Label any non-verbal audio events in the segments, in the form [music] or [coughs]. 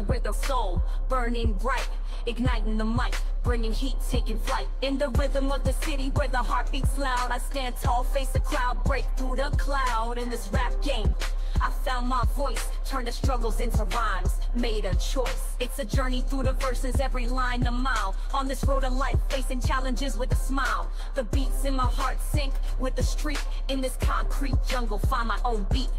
sound with their soul, burning bright, igniting the mic, bringing heat, taking flight. In the rhythm of the city where the heart beats loud, I stand tall, face the crowd, break through the cloud in this rap game. I found my voice, turned the struggles into rhymes, made a choice. It's a journey through the verses, every line a mile. On this road of life, facing challenges with a smile. The beats in my heart sync with the street. In this concrete jungle, find my own beat.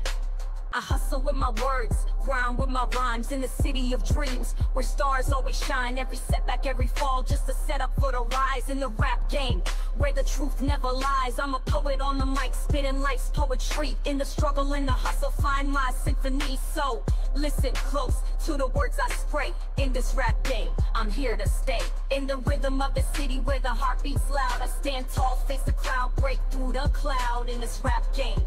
I hustle with my words, grind with my rhymes in the city of dreams where stars always shine. Every setback, every fall, just a setup for the rise in the rap game where the truth never lies. I'm a poet on the mic, spitting life's poetry. In the struggle, in the hustle, find my symphony. So listen close to the words I spray in this rap game. I'm here to stay in the rhythm of the city where the heart beats loud. I stand tall, face the crowd, break through the cloud in this rap game.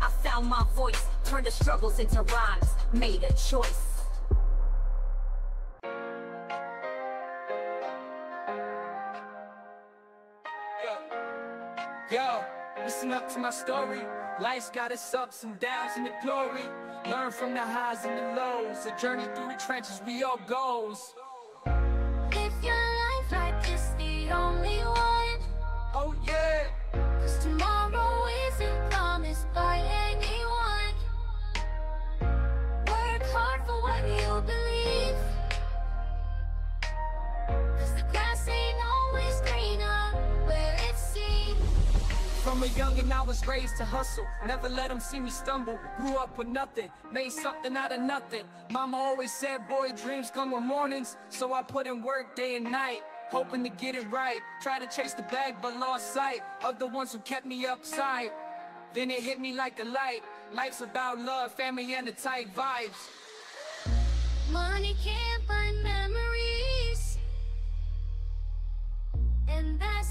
I found my voice, turned the struggles into rhymes, made a choice. Yo, listen up to my story. Life's got its ups and downs and the glory. Learn from the highs and the lows. A journey through the trenches we all goes. If your life like this the only one Oh yeah. Cause tomorrow From a youngin' I was raised to hustle. Never let them see me stumble. Grew up with nothing, made something out of nothing. Mama always said, boy, dreams come with mornings. So I put in work day and night. Hoping to get it right. Try to chase the bag, but lost sight of the ones who kept me upside. Then it hit me like a light. Life's about love, family, and the tight vibes. Money can't buy memories And that's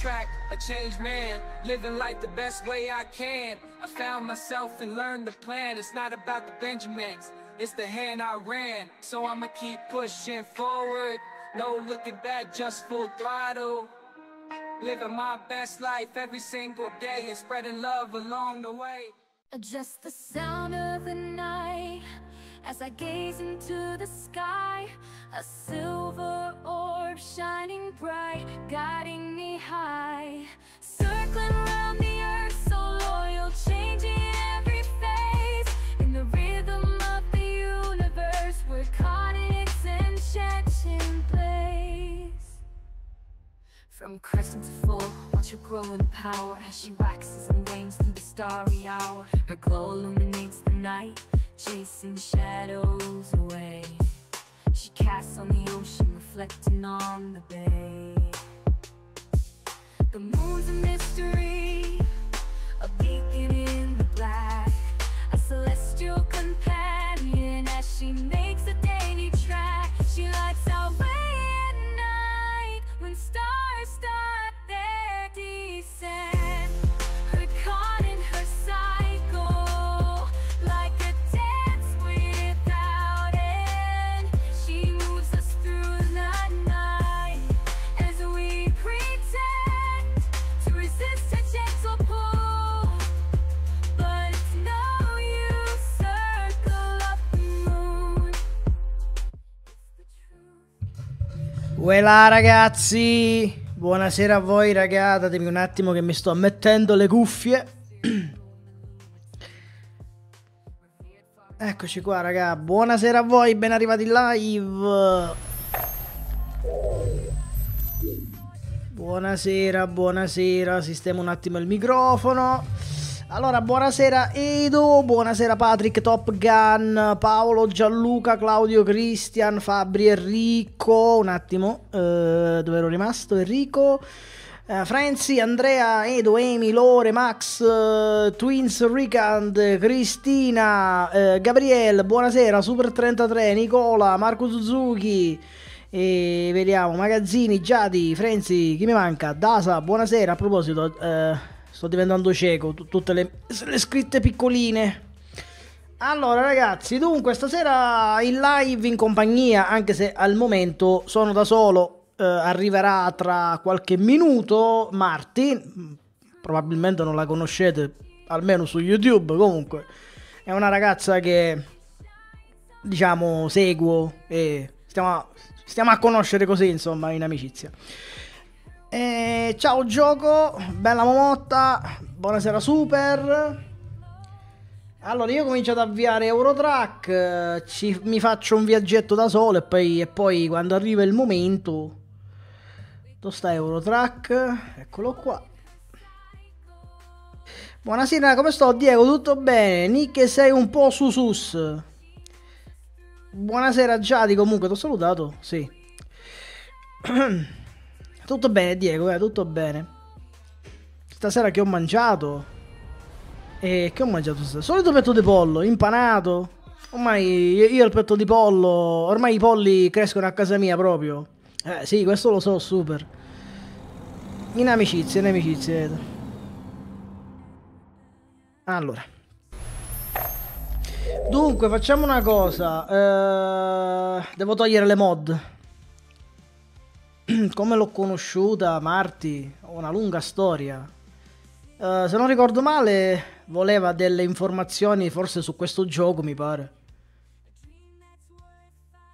track, a changed man, living life the best way I can. I found myself and learned the plan. It's not about the Benjamins, it's the hand I ran. So I'ma keep pushing forward, no looking back, just full throttle. Living my best life every single day and spreading love along the way. Just the sound of the night as I gaze into the sky. A silver orb shining bright, guiding me high. Circling around the earth, so loyal, changing every phase. In the rhythm of the universe, we're caught in its enchanting place. From crescent to full, watch her grow in power as she waxes and wanes through the starry hour. Her glow illuminates the night, chasing shadows away. She casts on the ocean, reflecting on the bay. The moon's a mystery, a beacon in the black, Uela ragazzi, buonasera a voi raga, datemi un attimo che mi sto mettendo le cuffie. [clears throat] Eccoci qua raga, buonasera a voi, ben arrivati in live. Buonasera, buonasera, sistemo un attimo il microfono. Allora, buonasera Edo, buonasera Patrick, Top Gun, Paolo, Gianluca, Claudio, Cristian, Fabri, Enrico, un attimo, eh, dove ero rimasto? Enrico, eh, Franzi, Andrea, Edo, Amy, Lore, Max, eh, Twins, Ricand, Cristina, eh, Gabriele, buonasera, Super 33, Nicola, Marco Suzuki, E vediamo, magazzini, Giadi, Frenzi, chi mi manca? Dasa, buonasera, a proposito, sto diventando cieco, t- tutte le, le scritte piccoline. Allora ragazzi, dunque stasera in live in compagnia, anche se al momento sono da solo, eh, arriverà tra qualche minuto Marti, probabilmente non la conoscete, almeno su YouTube, comunque è una ragazza che diciamo seguo e stiamo, stiamo a conoscere così insomma in amicizia. E ciao gioco, bella momotta, buonasera super. Allora, io ho cominciato ad avviare Eurotrack, ci, mi faccio un viaggetto da solo e poi, e poi quando arriva il momento... Dove sta Eurotrack? Eccolo qua. Buonasera, come sto Diego? Tutto bene? Nick sei un po' su sus. Buonasera Giadi, comunque ti ho salutato? Sì. [clears throat] tutto bene Diego, eh, tutto bene. Stasera che ho mangiato? E che ho mangiato stasera? Solito petto di pollo, impanato. Ormai io il petto di pollo, ormai i polli crescono a casa mia proprio. Eh sì, questo lo so, super. In amicizia, in amicizia. Allora. Dunque, facciamo una cosa. Eh, devo togliere le mod. [clears throat] Come l'ho conosciuta, Marti? Una lunga storia. Uh, se non ricordo male, voleva delle informazioni forse su questo gioco, mi pare.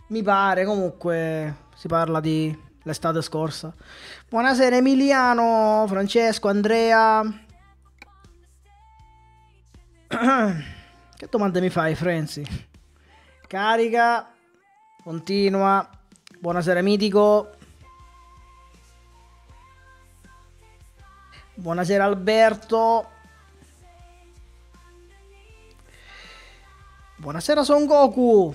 Mi pare, comunque, si parla di l'estate scorsa. Buonasera Emiliano, Francesco, Andrea. [clears throat] che domande mi fai, Frenzy? Carica, continua. Buonasera Mitico. Buonasera Alberto. Buonasera Son Goku.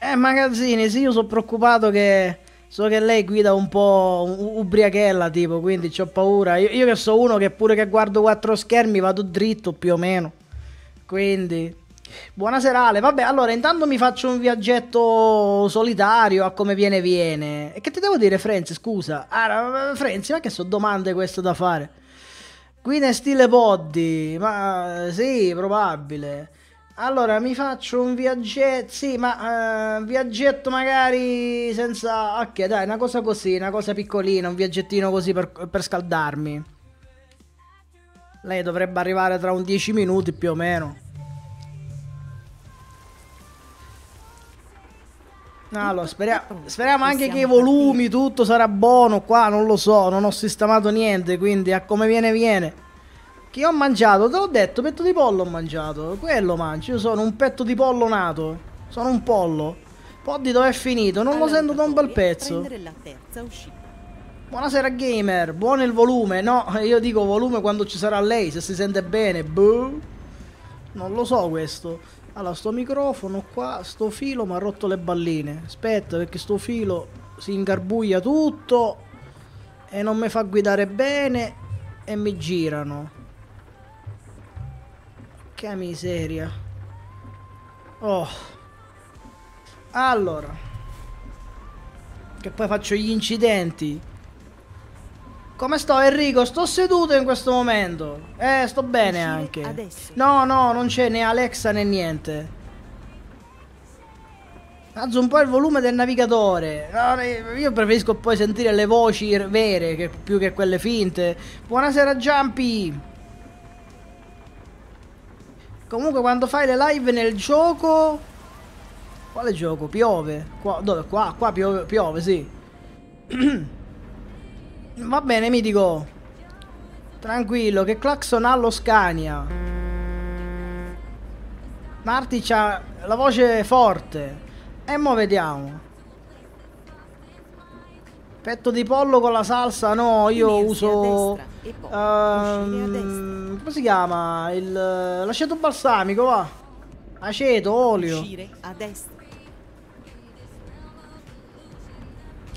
Eh, magazzini, sì, io sono preoccupato che so che lei guida un po' ubriachella, tipo, quindi ho paura. Io, io che so uno che pure che guardo quattro schermi vado dritto più o meno. Quindi Buonasera Ale, vabbè allora intanto mi faccio un viaggetto solitario a come viene viene. E che ti devo dire Frenzi, scusa? Ah, Frenzi, ma che sono domande queste da fare? Qui nel stile poddi, ma sì, probabile. Allora mi faccio un viaggetto, sì, ma uh, viaggetto magari senza... Ok, dai, una cosa così, una cosa piccolina, un viaggettino così per, per scaldarmi. Lei dovrebbe arrivare tra un 10 minuti più o meno. Allora, speriamo, speriamo anche che i volumi, tutto sarà buono qua, non lo so, non ho sistemato niente, quindi a come viene viene. Che ho mangiato, te l'ho detto, petto di pollo ho mangiato, quello mangio, io sono un petto di pollo nato, sono un pollo. Poddi dove è finito, non lo sento da un bel pezzo. Buonasera gamer, buono il volume, no, [laughs] io dico volume quando ci sarà lei, se si sente bene, boh. Non lo so questo. Allora, sto microfono qua, sto filo mi ha rotto le balline. Aspetta, perché sto filo si ingarbuglia tutto e non mi fa guidare bene e mi girano. Che miseria. Oh. Allora. Che poi faccio gli incidenti. Come sto Enrico? Sto seduto in questo momento. Eh, sto bene anche. Adesso. No, no, non c'è né Alexa né niente. Alzo un po' il volume del navigatore. io preferisco poi sentire le voci vere che, più che quelle finte. Buonasera Jumpy. Comunque quando fai le live nel gioco... Quale gioco? Piove? Qua, dove? Qua, qua piove, piove sì. [clears throat] Va bene, mitico. Tranquillo, che clacson ha lo Scania. Marti c'ha la voce forte. E mo vediamo. Petto di pollo con la salsa? No, io uso... Um, come si chiama? Il, l'aceto balsamico, va. Aceto, olio. Uscire a destra.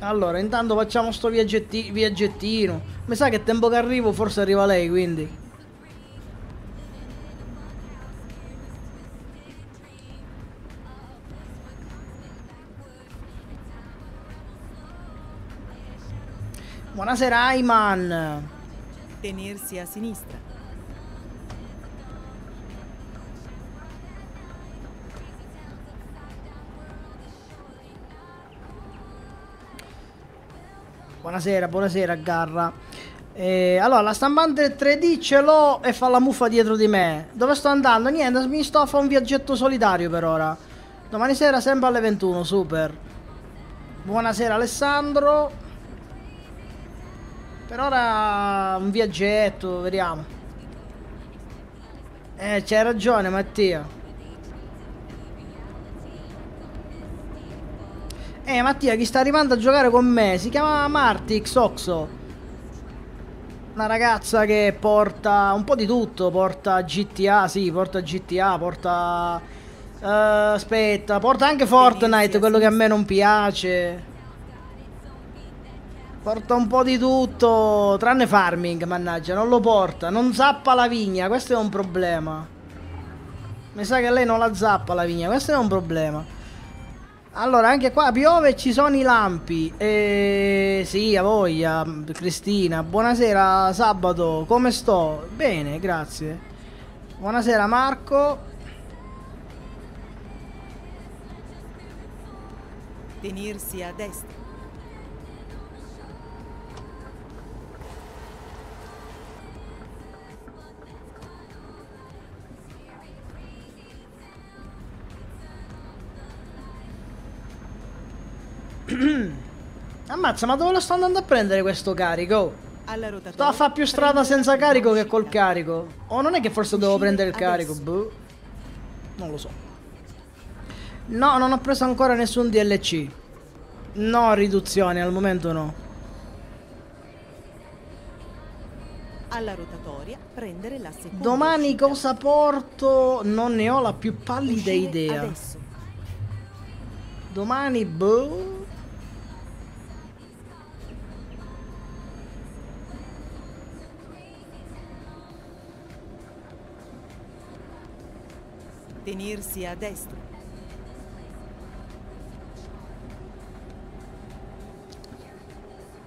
Allora, intanto facciamo sto viaggetti viaggettino. Mi sa che tempo che arrivo forse arriva lei, quindi. Buonasera, Ayman. Tenersi a sinistra. Buonasera, buonasera Garra. Eh, allora, la stampante 3D ce l'ho e fa la muffa dietro di me. Dove sto andando? Niente, mi sto a fare un viaggetto solitario per ora. Domani sera sempre alle 21, super. Buonasera Alessandro. Per ora un viaggetto, vediamo. Eh, c'hai ragione Mattia. Eh Mattia, chi sta arrivando a giocare con me si chiama Martix Oxo. Una ragazza che porta un po' di tutto, porta GTA, sì, porta GTA, porta... Uh, aspetta, porta anche Fortnite, quello che a me non piace. Porta un po' di tutto, tranne farming, mannaggia, non lo porta. Non zappa la vigna, questo è un problema. Mi sa che lei non la zappa la vigna, questo è un problema. Allora, anche qua piove e ci sono i lampi. E... Sì, a voglia, Cristina. Buonasera, sabato. Come sto? Bene, grazie. Buonasera, Marco. Tenersi a destra. [clears throat] Ammazza, ma dove lo sto andando a prendere questo carico? Sto a fare più strada senza carico che col carico. O non è che forse devo prendere il carico? Boh. Non lo so. No, non ho preso ancora nessun DLC. No, riduzioni, al momento no. Alla rotatoria prendere la seconda. Domani uscita. cosa porto? Non ne ho la più pallida Uscire idea. Adesso. Domani, boh. Tenersi a destra.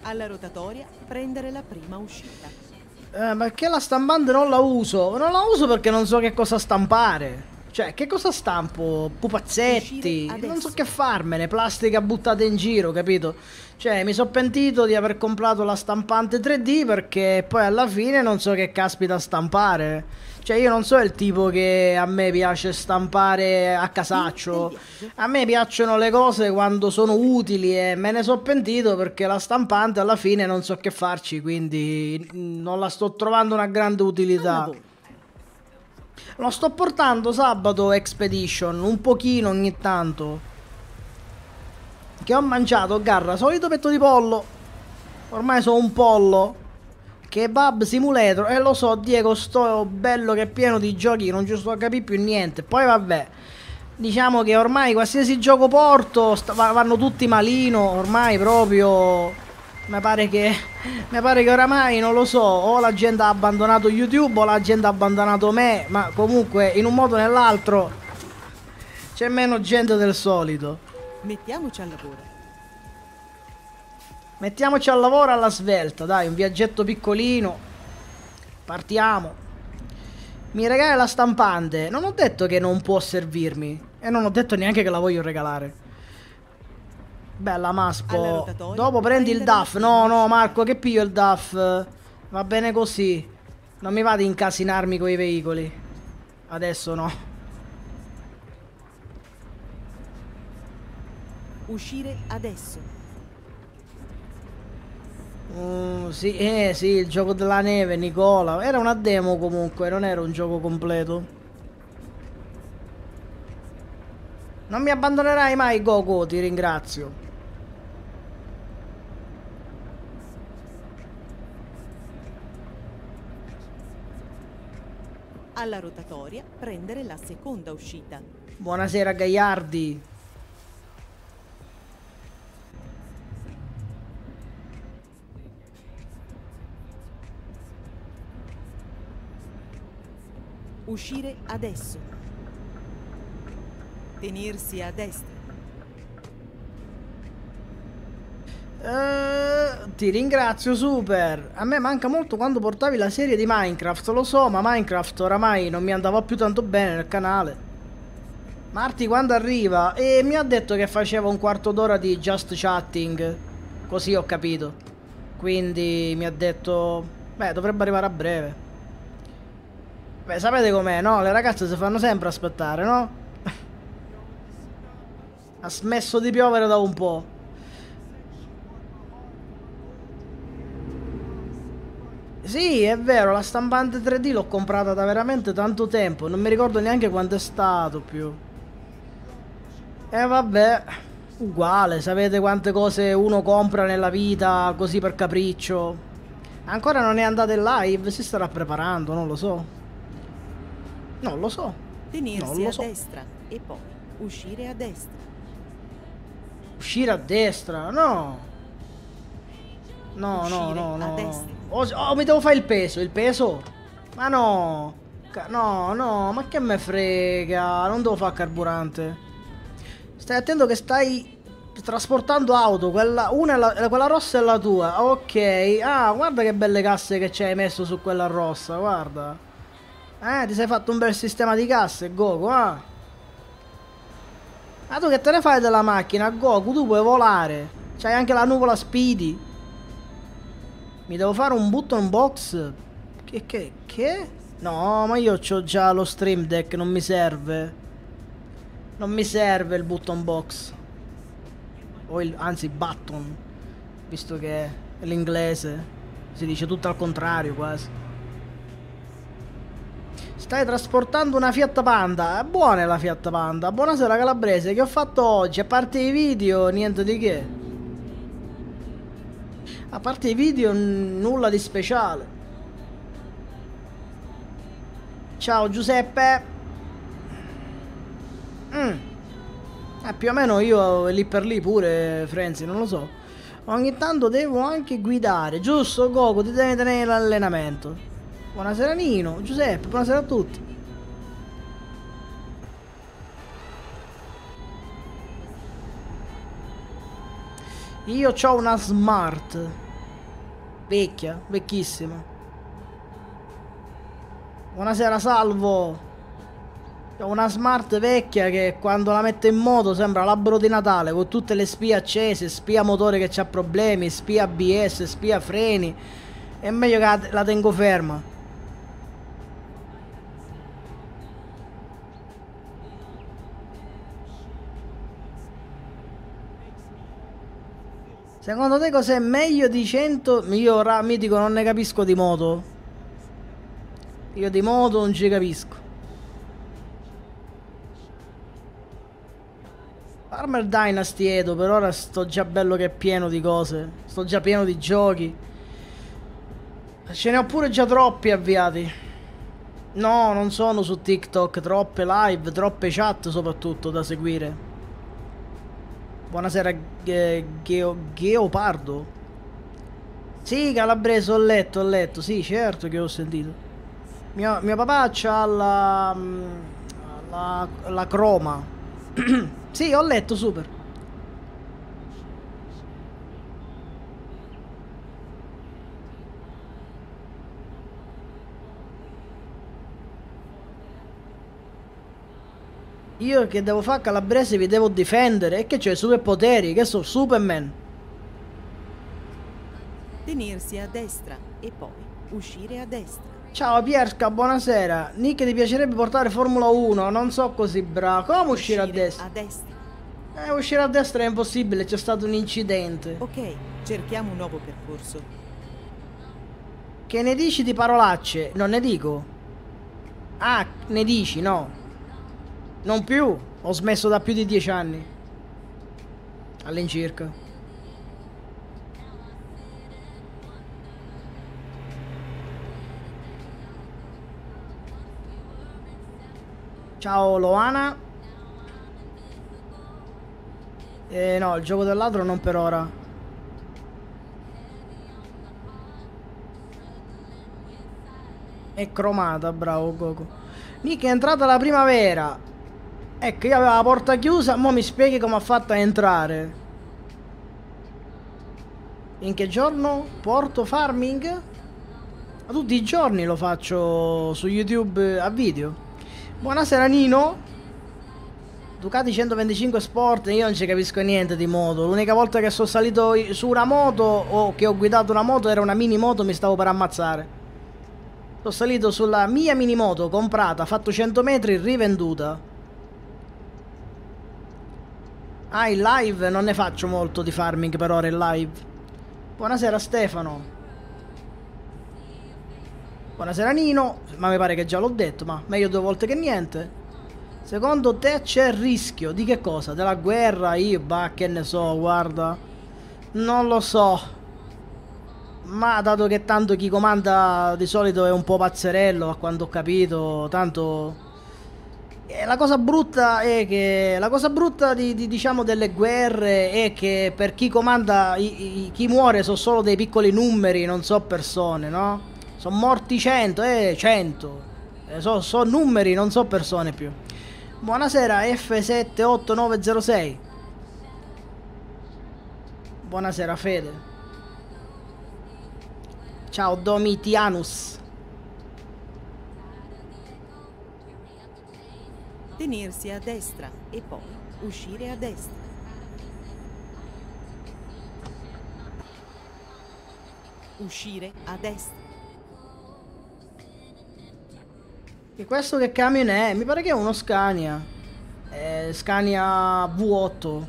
Alla rotatoria prendere la prima uscita. Eh, perché la stampante non la uso? Non la uso perché non so che cosa stampare. Cioè, che cosa stampo? Pupazzetti? Non so che farmene, plastica buttata in giro, capito? Cioè, mi sono pentito di aver comprato la stampante 3D perché poi alla fine non so che caspita stampare. Cioè, io non so il tipo che a me piace stampare a casaccio. A me piacciono le cose quando sono utili e me ne sono pentito perché la stampante alla fine non so che farci, quindi non la sto trovando una grande utilità. Lo sto portando sabato Expedition, un pochino ogni tanto. Che ho mangiato, garra, solito petto di pollo. Ormai sono un pollo. Kebab Simulator, e lo so, Diego, sto bello che è pieno di giochi, non ci sto a capire più niente. Poi vabbè, diciamo che ormai qualsiasi gioco porto vanno tutti malino, ormai proprio... Mi pare che... [laughs] Mi pare che oramai, non lo so, o la gente ha abbandonato YouTube o la gente ha abbandonato me, ma comunque in un modo o nell'altro c'è meno gente del solito. Mettiamoci al lavoro. Mettiamoci al lavoro alla svelta, dai, un viaggetto piccolino. Partiamo. Mi regali la stampante. Non ho detto che non può servirmi. E non ho detto neanche che la voglio regalare. Bella Maspo. Dopo prendi il DAF. No, no, Marco, che piglio il DAF? Va bene così. Non mi va ad incasinarmi coi veicoli. Adesso no. Uscire adesso. Mm, sì, eh, sì, il gioco della neve, Nicola. Era una demo comunque, non era un gioco completo. Non mi abbandonerai mai, Goku, ti ringrazio. Alla rotatoria prendere la seconda uscita. Buonasera, Gaiardi. Uscire adesso. Tenersi a destra. Eh, Ti ringrazio, super. A me manca molto quando portavi la serie di Minecraft, lo so, ma Minecraft oramai non mi andava più tanto bene nel canale. Marti quando arriva? E mi ha detto che faceva un quarto d'ora di just chatting. Così ho capito. Quindi mi ha detto... Beh, dovrebbe arrivare a breve. Beh, sapete com'è, no? Le ragazze si fanno sempre aspettare, no? ha smesso di piovere da un po'. Sì, è vero, la stampante 3D l'ho comprata da veramente tanto tempo, non mi ricordo neanche quanto è stato più. E vabbè, uguale, sapete quante cose uno compra nella vita così per capriccio. Ancora non è andata in live, si starà preparando, non lo so. Non lo so. Tenersi lo a so. destra e poi uscire a destra. Uscire a destra, no. No, no, Uscire no, a no. destra. Oh, oh, mi devo fare il peso, il peso? Ma no. No, no, ma che me frega, non devo fare carburante. Stai attento che stai trasportando auto, quella, la- quella rossa è la tua. Ok. Ah, guarda che belle casse che ci hai messo su quella rossa, guarda. Eh, ti sei fatto un bel sistema di casse, Goku, ah. Ma tu che te ne fai della macchina, Goku? Tu puoi volare. C'hai anche la nuvola Speedy. Mi devo fare un button box? Che, che, che? No, ma io ho già lo stream deck, non mi serve. Non mi serve il button box. O il, anzi, button. Visto che è l'inglese. Si dice tutto al contrario quasi. Stai trasportando una Fiat Panda. È buona la Fiat Panda. Buonasera calabrese, che ho fatto oggi? A parte i video, niente di che. A parte i video, nulla di speciale. Ciao Giuseppe. Mm. Eh, più o meno io lì per lì pure, Frenzy, non lo so. Ogni tanto devo anche guidare, giusto Goku? Ti devi tenere l'allenamento. Buonasera Nino, Giuseppe, buonasera a tutti. Io ho una smart. Vecchia, vecchissima. Buonasera Salvo. Ho una smart vecchia che quando la metto in moto sembra l'albero di Natale con tutte le spie accese, spia motore che c'ha problemi, spia ABS, spia freni. È meglio che la tengo ferma. Secondo te cos'è meglio di 100? Io ora mi dico non ne capisco di moto. Io di moto non ci capisco. Farmer Dynasty Edo, per ora sto già bello che è pieno di cose. Sto già pieno di giochi. Ce ne ho pure già troppi avviati. No, non sono su TikTok, troppe live, troppe chat soprattutto da seguire. Buonasera Ge- Geo- Geopardo. Sì, Calabrese, ho letto, ho letto. Sì, certo che ho sentito. Mio, mio papà c'ha la, mm, la, la croma. [clears throat] sì, ho letto, super. Io che devo fare calabrese vi devo difendere. E che c'è superpoteri? Che sono Superman? Tenersi a destra e poi uscire a destra. Ciao Piersca, buonasera. Nick ti piacerebbe portare Formula 1? Non so così bravo. Come uscire a destra? A destra. Eh, uscire a destra è impossibile, c'è stato un incidente. Ok, cerchiamo un nuovo percorso. Che ne dici di parolacce? Non ne dico. Ah, ne dici, no. Non più. Ho smesso da più di dieci anni. All'incirca. Ciao Loana. Eh no, il gioco del ladro non per ora. È cromata, bravo Goku. Mica è entrata la primavera. Ecco, io avevo la porta chiusa, mo mi spieghi come ha fatto a entrare. In che giorno porto farming? Ma tutti i giorni lo faccio su YouTube a video. Buonasera Nino. Ducati 125 Sport, io non ci capisco niente di moto. L'unica volta che sono salito su una moto o che ho guidato una moto era una mini moto, mi stavo per ammazzare. Sono salito sulla mia mini moto comprata, fatto 100 metri, rivenduta. Ah, in live non ne faccio molto di farming per ora in live. Buonasera Stefano. Buonasera Nino, ma mi pare che già l'ho detto, ma meglio due volte che niente. Secondo te c'è il rischio di che cosa? Della guerra? Io, bah, che ne so, guarda. Non lo so. Ma dato che tanto chi comanda di solito è un po' pazzerello, a quanto ho capito, tanto... E la cosa brutta è che... La cosa brutta di, di, diciamo delle guerre è che per chi comanda, i, i, chi muore sono solo dei piccoli numeri, non so persone, no? Sono morti 100, eh, 100. Eh, sono so numeri, non so persone più. Buonasera F78906. Buonasera Fede. Ciao Domitianus. Tenersi a destra e poi uscire a destra. Uscire a destra. E questo che camion è? Mi pare che è uno Scania. È Scania V8.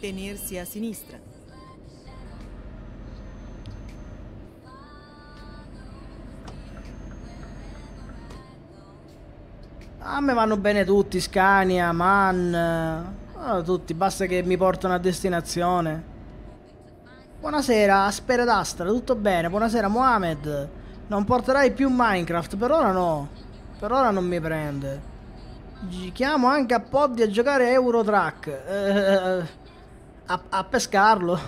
Tenersi a sinistra. A me vanno bene tutti, Scania, MAN, oh, tutti, basta che mi portano a destinazione. Buonasera, Aspera d'Astra, tutto bene? Buonasera Mohamed. Non porterai più Minecraft, per ora no. Per ora non mi prende. Chiamo anche a Poddy a giocare Eurotrack. Eh, a, a, pescarlo.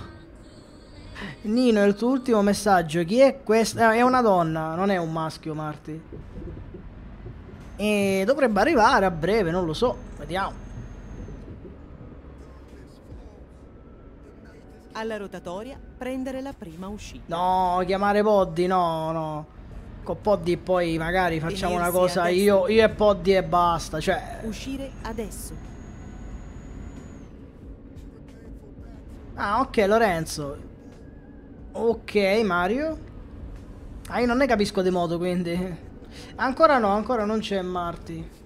Nino, il tuo ultimo messaggio. Chi è questa? Eh, è una donna, non è un maschio, Marti. E dovrebbe arrivare a breve, non lo so. Vediamo. alla rotatoria prendere la prima uscita. No, chiamare Poddy, no, no. Con Poddy poi magari facciamo Venirsi una cosa io, io, e Poddy e basta, cioè... Uscire adesso. Ah, ok, Lorenzo. Ok, Mario. Ah, io non ne capisco di moto, quindi... Ancora no, ancora non c'è Marti.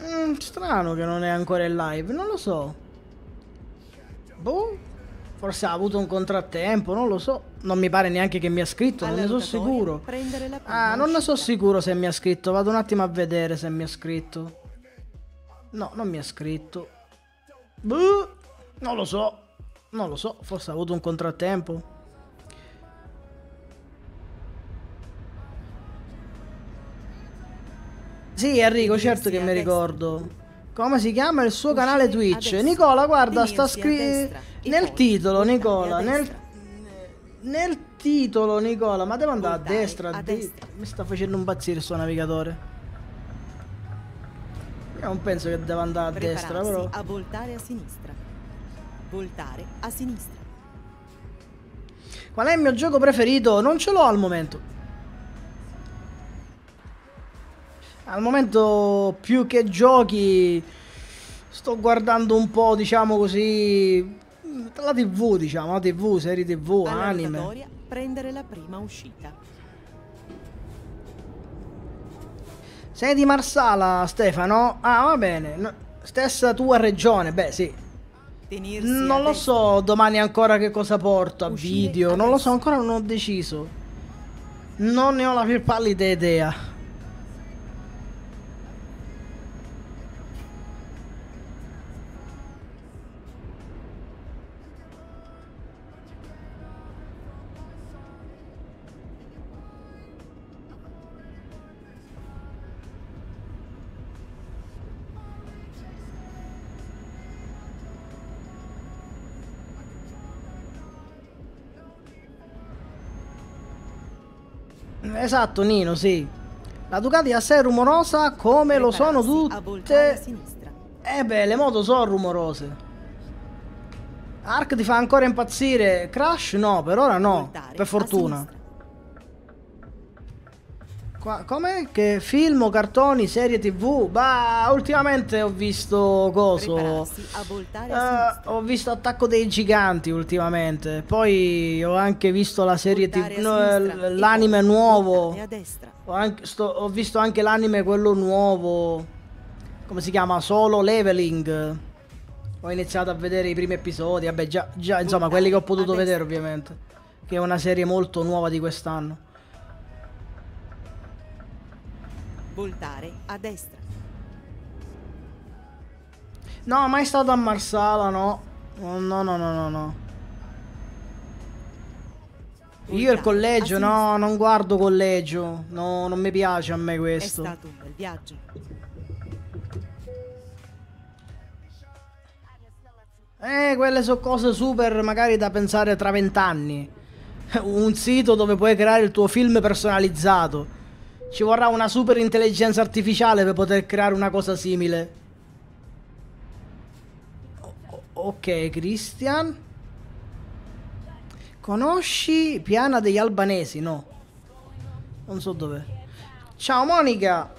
Mm, strano che non è ancora in live, non lo so. Boh, forse ha avuto un contrattempo, non lo so. Non mi pare neanche che mi ha scritto, non ne sono sicuro. Ah, non ne so sicuro se mi ha scritto, vado un attimo a vedere se mi ha scritto. No, non mi ha scritto. Boh, non lo so. Non lo so, forse ha avuto un contrattempo. Sì, Enrico, certo che mi ricordo. Come si chiama il suo canale Twitch? Nicola, guarda, sta scritto nel titolo, Nicola, nel... nel titolo, Nicola, ma devo andare a destra, a destra. Mi sta facendo impazzire il suo navigatore. Io non penso che devo andare a destra, però. a voltare a sinistra. Voltare a sinistra. Qual è il mio gioco preferito? Non ce l'ho al momento. Al momento più che giochi sto guardando un po', diciamo così, la tv, diciamo, la tv, serie tv, Alla anime. prendere la prima uscita. Sei di Marsala, Stefano? Ah, va bene. No, stessa tua regione, beh, sì. Tenersi non lo so domani ancora che cosa porto a video, non lo so, ancora non ho deciso. Non ne ho la più pallida idea. Esatto, Nino, sì. La Ducati è assai rumorosa come lo sono tutte... Eh beh, le moto sono rumorose. Ark ti fa ancora impazzire. Crash no, per ora no. Voltare Per fortuna. Qua, come? Che film o cartoni, serie tv? Bah, ultimamente ho visto coso. Sinistra. ho visto Attacco dei Giganti ultimamente. Poi ho anche visto la serie tv, no, l'anime nuovo. Ho, anche- sto- ho visto anche l'anime quello nuovo. Come si chiama? Solo Leveling. Ho iniziato a vedere i primi episodi. Vabbè, già, già insomma, quelli che ho potuto vedere, ovviamente. Che è una serie molto nuova di quest'anno. Voltare a destra. No, mai stato a Marsala, no. No, no, no, no, no. Io il collegio, no, non guardo collegio. No, non mi piace a me È questo. stato un bel viaggio. Eh, quelle sono cose super magari da pensare tra vent'anni. [laughs] Un sito dove puoi creare il tuo film personalizzato. Ci vorrà una super intelligenza artificiale per poter creare una cosa simile. O- ok, Christian. Conosci Piana degli Albanesi? No. Non so dov'è. Ciao Monica.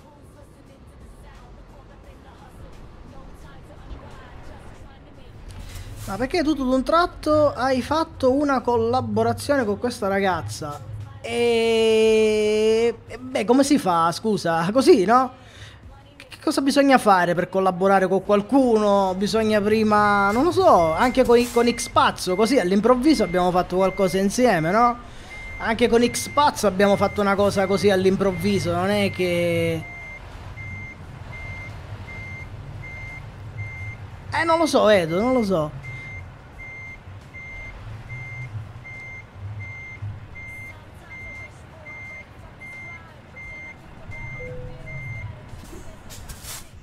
Ma perché tu tutto d'un tratto hai fatto una collaborazione con questa ragazza? E... Beh, come si fa? Scusa, così, no? Che cosa bisogna fare per collaborare con qualcuno? Bisogna prima, non lo so, anche con, con Xpazzo, così all'improvviso abbiamo fatto qualcosa insieme, no? Anche con Xpazzo abbiamo fatto una cosa così all'improvviso, non è che... Eh, non lo so, Edo, non lo so.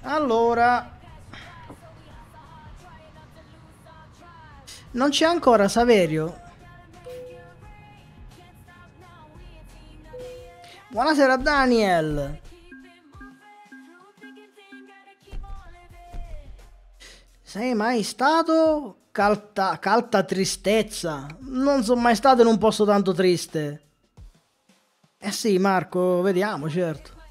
Allora... Non c'è ancora Saverio. Buonasera Daniel. Sei mai stato calta, calta tristezza? Non sono mai stato in un posto tanto triste. Eh sì, Marco, vediamo, certo.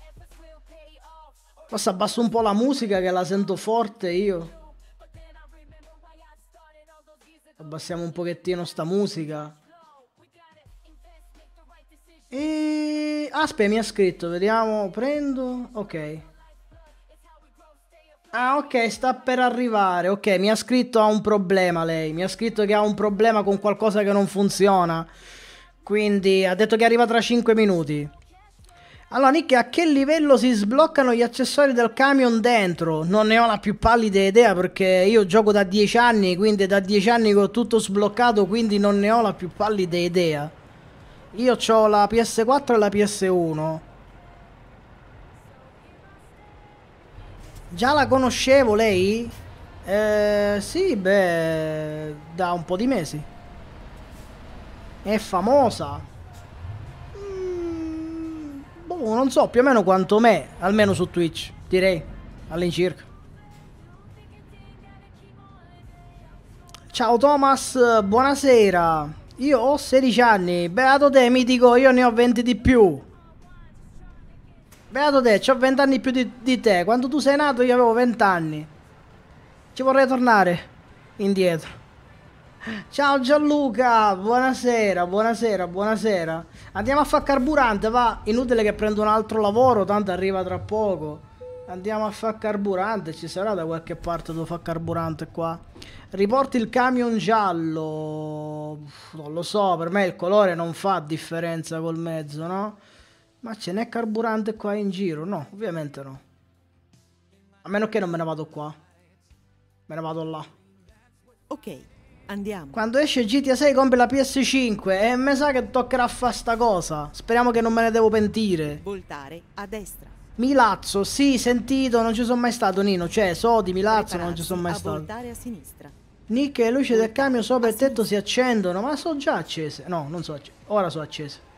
Forse abbasso un po' la musica che la sento forte io. Abbassiamo un pochettino sta musica. E... Aspetta, mi ha scritto, vediamo, prendo... Ok. Ah, ok, sta per arrivare. Ok, mi ha scritto ha un problema lei. Mi ha scritto che ha un problema con qualcosa che non funziona. Quindi ha detto che arriva tra 5 minuti. Allora, Nick, a che livello si sbloccano gli accessori del camion dentro? Non ne ho la più pallida idea perché io gioco da 10 anni, quindi da 10 anni che ho tutto sbloccato, quindi non ne ho la più pallida idea. Io ho la PS4 e la PS1. Già la conoscevo lei? Eh, sì, beh, da un po' di mesi. È famosa. Boh, non so più o meno quanto me, almeno su Twitch, direi, all'incirca. Ciao Thomas, buonasera. Io ho 16 anni, beato te, mi dico, io ne ho 20 di più. Beato te, ho 20 anni più di, di te. Quando tu sei nato io avevo 20 anni. Ci vorrei tornare indietro. Ciao Gianluca, buonasera, buonasera, buonasera. Andiamo a fare carburante, va. Inutile che prendo un altro lavoro, tanto arriva tra poco. Andiamo a fare carburante, ci sarà da qualche parte dove fa carburante qua. Riporti il camion giallo. Non lo so, per me il colore non fa differenza col mezzo, no? Ma ce n'è carburante qua in giro? No, ovviamente no. A meno che non me ne vado qua. Me ne vado là. Ok, andiamo. Quando esce GTA 6 compri la PS5 e mi sa che toccherà fare sta cosa. Speriamo che non me ne devo pentire. Voltare a destra. Milazzo, sì, sentito, non ci sono mai stato Nino. Cioè, so di Milazzo, non ci sono mai stato. voltare a sinistra. Nick e le luci del camion sopra il tetto si accendono, ma sono già accese. No, non so. Ora sono accese.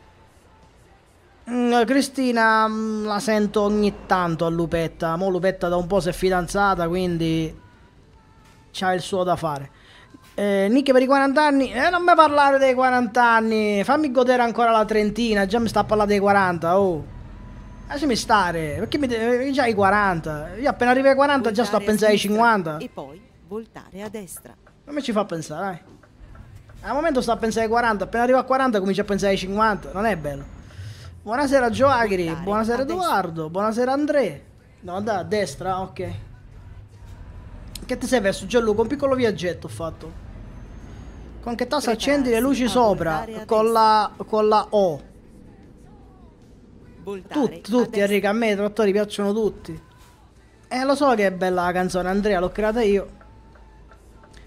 Mm, Cristina mm, la sento ogni tanto a Lupetta. Mo Lupetta da un po' si è fidanzata, quindi c'ha il suo da fare. Eh, Nick per i 40 anni, eh, non mi parlare dei 40 anni, fammi godere ancora la trentina, già mi sta a parlare dei 40, oh. Lasciami stare, perché mi de- già i 40, io appena arrivo ai 40 già sto a Voltare pensare ai sinistra 50. E poi voltare a destra. Non mi ci fa pensare, dai. Al momento sto a pensare ai 40, appena arrivo a 40 comincio a pensare ai 50, non è bello. Buonasera Gioagri, Voltare buonasera. Edoardo, buonasera Andrea. No, da a destra, ok. Che ti sei verso Gianluca? Un piccolo viaggetto ho fatto. Con che tasto accendi le luci Prepararsi a sopra? Con la, con la O. Tutti, tutti. Enrico, a me i trattori piacciono tutti. Eh, lo so che è bella la canzone, Andrea, l'ho creata io.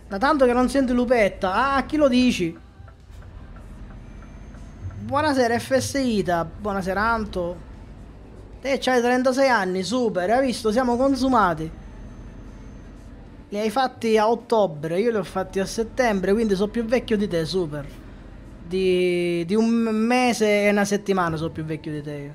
Da tanto che non senti Lupetta. Ah, chi lo dici? Buonasera FSITA, buonasera Anto. Te c'hai 36 anni, super, hai visto? Siamo consumati. Li hai fatti a ottobre, io li ho fatti a settembre, quindi sono più vecchio di te, super. Di, di un mese e una settimana sono più vecchio di te.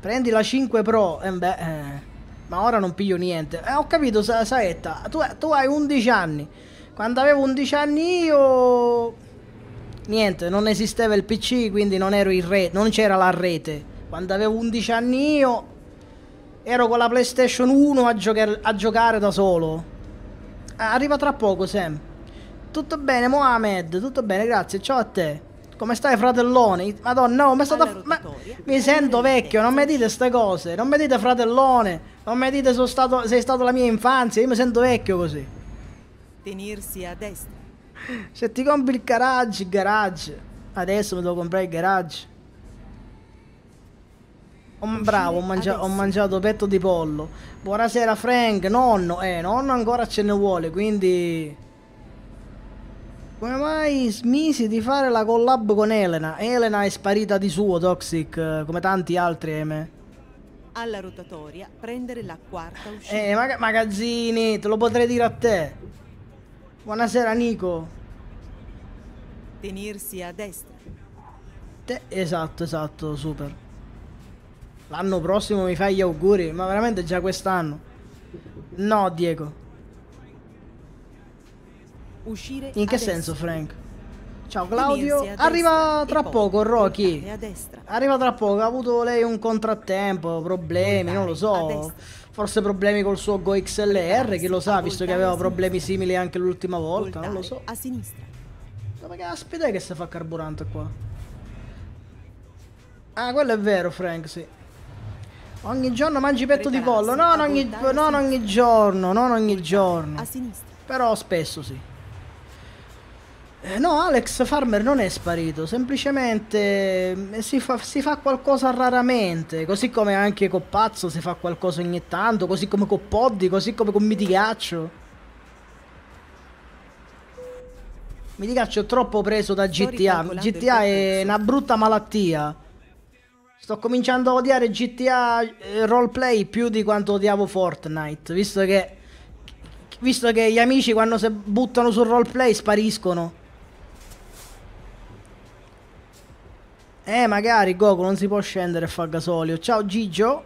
Prendi la 5 Pro, eh beh, eh, ma ora non piglio niente. Eh, ho capito, Sa- Saetta, tu, tu hai 11 anni. Quando avevo 11 anni io... Niente, non esisteva il PC, quindi non ero in rete, non c'era la rete. Quando avevo 11 anni io ero con la PlayStation 1 a, giocar- a giocare da solo. Ah, Arriva tra poco, Sam. Tutto bene, Mohamed? Tutto bene, grazie. Ciao a te. Come stai, fratellone? Madonna, no, mi, è stata- ma- mi sento vecchio, non mi dite queste cose. Non mi dite fratellone. Non mi dite sono stato, sei stato la mia infanzia. Io mi sento vecchio così. Tenersi a destra. Se ti compri il garage, il garage. Adesso mi devo comprare il garage. Ho- bravo, ho, mangia- ho mangiato petto di pollo. Buonasera Frank, nonno. Eh, nonno ancora ce ne vuole, quindi... Come mai smisi di fare la collab con Elena? Elena è sparita di suo, Toxic, come tanti altri, ahimè. Alla rotatoria prendere la quarta uscita. Eh, maga- magazzini, te lo potrei dire a te. Buonasera Nico. Tenersi a destra. Te- esatto, esatto, super. L'anno prossimo mi fai gli auguri, ma veramente già quest'anno. No, Diego. Uscire In che senso, destra. Frank? Ciao Claudio. Arriva tra poco, Rocky. Arriva tra poco. Ha avuto lei un contrattempo, problemi, non lo so. Forse problemi col suo Go XLR, chi lo sa, visto che aveva problemi simili anche l'ultima volta, non lo so. A sinistra. Dove caspita è che si fa carburante qua? Ah, quello è vero, Frank, sì. Ogni giorno mangi petto di pollo? Non ogni, non ogni giorno, non ogni giorno. A sinistra. Però spesso sì. Eh, no, Alex Farmer non è sparito, semplicemente eh, si fa, si fa qualcosa raramente, così come anche con Pazzo si fa qualcosa ogni tanto, così come con Poddy, così come con Mitigaccio. Mitigaccio è troppo preso da GTA, GTA è una brutta malattia. Sto cominciando a odiare GTA eh, roleplay più di quanto odiavo Fortnite, visto che visto che gli amici quando si buttano sul roleplay spariscono. Eh, magari Goku non si può scendere e fare gasolio. Ciao Gigio.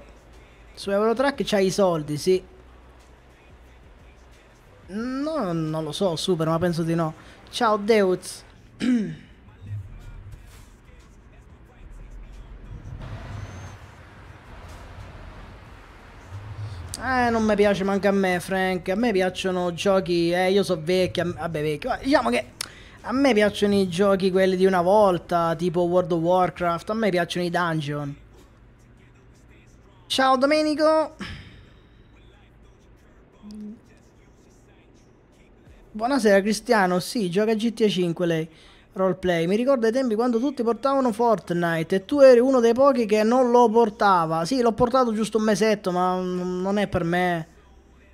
Su Eurotrack c'hai i soldi, sì. No, non lo so, super, ma penso di no. Ciao Deuz. [clears throat] Eh, non mi piace manco a me, Frank. A me piacciono giochi. Eh, io so vecchio. Vabbè, vecchio. ma Diciamo che a me piacciono i giochi quelli di una volta, tipo World of Warcraft. A me piacciono i dungeon. Ciao Domenico. Buonasera Cristiano. Sì, gioca GTA 5 lei. Roleplay. Mi ricordo ai tempi quando tutti portavano Fortnite e tu eri uno dei pochi che non lo portava. Sì, l'ho portato giusto un mesetto, ma non è per me.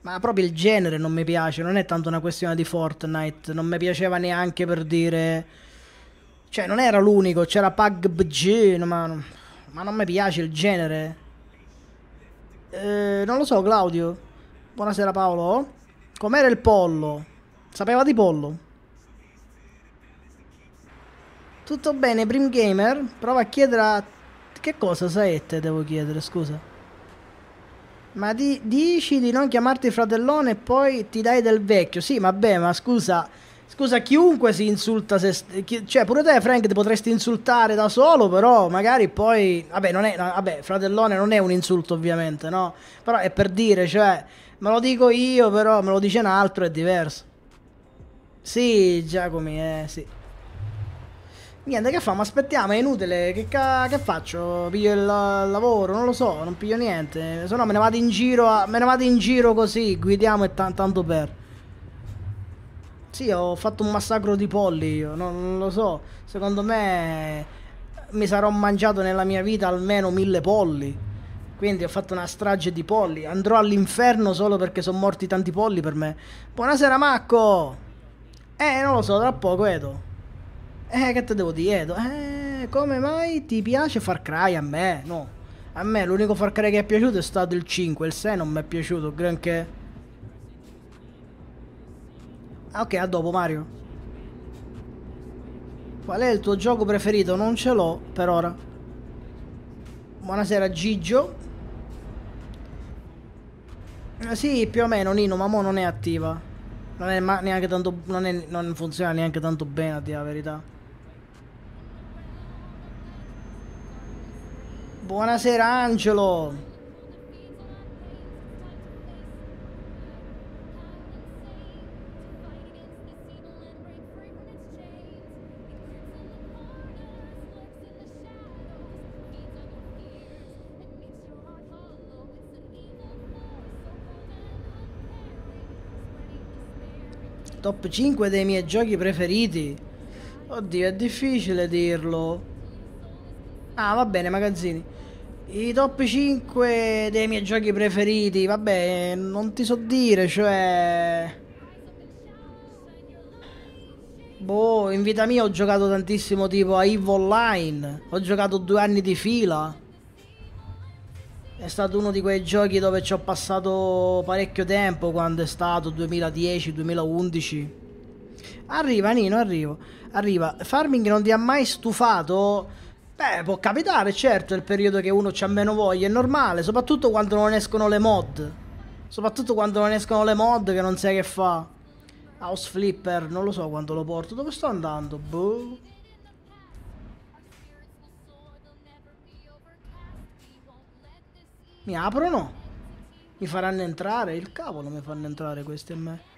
Ma proprio il genere non mi piace, non è tanto una questione di Fortnite, non mi piaceva neanche per dire... Cioè, non era l'unico, c'era PUBG, ma, ma non mi piace il genere. Eh, non lo so, Claudio. Buonasera Paolo. Com'era il pollo? Sapeva di pollo? Tutto bene, Prim Gamer? Prova a chiedere a Che cosa saette, devo chiedere, scusa? Ma di, dici di non chiamarti fratellone e poi ti dai del vecchio. Sì, vabbè, ma scusa, scusa, chiunque si insulta se... Cioè, pure te, Frank, ti potresti insultare da solo, però magari poi... Vabbè, non è... vabbè, fratellone non è un insulto, ovviamente, no? Però è per dire, cioè, me lo dico io, però me lo dice un altro, è diverso. Sì, Giacomi, eh, sì. Niente, che famo? Aspettiamo, è inutile. Che, che faccio? Piglio il la- lavoro? Non lo so, non piglio niente. Se no me ne vado in giro, a- me ne vado in giro così, guidiamo e tan- tanto per. Sì, ho fatto un massacro di polli io, non, non lo so. Secondo me mi sarò mangiato nella mia vita almeno mille polli. Quindi ho fatto una strage di polli. Andrò all'inferno solo perché sono morti tanti polli per me. Buonasera Macco! Eh, non lo so, tra poco Edo. Eh, che te devo dire? Eh, come mai ti piace Far Cry a me? No. A me l'unico Far Cry che è piaciuto è stato il 5, il 6 non mi è piaciuto, granché. Ah, ok, a dopo Mario. Qual è il tuo gioco preferito? Non ce l'ho per ora. Buonasera Gigio. Eh, sì, più o meno Nino, ma mo non è attiva. Non è neanche tanto. Non, è- non funziona neanche tanto bene, a dire la verità. Buonasera Angelo. Top 5 dei miei giochi preferiti. Oddio, è difficile dirlo. Ah, va bene, magazzini. I top 5 dei miei giochi preferiti, vabbè, non ti so dire, cioè... Boh, in vita mia ho giocato tantissimo tipo a EVE Online, ho giocato due anni di fila. È stato uno di quei giochi dove ci ho passato parecchio tempo quando è stato 2010-2011. Arriva Nino, arrivo. Arriva. Farming non ti ha mai stufato? Beh, può capitare, certo, è il periodo che uno c'ha meno voglia, è normale, soprattutto quando non escono le mod. Soprattutto quando non escono le mod che non sai che fa. House Flipper, non lo so quando lo porto. Dove sto andando? Boh. Mi aprono? Mi faranno entrare? Il cavolo mi fanno entrare questi a me.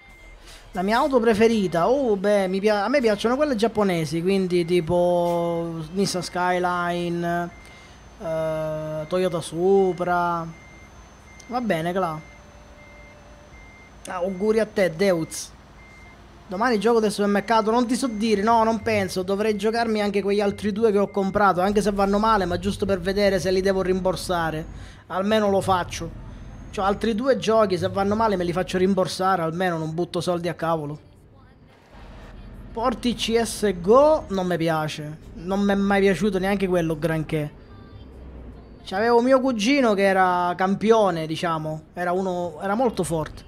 La mia auto preferita, oh beh, pia- a me piacciono quelle giapponesi, quindi tipo Nissan Skyline, eh, Toyota Supra. Va bene, Cla. Ah, auguri a te, Deuz. Domani gioco del supermercato, non ti so dire, no, non penso. Dovrei giocarmi anche quegli altri due che ho comprato, anche se vanno male, ma giusto per vedere se li devo rimborsare. Almeno lo faccio. C'ho altri due giochi, se vanno male me li faccio rimborsare, almeno non butto soldi a cavolo. Porti CSGO non mi piace. Non mi è mai piaciuto neanche quello granché. C'avevo mio cugino che era campione, diciamo. Era uno. Era molto forte.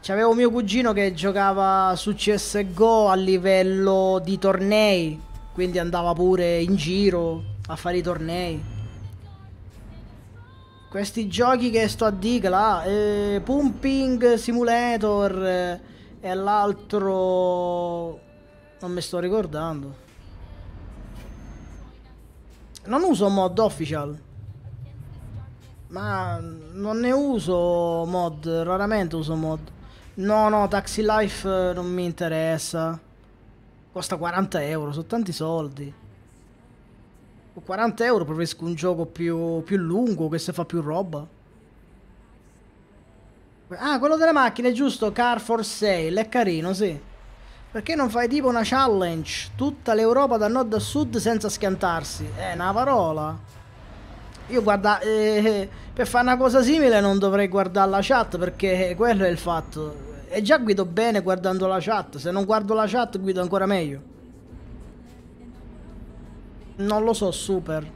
C'avevo mio cugino che giocava su CSGO a livello di tornei. Quindi andava pure in giro a fare i tornei. Questi giochi che sto a dire là, eh, Pumping Simulator eh, e l'altro non mi sto ricordando. Non uso mod official. Ma non ne uso mod, raramente uso mod. No, no, Taxi Life non mi interessa. Costa 40 euro, sono tanti soldi. Con 40 euro preferisco un gioco più, più lungo che se fa più roba. Ah, quello delle macchine, giusto? Car for sale, è carino, sì. Perché non fai tipo una challenge? Tutta l'Europa da nord a sud senza schiantarsi. È una parola. Io guarda, eh, per fare una cosa simile non dovrei guardare la chat perché quello è il fatto. E già guido bene guardando la chat. Se non guardo la chat guido ancora meglio. Non lo so, super.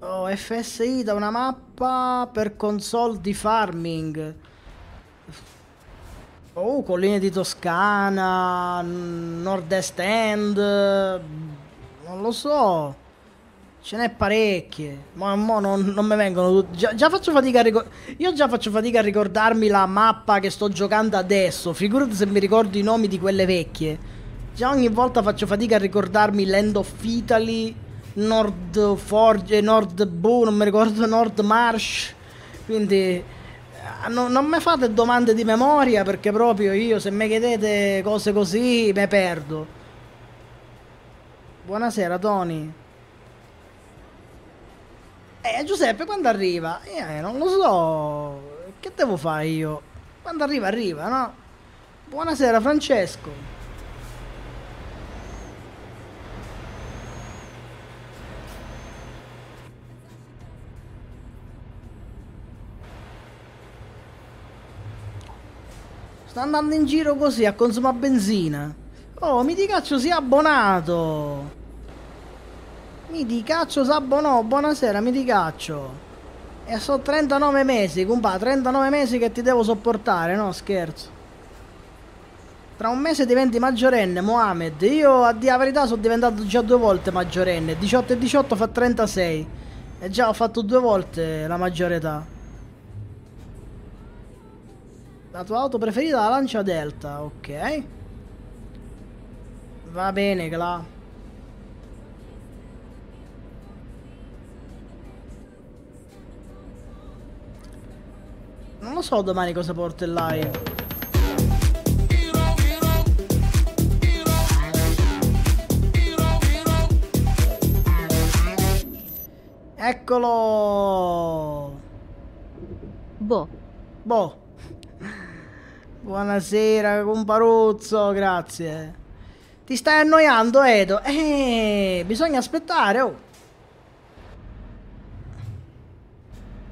Oh, FSI da una mappa per console di farming. Oh, colline di Toscana, nord-est end, non lo so. Ce n'è parecchie. Ma mo non, non mi vengono tutti. Già, già, faccio fatica a ricordare. Io già faccio fatica a ricordarmi la mappa che sto giocando adesso. Figurati se mi ricordo i nomi di quelle vecchie. Già ogni volta faccio fatica a ricordarmi Land of Italy, Nord Forge, Nord Boo, non mi ricordo Nord Marsh. Quindi eh, no, non mi fate domande di memoria perché proprio io se mi chiedete cose così mi perdo. Buonasera Tony. Eh, Giuseppe, quando arriva? Eh, non lo so. Che devo fare io? Quando arriva, arriva, no? Buonasera, Francesco. Sta andando in giro così a consumare benzina. Oh, mi di caccio si è abbonato. Mi di caccio s'abbonò, buonasera, mi di caccio. E sono 39 mesi, compa, 39 mesi che ti devo sopportare, no scherzo. Tra un mese diventi maggiorenne, Mohamed. Io a dire la verità sono diventato già due volte maggiorenne. 18 e 18 fa 36. E già ho fatto due volte la maggiore età. La tua auto preferita è la Lancia Delta, ok. Va bene, Cla. Non lo so domani cosa porta il live. Eccolo! Boh. Boh. Buonasera, comparuzzo, grazie. Ti stai annoiando, Edo? Eh, bisogna aspettare, oh.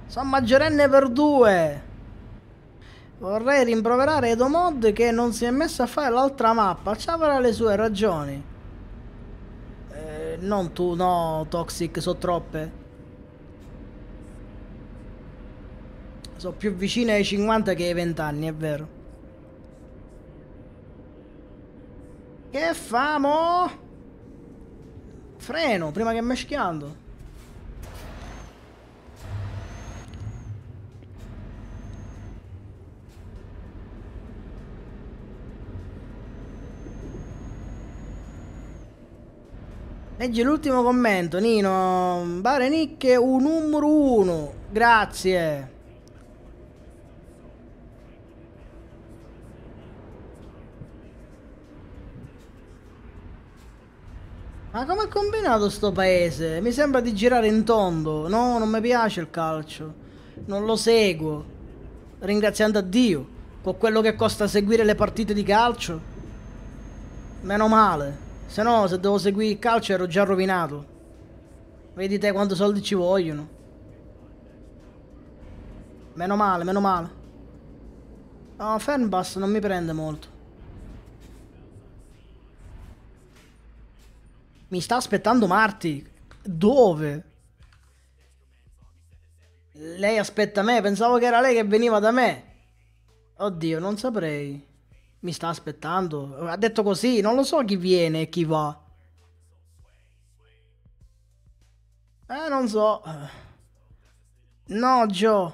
Sono maggiorenne per due. Vorrei rimproverare Edomod che non si è messo a fare l'altra mappa. Ci avrà le sue ragioni. Eh, non tu, no, Toxic, sono troppe. Sono più vicine ai 50 che ai 20 anni, è vero. Che famo? Freno, prima che meschiando. Leggi l'ultimo commento, Nino. Bare Nick un numero uno. Grazie. Ma come è combinato sto paese? Mi sembra di girare in tondo. No, non mi piace il calcio. Non lo seguo. Ringraziando a Dio. Con quello che costa seguire le partite di calcio. Meno male. Se no, se devo seguire il calcio ero già rovinato. Vedi te quanti soldi ci vogliono. Meno male, meno male. No, Fernbus non mi prende molto. Mi sta aspettando Marti. Dove? Lei aspetta me, pensavo che era lei che veniva da me. Oddio, non saprei. Mi sta aspettando. Ha detto così, non lo so chi viene e chi va. Eh, non so. No, Joe.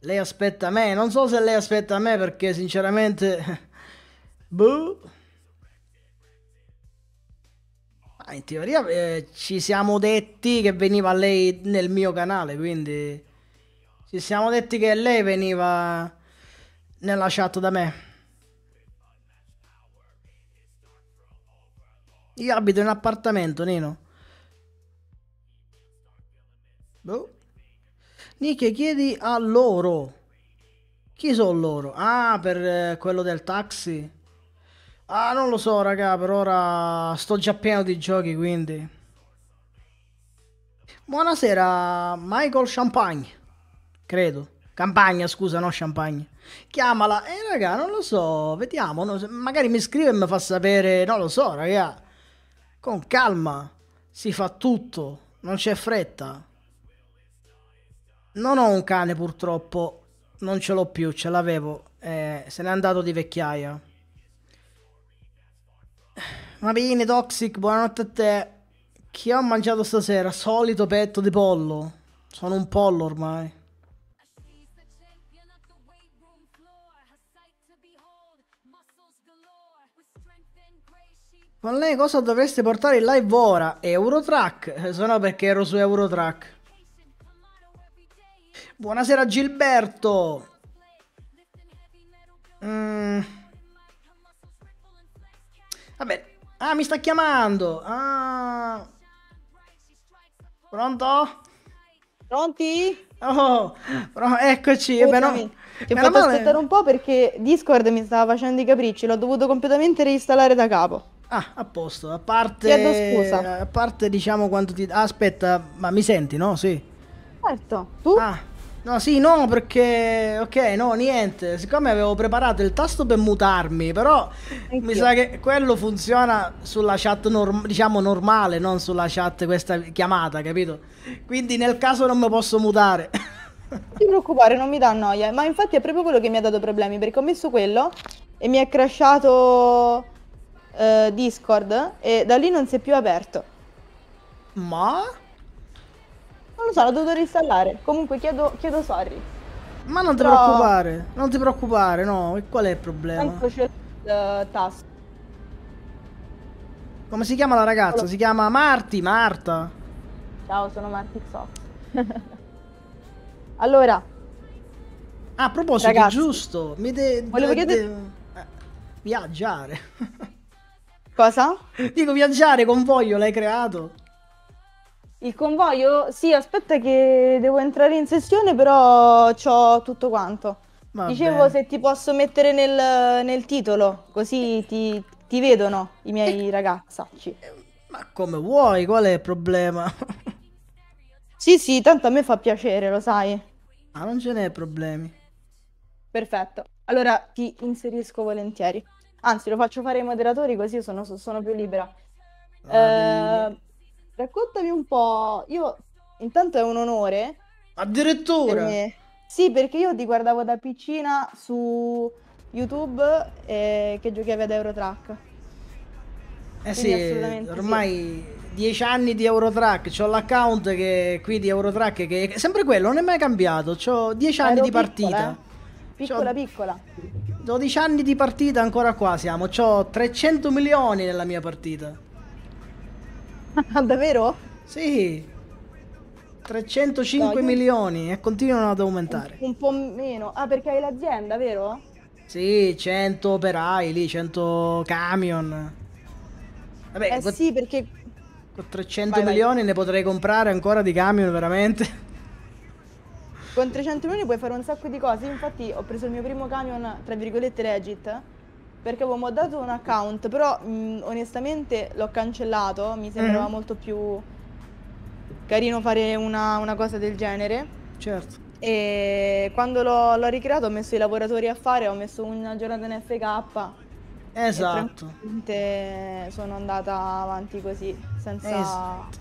Lei aspetta me. Non so se lei aspetta me perché sinceramente... [laughs] boh. Ah, in teoria eh, ci siamo detti che veniva lei nel mio canale, quindi... Ci siamo detti che lei veniva nella chat da me. Io abito in appartamento, Nino. Boh. Nick, chiedi a loro. Chi sono loro? Ah, per eh, quello del taxi. Ah, non lo so, raga, per ora sto già pieno di giochi, quindi. Buonasera, Michael Champagne. Credo. Campagna, scusa, no Champagne. Chiamala. Eh, raga, non lo so, vediamo. Magari mi scrive e mi fa sapere, non lo so, raga. Con calma, si fa tutto, non c'è fretta. Non ho un cane purtroppo, non ce l'ho più, ce l'avevo. Eh, se n'è andato di vecchiaia. Va bene, Toxic, buonanotte a te. Che ho mangiato stasera? Solito petto di pollo. Sono un pollo ormai. Con lei cosa dovreste portare in live ora? Eurotrack? Eh, Sono perché ero su Eurotrack. Buonasera Gilberto. Mm. Vabbè. Ah, mi sta chiamando. Ah. Pronto? Pronti? Oh, però- eccoci. Scusami, Ti ho meno fatto male- aspettare un po' perché Discord mi stava facendo i capricci, l'ho dovuto completamente reinstallare da capo. Ah, a posto. A parte, Chiedo scusa. a parte diciamo quanto ti... ah, aspetta, ma mi senti, no? Sì. Certo. Tu? Ah, no, sì, no, perché... Ok, no, niente. Siccome avevo preparato il tasto per mutarmi, però mi Anch'io. sa che quello funziona sulla chat, norm- diciamo, normale, non sulla chat questa chiamata, capito? Quindi nel caso non mi posso mutare. Non ti preoccupare, non mi dà noia. Ma infatti è proprio quello che mi ha dato problemi, perché ho messo quello e mi è crashato eh, Discord e da lì non si è più aperto. ma... Non lo so, l'ho dovuto reinstallare. Comunque chiedo, chiedo sorry. Ma non ti Però- preoccupare, non ti preoccupare, no. E Qual è il problema? Tanto c'è il tasto. Come si chiama la ragazza? Si chiama Marti, Marta. Ciao, sono Marti Soft. [laughs] allora, Ah, a proposito, Ragazzi, giusto, mi de- volevo de- chiedere- de- eh, viaggiare. [laughs] cosa? Dico viaggiare, convoglio, l'hai creato? Il convoglio? Sì, aspetta che devo entrare in sessione, però c'ho tutto quanto. Va Dicevo se ti posso mettere nel, nel titolo, così ti, ti vedono i miei ragazzacci. Ma come vuoi, qual è il problema? Sì, sì, tanto a me fa piacere, lo sai. ah, non ce n'è problemi. Perfetto. Allora ti inserisco volentieri. Anzi, lo faccio fare ai moderatori così sono, sono più libera. Eh, raccontami un po'. Io, intanto è un onore per Addirittura. me. Sì, perché io ti guardavo da piccina su YouTube eh, che giocavi ad Eurotrack. Eh quindi sì, assolutamente sì. ormai 10 anni di Eurotrack, c'ho l'account che qui di Eurotrack che è sempre quello, non è mai cambiato, 10 anni Ero di piccola, partita. eh. Piccola, piccola. 12 anni di partita, ancora qua siamo. C'ho 300 milioni nella mia partita. [laughs] Davvero? Sì. 305 No, io- milioni e continuano ad aumentare. Un po' meno. Ah, perché hai l'azienda, vero? Sì, 100 operai lì, 100 camion. Vabbè, Eh con, sì, perché con 300 Vai, vai. milioni ne potrei comprare ancora di camion, veramente. Con 300 milioni puoi fare un sacco di cose. Infatti ho preso il mio primo camion, tra virgolette, legit, perché avevo moddato un account, però mh, onestamente l'ho cancellato, mi sembrava Mhm. molto più carino fare una, una cosa del genere. Certo. E quando l'ho, l'ho ricreato ho messo i lavoratori a fare, ho messo una giornata in FK Esatto. sono andata avanti così, senza, Esatto.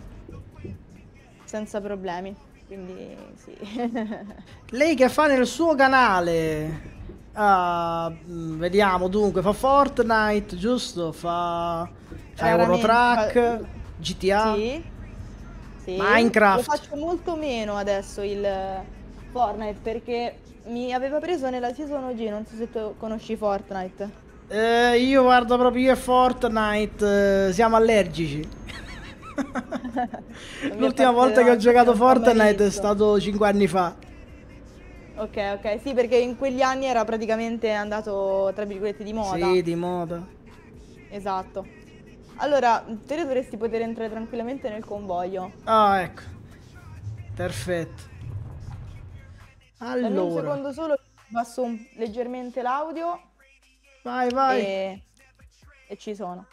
senza problemi. Quindi sì. [laughs] Lei che fa nel suo canale? Mm, vediamo dunque, fa Fortnite, giusto? Fa, fa Eurotrack, fa- GTA. Sì, sì. Minecraft. Lo faccio molto meno adesso il Fortnite perché mi aveva preso nella season OG, non so se tu conosci Fortnite. Eh, io guardo proprio io e Fortnite, eh, siamo allergici. [laughs] L'ultima volta che ho giocato Fortnite è stato 5 anni fa. Ok, ok, sì, perché in quegli anni era praticamente andato, tra virgolette, di moda. Sì, di moda. Esatto. Allora, te dovresti poter entrare tranquillamente nel convoglio. Ah, ecco. Perfetto. Dammi un Allora, secondo solo, basso un- leggermente l'audio vai, vai. e... e ci sono.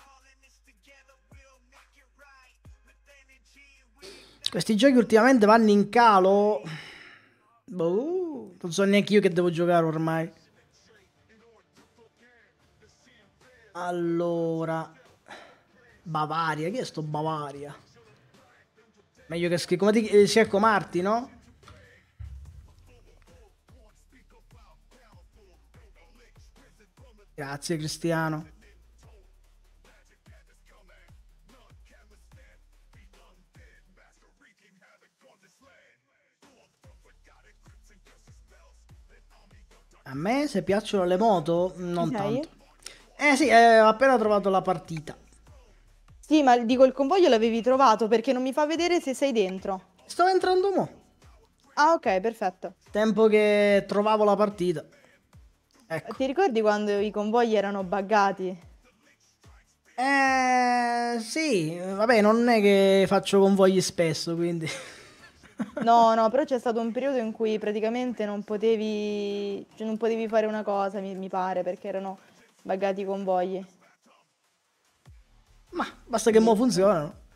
Questi giochi ultimamente vanno in calo. Boh, non so neanche io che devo giocare ormai. Allora, Bavaria, chi è sto Bavaria? Meglio che scrivo. Come ti eh, cerco Marti, no? Grazie Cristiano. A me se piacciono le moto, non sei? tanto. Eh sì, eh, ho appena trovato la partita. Sì, ma dico il convoglio l'avevi trovato perché non mi fa vedere se sei dentro. Sto entrando mo. Ah, ok, perfetto. Tempo che trovavo la partita. Ecco. Ti ricordi quando i convogli erano buggati? Eh sì, vabbè, non è che faccio convogli spesso, quindi... No, no, però c'è stato un periodo in cui praticamente non potevi, cioè non potevi fare una cosa, mi, mi pare, perché erano buggati i convogli. Ma basta che mo funzionano.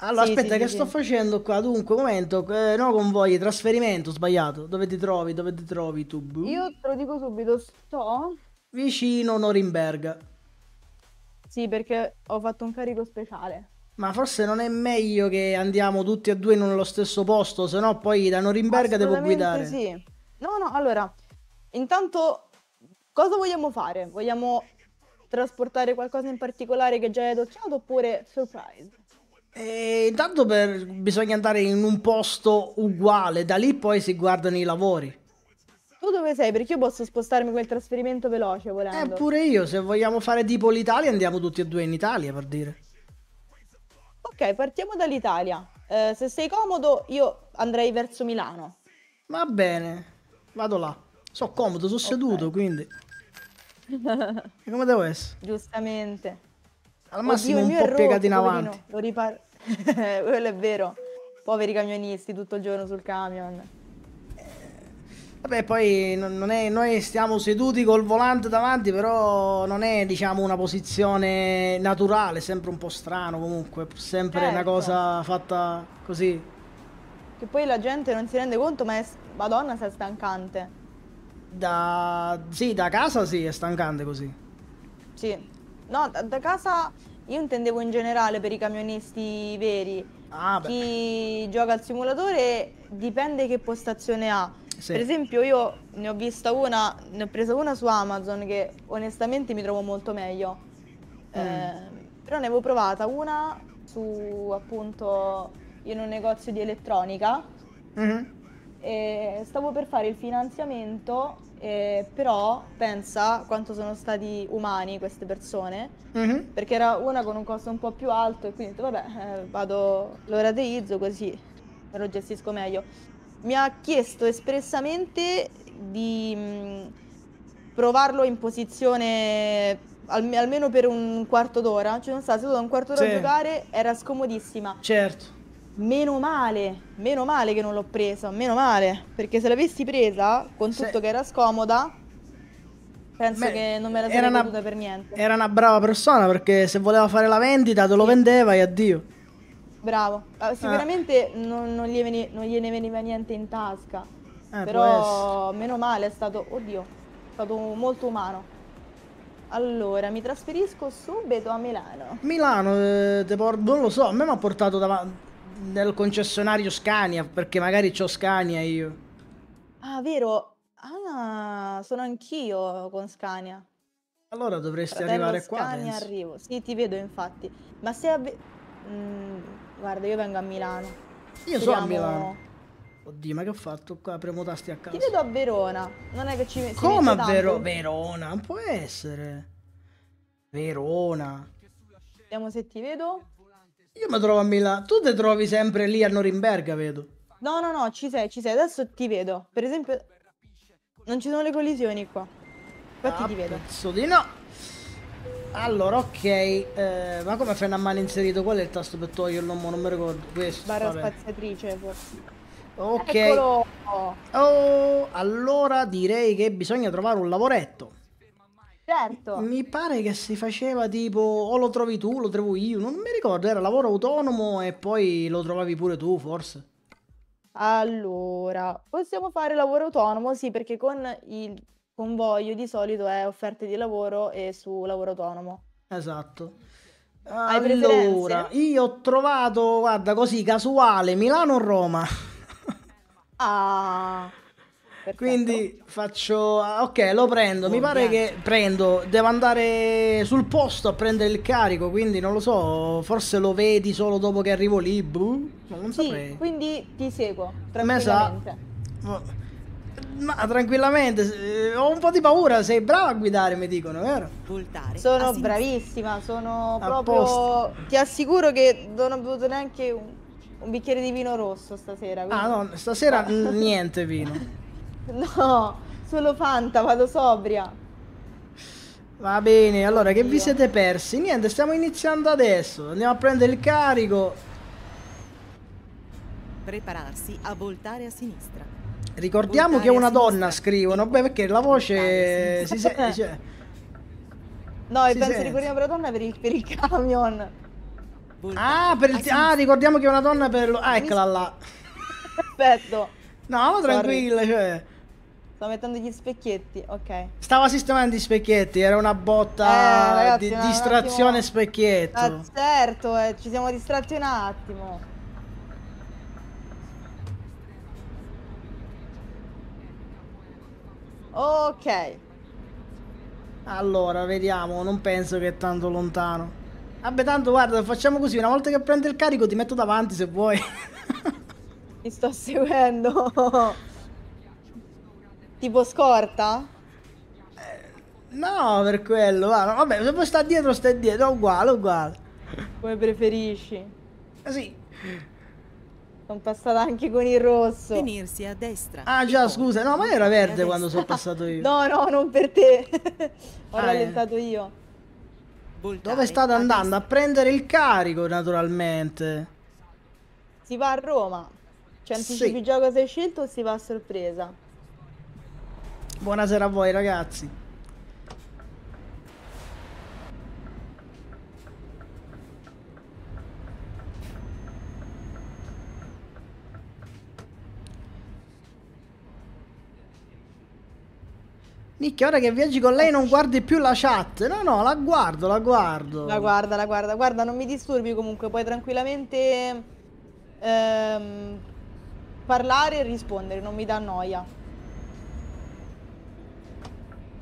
Allora, Sì, aspetta, sì, che sì, sto sì. facendo qua? Dunque, momento, eh, no convogli, trasferimento, sbagliato. Dove ti trovi? Dove ti trovi tu? Io te lo dico subito, sto... Vicino Norimberga. Sì, perché ho fatto un carico speciale. Ma forse non è meglio che andiamo tutti e due nello stesso posto, se no poi da Norimberga devo guidare. sì. No, no, allora, intanto cosa vogliamo fare? Vogliamo trasportare qualcosa in particolare che già hai adocchiato oppure surprise? E intanto per- bisogna andare in un posto uguale, da lì poi si guardano i lavori. Tu dove sei? Perché io posso spostarmi quel trasferimento veloce Eh, volendo. pure io, se vogliamo fare tipo l'Italia, andiamo tutti e due in Italia, per dire. Ok, partiamo dall'Italia. Eh, se sei comodo, io andrei verso Milano. Va bene, vado là. So comodo, sono seduto, quindi... [laughs] E come devo essere? Giustamente. Al massimo Oddio, un po' rotto, piegato in poverino. avanti. Lo ripar- [laughs] Quello è vero. Poveri camionisti tutto il giorno sul camion. Vabbè, poi non è, noi stiamo seduti col volante davanti, però non è, diciamo, una posizione naturale, sempre un po' strano comunque, sempre una Certo. cosa fatta così. Che poi la gente non si rende conto, ma è... Madonna, se è stancante. Da... Sì, da casa sì, è stancante così. Sì. No, da, da casa io intendevo in generale per i camionisti veri. Ah. Chi gioca al simulatore dipende che postazione ha. Sì. Per esempio io ne ho vista una, ne ho presa una su Amazon che onestamente mi trovo molto meglio. Mm. Eh, però ne avevo provata una su appunto in un negozio di elettronica Mhm. e stavo per fare il finanziamento, eh, però pensa quanto sono stati umani queste persone, Mhm. perché era una con un costo un po' più alto e quindi ho detto vabbè, eh, vado, lo rateizzo così me lo gestisco meglio. Mi ha chiesto espressamente di mh, provarlo in posizione alme- almeno per un quarto d'ora, cioè non sta seduta un quarto d'ora Sì. a giocare, era scomodissima. Certo. Meno male, meno male che non l'ho presa, meno male, perché se l'avessi presa, con Sì. tutto che era scomoda, penso Beh, che non me la sarei una- per niente. Era una brava persona perché se voleva fare la vendita te lo vendeva e addio. Bravo. Ah, Sicuramente non, non gli veni- non gliene veniva niente in tasca, Eh, però meno male, è stato, oddio, è stato molto umano. Allora, mi trasferisco subito a Milano. Milano, eh, non lo so, a me mi ha portato davanti nel concessionario Scania perché magari c'ho Scania io. Ah, vero? Ah, sono anch'io con Scania. Allora dovresti Fratello arrivare qua, Scania, penso. arrivo. Sì, ti vedo infatti. Ma se avve- Mm, guarda, io vengo a Milano. Io sono a Milano. Oddio, ma che ho fatto qua? Premo tasti a Ti caso. vedo a Verona. Non è che ci si Come a? Vero- Verona? Non può essere. Verona. Vediamo se ti vedo. Io mi trovo a Milano. Tu ti trovi sempre lì a Norimberga, vedo. No, no, no, ci sei, ci sei. Adesso ti vedo. Per esempio, non ci sono le collisioni qua. Infatti Ah, ti vedo. Penso di no. Allora, ok. eh, ma come freno a mano inserito? Qual è il tasto per toglierlo? Non, non mi ricordo. Questo. Barra vabbè. spaziatrice, forse. Ok. Eccolo. Oh, allora direi che bisogna trovare un lavoretto. Certo. Mi pare che si faceva tipo o lo trovi tu, lo trovo io, non mi ricordo, era lavoro autonomo e poi lo trovavi pure tu, forse. Allora, possiamo fare lavoro autonomo? Sì, perché con il convoglio di solito è offerte di lavoro e su lavoro autonomo. Esatto. Allora, io ho trovato, guarda, così casuale, Milano o Roma. Ah, [laughs] Quindi faccio... ah, Ok, lo prendo. Mi pare che prendo. Devo andare sul posto a prendere il carico. Quindi non lo so. Forse lo vedi solo dopo che arrivo lì. boh, Non Sì, saprei. quindi ti seguo Me sa. Ma tranquillamente. eh, Ho un po' di paura. Sei brava a guidare, mi dicono, vero? Voltare. Sono bravissima, sono proprio... Ti assicuro che non ho bevuto neanche un, un bicchiere di vino rosso stasera. quindi- Ah, no, stasera [laughs] niente vino. No, solo Fanta, vado sobria. Va bene, allora che vi siete persi? Niente, stiamo iniziando adesso. Andiamo a prendere il carico. Prepararsi a voltare a sinistra. Ricordiamo che è una donna, scrivono. Beh, perché la voce si sente. Cioè, No, e Si penso ricordiamo per la donna per il, per il camion. Ah, per il ah, ricordiamo che è una donna per lo. Ah, eccola là. Perfetto. No, ma tranquilla, cioè. Sto mettendo gli specchietti, ok. Stava sistemando i specchietti, era una Eh, botta ragazzi, di distrazione attimo- specchietto. Ah, certo, eh, ci siamo distratti un attimo. Ok. Allora, vediamo, non penso che è tanto lontano. Vabbè, tanto guarda, facciamo così, una volta che prende il carico ti metto davanti se vuoi. [laughs] Ti sto seguendo. tipo scorta? no, per quello, no, vabbè, se vuoi sta dietro, stai dietro, uguale, uguale. Come preferisci? Eh sì. Sono passata anche con il rosso. Tenersi a destra. Ah già, scusa, no, ma era verde quando sono [laughs] passato io. No, no, non per te. [laughs] Ho Ah, eh. rallentato io. Voltare Dove state a andando? A prendere il carico, naturalmente. Si va a Roma. Ci anticipi Sì. già cosa hai scelto o si va a sorpresa? Buonasera a voi, ragazzi. Nicchia, ora che viaggi con lei non guardi più la chat. No, no, la guardo, la guardo. La guarda, la guarda, guarda, non mi disturbi comunque, puoi tranquillamente ehm, parlare e rispondere, non mi dà noia.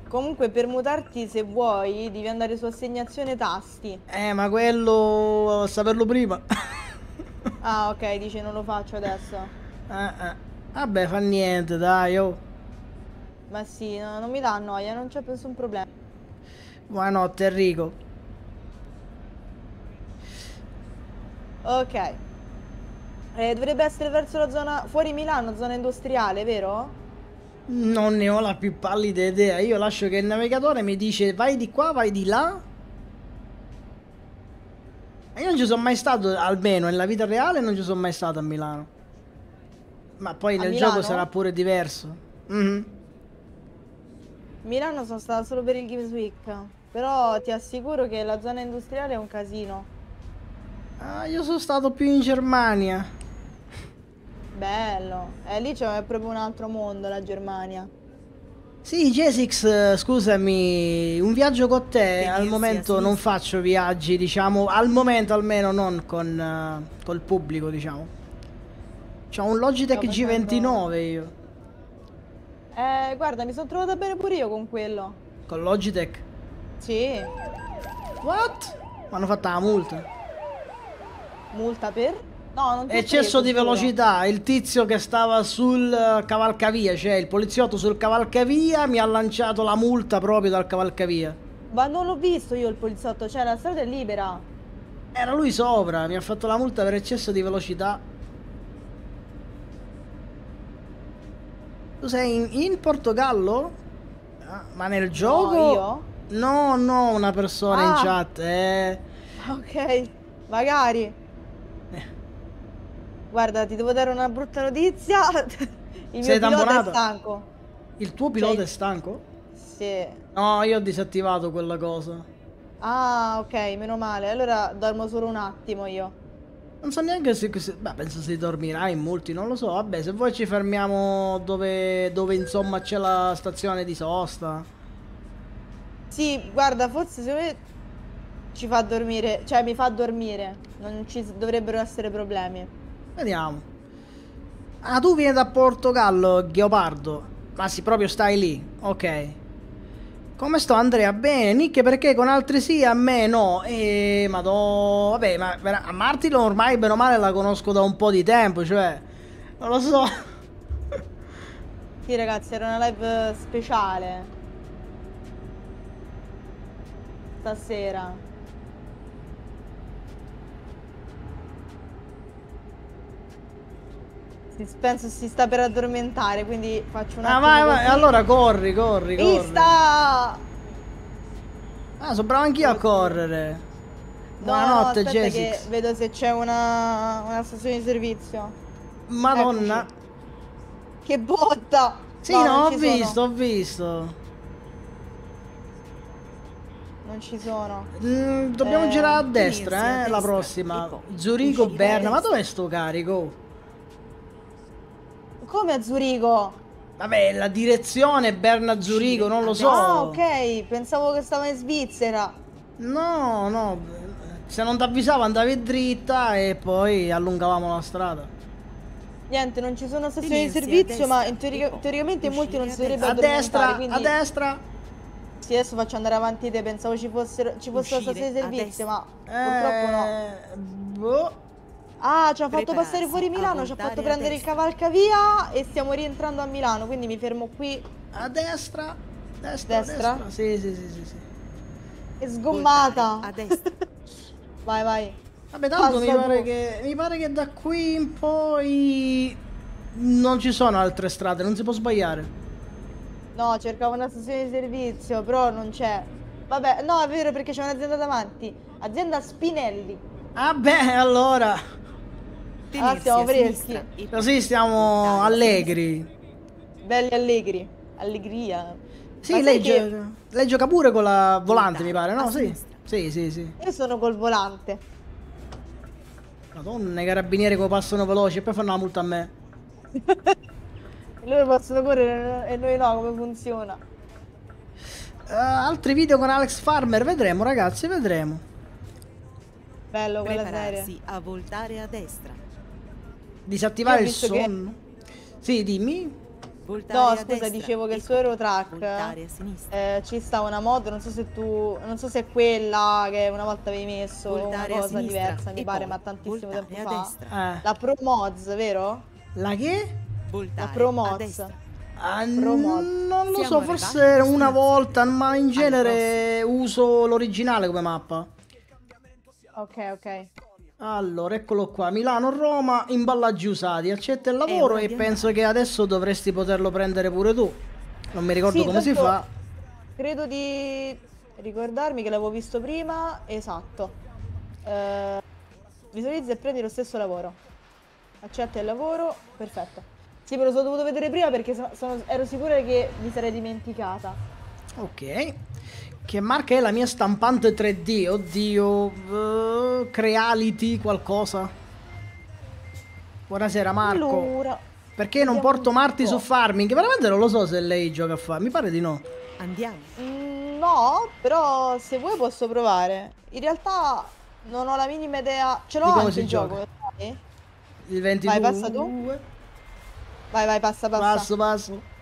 Comunque per mutarti se vuoi devi andare su assegnazione tasti. Eh, ma quello saperlo prima. Ah ok, dice non lo faccio adesso. Eh, eh. Vabbè, fa niente, dai, oh. Ma sì, no, non mi dà noia, non c'è nessun problema. Buonanotte, Enrico. Ok. Eh, dovrebbe essere verso la zona fuori Milano, zona industriale, vero? Non ne ho la più pallida idea. Io lascio che il navigatore mi dice vai di qua, vai di là. E io non ci sono mai stato, almeno nella vita reale, non ci sono mai stato a Milano. Ma poi A nel Milano? gioco sarà pure diverso. Mhm. Milano sono stata solo per il Games Week, però ti assicuro che la zona industriale è un casino. Ah, io sono stato più in Germania. Bello. E lì c'è proprio un altro mondo, la Germania. Sì, Jesix, eh, scusami, un viaggio con te. Tenersi Al momento non faccio viaggi, diciamo, al momento almeno non con eh, col pubblico, diciamo. C'ho un Logitech Sto facendo- G29 io. Eh, guarda, mi sono trovata bene pure io con quello. Con Logitech. Sì. What? Mi hanno fatto la multa. Multa per? No, non ti Eccesso di velocità. Il tizio che stava sul eh, cavalcavia, cioè il poliziotto sul cavalcavia, mi ha lanciato la multa proprio dal cavalcavia. Ma non l'ho visto io il poliziotto, cioè la strada è libera. Era lui sopra, mi ha fatto la multa per eccesso di velocità. Tu sei in, in Portogallo? Ah, ma nel gioco? No, io? No, no, una persona in Ah. chat. Eh. Ok, magari. Guarda, ti devo dare una brutta notizia. [laughs] Il Sei mio pilota è stanco. Il tuo pilota Cioè- è stanco? Sì. No, io ho disattivato quella cosa. Ah, ok, meno male. Allora dormo solo un attimo io. Non so neanche se, se- Beh, penso si dormirà in molti, non lo so. Vabbè, se vuoi ci fermiamo dove, dove insomma c'è la stazione di sosta. Sì, guarda, forse secondo me ci fa dormire, cioè mi fa dormire. Non ci dovrebbero essere problemi. Vediamo. Ah, tu vieni da Portogallo, Gheopardo. Ma sì, proprio stai lì. Ok. Come sto Andrea? Bene, Nick perché con altri sì, a me no. E madò, vabbè, ma a Martin ormai bene o male la conosco da un po' di tempo, cioè non lo so. Sì, ragazzi, era una live speciale. Stasera. Penso si sta per addormentare, quindi faccio un Ah, vai, vai, allora corri, corri, corri. Vista! Ah, sono bravo anch'io a correre. No, Buonanotte, no, Jesix. vedo se c'è una, una stazione di servizio. Madonna. Eccoci. Che botta! Sì, No, no, ho ci sono. visto, ho visto. Non ci sono. Mm, dobbiamo Eh, girare a destra, eh, la destra, prossima. Zurigo, Berna. Ma dov'è sto carico? Come a Zurigo? Vabbè, la direzione Berna Zurigo, non lo so. Ah, ok, pensavo che stava in Svizzera. No, no. Se non ti avvisavo andavi dritta e poi allungavamo la strada. Niente, non ci sono stazioni di servizio, destra, ma in teoria- ecco. teoricamente in molti non si Uscire a destra, quindi a destra. sì, adesso faccio andare avanti te, pensavo ci fossero ci fosse la Uscire stazione di servizio, ma purtroppo no. Eh, boh. Ah, ci ha fatto passare fuori Milano, ci ha fatto prendere il cavalcavia e stiamo rientrando a Milano, quindi mi fermo qui A destra. Destra, Destra? destra. Sì, sì, sì, sì, sì. e sgommata. Voltare a destra. [laughs] Vai, vai. Vabbè, tanto mi pare, che, mi pare che da qui in poi non ci sono altre strade, non si può sbagliare. No, cercavo una stazione di servizio, però non c'è. Vabbè, no, è vero perché c'è un'azienda davanti. Azienda Spinelli. Ah beh, allora, Tenersi siamo a freschi. sinistra così stiamo allegri. Belli allegri. Allegria. Sì, lei, sai che gio- lei gioca pure con la volante, mi pare, no? Sì. Sì, sì, sì. Io sono col volante. Madonna, i carabinieri come passano veloci e poi fanno la multa a me. E [laughs] loro possono correre e noi no, come funziona? Eh, altri video con Alex Farmer, vedremo ragazzi, vedremo. Bello quella prepararsi serie. a voltare a destra. Disattivare il visto che- sonno. Sì, dimmi. Voltare No, scusa, destra dicevo che e su Eurotrack eh, ci sta una mod, non so se tu. Non so se è quella che una volta avevi messo, o una Voltare a cosa sinistra diversa, mi pare, poi ma tantissimo tempo fa. Eh, La Pro Mods, vero? la che? Voltare La Pro Mods. Ah, non lo Siamo so, arrivati forse a una volta, ma in genere uso l'originale come mappa. Ok, ok. Allora, eccolo qua, Milano-Roma, imballaggi usati, accetta il lavoro ora e penso che adesso dovresti poterlo prendere pure tu. Non mi ricordo Sì, come si fa. Credo di ricordarmi che l'avevo visto prima. Esatto. Eh, visualizza e prendi lo stesso lavoro. Accetta il lavoro. Perfetto. Sì, me lo sono dovuto vedere prima perché so- sono- ero sicura che mi sarei dimenticata. Ok. Che marca è la mia stampante 3D? Oddio, eh, Creality qualcosa. Buonasera Marco. Allora, Perché non porto Marti su farming? Veramente non lo so se lei gioca a farming. Mi pare di no. Andiamo. mm, no, però se vuoi posso provare. In realtà non ho la minima idea. Ce l'ho anche il gioco. Il 22. Vai, passa tu. Vai, vai, passa, passa. Passo, passo.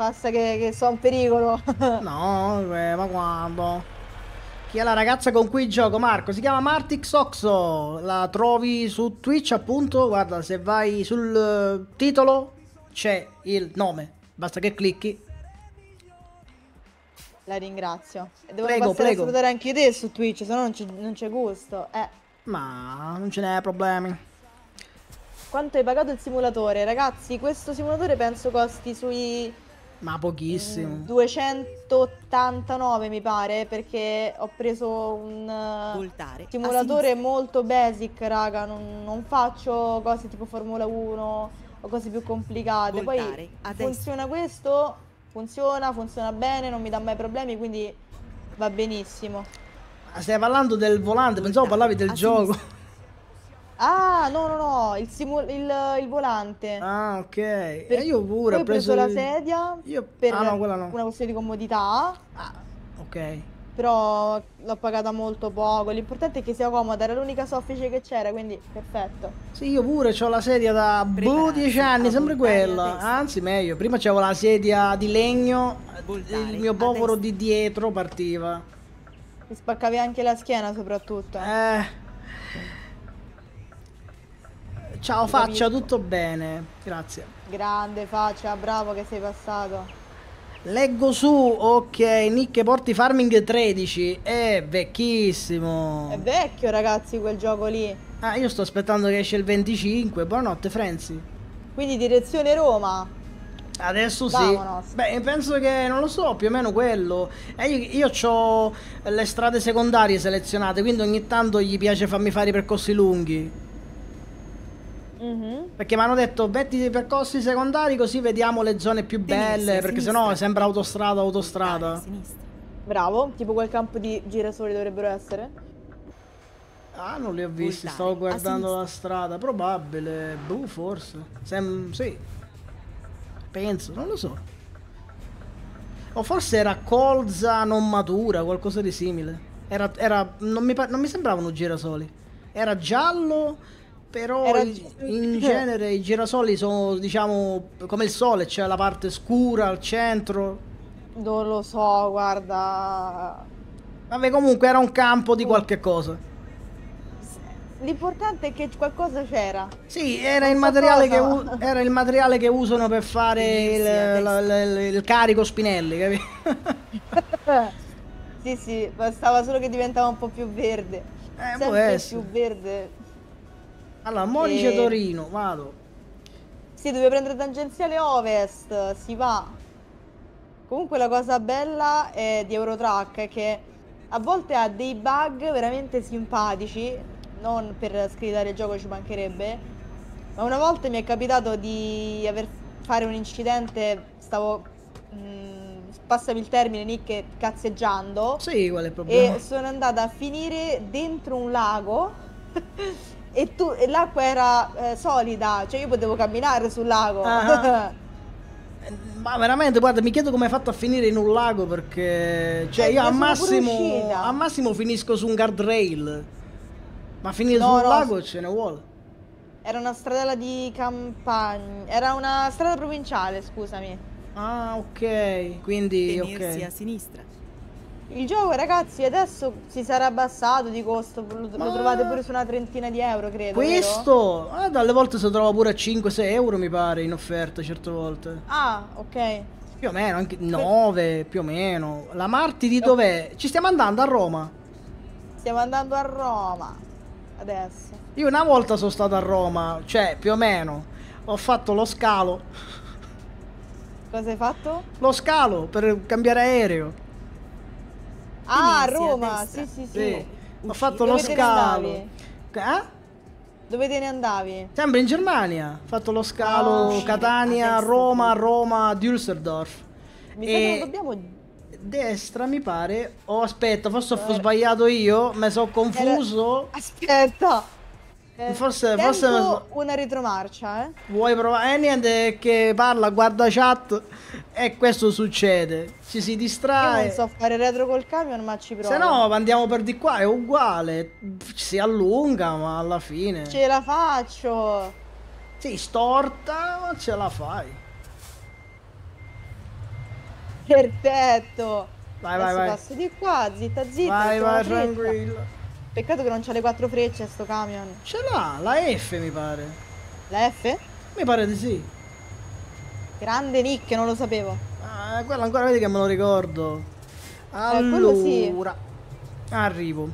Passa che, che sono in pericolo. [laughs] No, eh, ma quando? Chi è la ragazza con cui gioco, Marco? Si chiama Martix Oxo. La trovi su Twitch, appunto. Guarda, se vai sul eh, titolo c'è il nome. Basta che clicchi. La ringrazio. Devo Prego, prego. salutare anche te su Twitch, se no non c'è gusto. Eh. Ma non ce n'è problemi. Quanto hai pagato il simulatore? Ragazzi, questo simulatore penso costi sui Ma pochissimo. 289 mi pare, perché ho preso un eh, Voltare simulatore sinistra. molto basic, raga. Non, non faccio cose tipo Formula 1 o cose più complicate. Voltare Poi a destra. funziona questo, funziona, funziona bene, non mi dà mai problemi, quindi va benissimo. Ma Stai parlando del volante, pensavo parlavi del A gioco. Ah, no, no, no, il, il, il volante. Ah, ok. E Per- io pure Poi ho ho preso preso la sedia Io... per Ah no, quella no. una questione di comodità. Ah, ok. Però l'ho pagata molto poco. L'importante è che sia comoda, era l'unica soffice che c'era, quindi perfetto. Sì, io pure ho la sedia da boh, Prepararsi 10 anni, sempre quella. Anzi, meglio. Prima c'avevo la sedia di legno, Voltare il mio povero di dietro partiva. Mi spaccavi anche la schiena soprattutto. Eh. Ciao faccia, tutto bene. Grazie. Grande faccia, bravo che sei passato. Leggo su, ok, Nick porti farming 13. È vecchissimo. È vecchio ragazzi quel gioco lì. Ah, io sto aspettando che esce il 25. Buonanotte, Frenzy. Quindi direzione Roma. Adesso sì. Vamonos. Beh, penso che non lo so, più o meno quello. E io, ho le strade secondarie selezionate, quindi ogni tanto gli piace farmi fare i percorsi lunghi. Mhm. Perché mi hanno detto metti i percorsi secondari così vediamo le zone più belle, a perché sinistra. sennò sembra autostrada, autostrada. sinistra. Bravo, tipo quel campo di girasoli dovrebbero essere. Ah, non li ho visti, Voltare stavo guardando sinistra. la strada, probabile, boh, forse. Sem- sì. Penso, non lo so. O forse era colza non matura, qualcosa di simile. Era, era- non, mi, non mi sembravano girasoli. Era giallo, però Era in [laughs] genere i girasoli sono, diciamo, come il sole, c'è la parte scura al centro. Non lo so, guarda. Vabbè, comunque era un campo di qualche cosa. L'importante è che qualcosa c'era. Sì, era il, che [laughs] era il materiale che usano per fare il, la- il carico Spinelli, capito? [laughs] sì, sì, bastava solo che diventava un po' più verde. Eh, può Sempre essere. più verde. Allora, Modice E- Torino, vado. Sì, dove prendere tangenziale ovest, si va. Comunque la cosa bella è di Eurotrack è che a volte ha dei bug veramente simpatici, non per scrivere il gioco ci mancherebbe, ma una volta mi è capitato di aver fare un incidente, stavo, mm, passami il termine, Nick, cazzeggiando. Sì, qual è il problema? e sono andata a finire dentro un lago [laughs] e, tu- e l'acqua era eh, solida, cioè io potevo camminare sul lago. Ah. [laughs] Ma veramente, guarda, mi chiedo come hai fatto a finire in un lago perché... Cioè, Eh, io al massimo, al massimo finisco su un guardrail. Ma finire No, sul no, lago ce ne vuole. Era una stradella di campagna, era una strada provinciale, scusami. Ah, ok. Quindi, Tenersi a ok. sinistra. Il gioco, ragazzi, adesso si sarà abbassato di costo, lo, lo Ma- trovate pure su una trentina di euro, credo. Questo, ah, dalle volte si trova pure a 5-6 euro, mi pare, in offerta certe volte. Ah, ok. Più o meno, anche 9 più o meno. La Marti di dov'è? Ci stiamo andando a Roma. Stiamo andando a Roma. Adesso. Io una volta sono stato a Roma, cioè più o meno. Ho fatto lo scalo. Cosa hai fatto? Lo scalo per cambiare aereo. Ah, a Roma, destra. sì, sì, sì. Sì. Ho fatto lo Dove ne scalo. Eh? Dove te ne andavi? Sempre in Germania. Ho fatto lo scalo Ah. Catania, A destra. Roma, Roma, Düsseldorf. Mi sa che E- non dobbiamo... Destra mi pare. Oh, aspetta, forse ho sbagliato io. Mi sono confuso. Aspetta! Eh, Forse- forse una retromarcia, eh? Vuoi provare? Eh, niente, che parla, guarda chat. E questo succede. Ci si Io distrae. non so fare retro col camion, ma ci provo. Se no andiamo per di qua, è uguale. Si allunga, ma alla fine. Ce la faccio! Sì, storta, ma ce la fai. Perfetto! Vai, Adesso vai, vai. passo di qua, zitta zitta. Vai, vai, tranquillo. Peccato che non c'ha le quattro frecce sto camion. Ce l'ha, la F mi pare. La F? Mi pare di sì. Grande Nick, non lo sapevo. Ah, quello ancora vedi che me lo ricordo. quello sì. Allora, arrivo.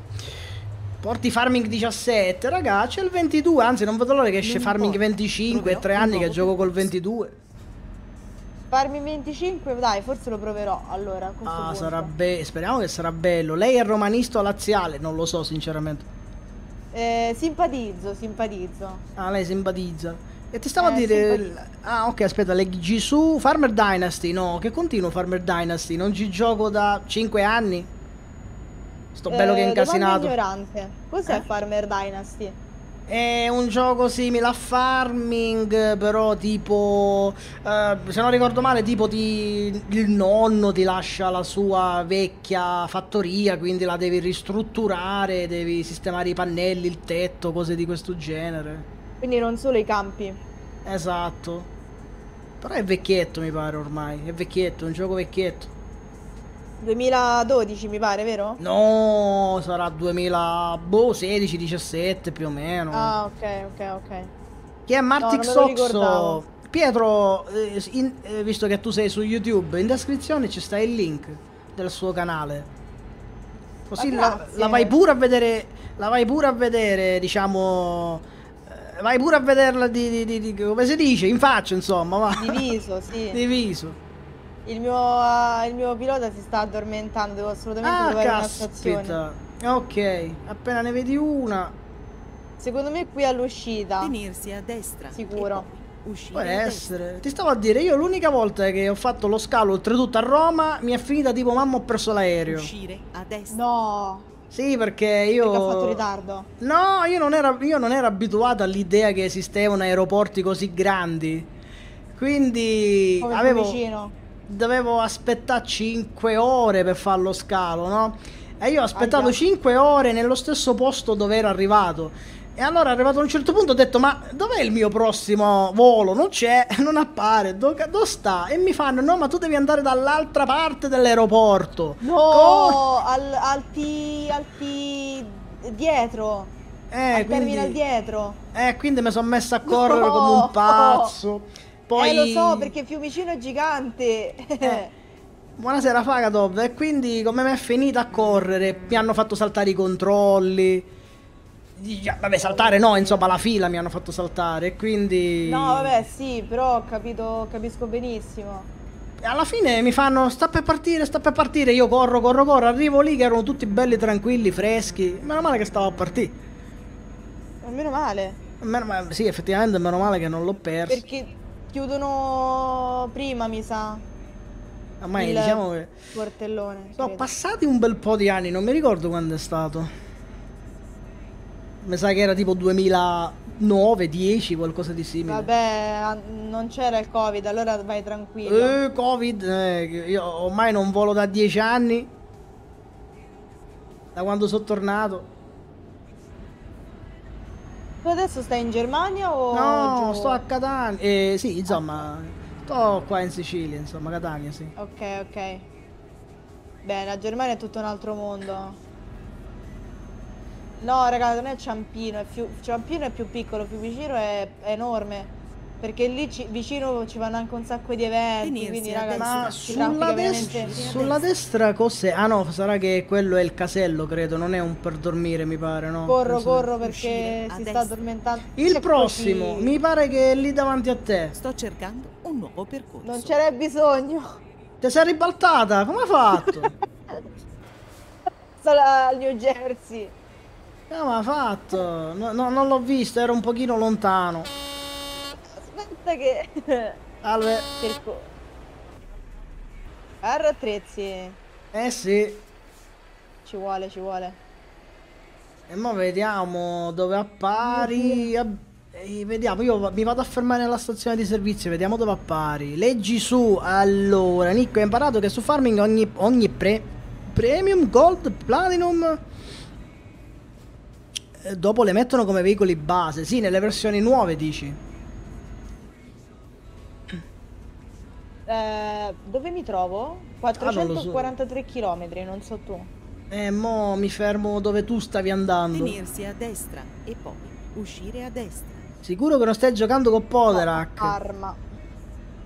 Porti Farming 17, raga, c'è il 22, anzi non vedo l'ora che esce Farming importa. 25, è tre anni che gioco col percorso. 22. Farmi 25, dai, forse lo proverò allora. a Ah, sarà speriamo che sarà bello. Lei è romanisto laziale, non lo so sinceramente. Eh, simpatizzo, simpatizzo. Ah, lei simpatizza. E ti stavo a Eh, dire... simpatizza. Ah, ok, aspetta, leggi su Farmer Dynasty. No, che continuo Farmer Dynasty. Non ci gioco da 5 anni. Sto bello che è Eh, incasinato. Cos'è Eh? Farmer Dynasty? È un gioco simile a Farming, però tipo, eh, se non ricordo male, tipo ti, il nonno ti lascia la sua vecchia fattoria, quindi la devi ristrutturare, devi sistemare i pannelli, il tetto, cose di questo genere. Quindi non solo i campi. Esatto. Però è vecchietto mi pare ormai, è vecchietto, è un gioco vecchietto. 2012 mi pare, vero? No, sarà 2016-17 più o meno. Ah, ok, ok, ok. Che è Martix No, Oxo. Pietro, eh, in- eh, visto che tu sei su YouTube, in descrizione ci sta il link del suo canale. Così la, la vai pure a vedere, la vai pure a vedere, diciamo, eh, vai pure a vederla di, di- di- come si dice, in faccia, insomma, va. Diviso, sì. Di viso. [laughs] Il mio, eh, il mio pilota si sta addormentando, devo assolutamente Ah, trovare una stazione. caspita. Ok, appena ne vedi una, Secondo me qui all'uscita. Tenersi a destra. Sicuro. Uscire può a destra. essere. Ti stavo a dire, io l'unica volta che ho fatto lo scalo, oltretutto a Roma, mi è finita tipo mamma ho perso l'aereo. Uscire a destra. No, Sì, perché io. perché ha fatto ritardo. No, io non, ero, io non ero abituato all'idea che esistevano aeroporti così grandi. Quindi Come avevo, vicino. Dovevo aspettare 5 ore per fare lo scalo, no? E io ho aspettato Aia. 5 ore nello stesso posto dove ero arrivato. E allora arrivato a un certo punto ho detto, ma dov'è il mio prossimo volo? Non c'è, [laughs] non appare, dove, dove sta? E mi fanno, no, ma tu devi andare dall'altra parte dell'aeroporto. No, Co- al, al T, al T dietro. Eh, al quindi- terminal dietro. Eh, quindi mi sono messo a correre No! come un pazzo. Poi... Eh, lo so, perché Fiumicino è gigante. Eh, Buonasera Fagatov, e quindi come mi è finita a correre, mi hanno fatto saltare i controlli. Vabbè, saltare no, insomma, la fila mi hanno fatto saltare, e quindi... No, vabbè, sì, però ho capito, capisco benissimo. Alla fine mi fanno, sta per partire, sta per partire, io corro, corro, corro, arrivo lì che erano tutti belli, tranquilli, freschi. Meno male che stavo a partire. Meno male, Meno ma- sì, effettivamente, meno male che non l'ho perso. perché chiudono prima, mi sa, Ormai il diciamo che... sportellone. Sono passati un bel po' di anni, non mi ricordo quando è stato. Mi sa che era tipo 2009, 10, qualcosa di simile. Vabbè, non c'era il Covid, allora vai tranquillo. Eh, Covid, eh, io ormai non volo da 10 anni. Da quando sono tornato. Adesso stai in Germania o No, giù? sto a Catania. Eh, sì, insomma, sto qua in Sicilia, insomma, Catania, sì. Ok, ok. Beh, la Germania è tutto un altro mondo. No, raga, non è Ciampino, è Fiu- Ciampino è più piccolo, più vicino è, è enorme. Perché lì ci- vicino ci vanno anche un sacco di eventi, Tenersi quindi a raga, destra. Ma sulla veramente... sulla destra cos'è? Ah no, sarà che quello è il casello, credo, non è un per dormire, mi pare, no? Corro, Penso- corro perché si sta destra. addormentando. Il C'è prossimo, così. mi pare che è lì davanti a te. Sto cercando un nuovo percorso. Non c'era bisogno. Ti sei ribaltata? Come hai fatto? [laughs] Solo al New Jersey. Come hai fatto? No, no, non l'ho visto, ero un pochino lontano. Aspetta che... [laughs] Salve. Cerco... Carro attrezzi. Eh sì. Ci vuole, ci vuole. E mo vediamo dove appari. Ab- eh, Vediamo, io mi vado a fermare nella stazione di servizio, vediamo dove appari. Leggi su. Allora, Nico, hai imparato che su Farming ogni, ogni pre- Premium, Gold, Platinum... eh, Dopo le mettono come veicoli base. Sì, nelle versioni nuove dici. Eh, dove mi trovo? Ah, non so. 443 km, non so tu. E mo mi fermo dove tu stavi andando. Tenersi a destra e poi uscire a destra. Sicuro che non stai giocando con Poderak? Arma.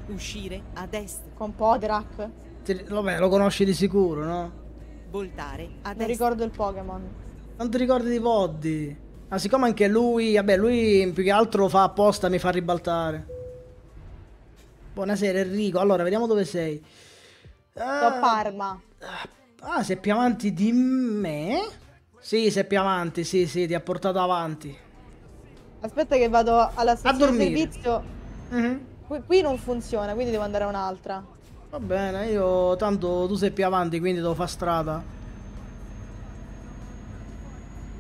Uscire a destra. Con Podrak. Ti- Vabbè, lo conosci di sicuro, no? Voltare a Non destra. ricordo il Pokémon. Non ti ricordi di Poddy? Ma siccome anche lui, vabbè, lui più che altro lo fa apposta, mi fa ribaltare. Buonasera Enrico, allora vediamo dove sei. Sto a Parma. Ah, sei più avanti di me? Sì, sei più avanti, sì, sì, ti ha portato avanti. Aspetta che vado alla stazione di servizio. Mhm. Qui, qui non funziona, quindi devo andare a un'altra. Va bene, io tanto tu sei più avanti, quindi devo fare strada.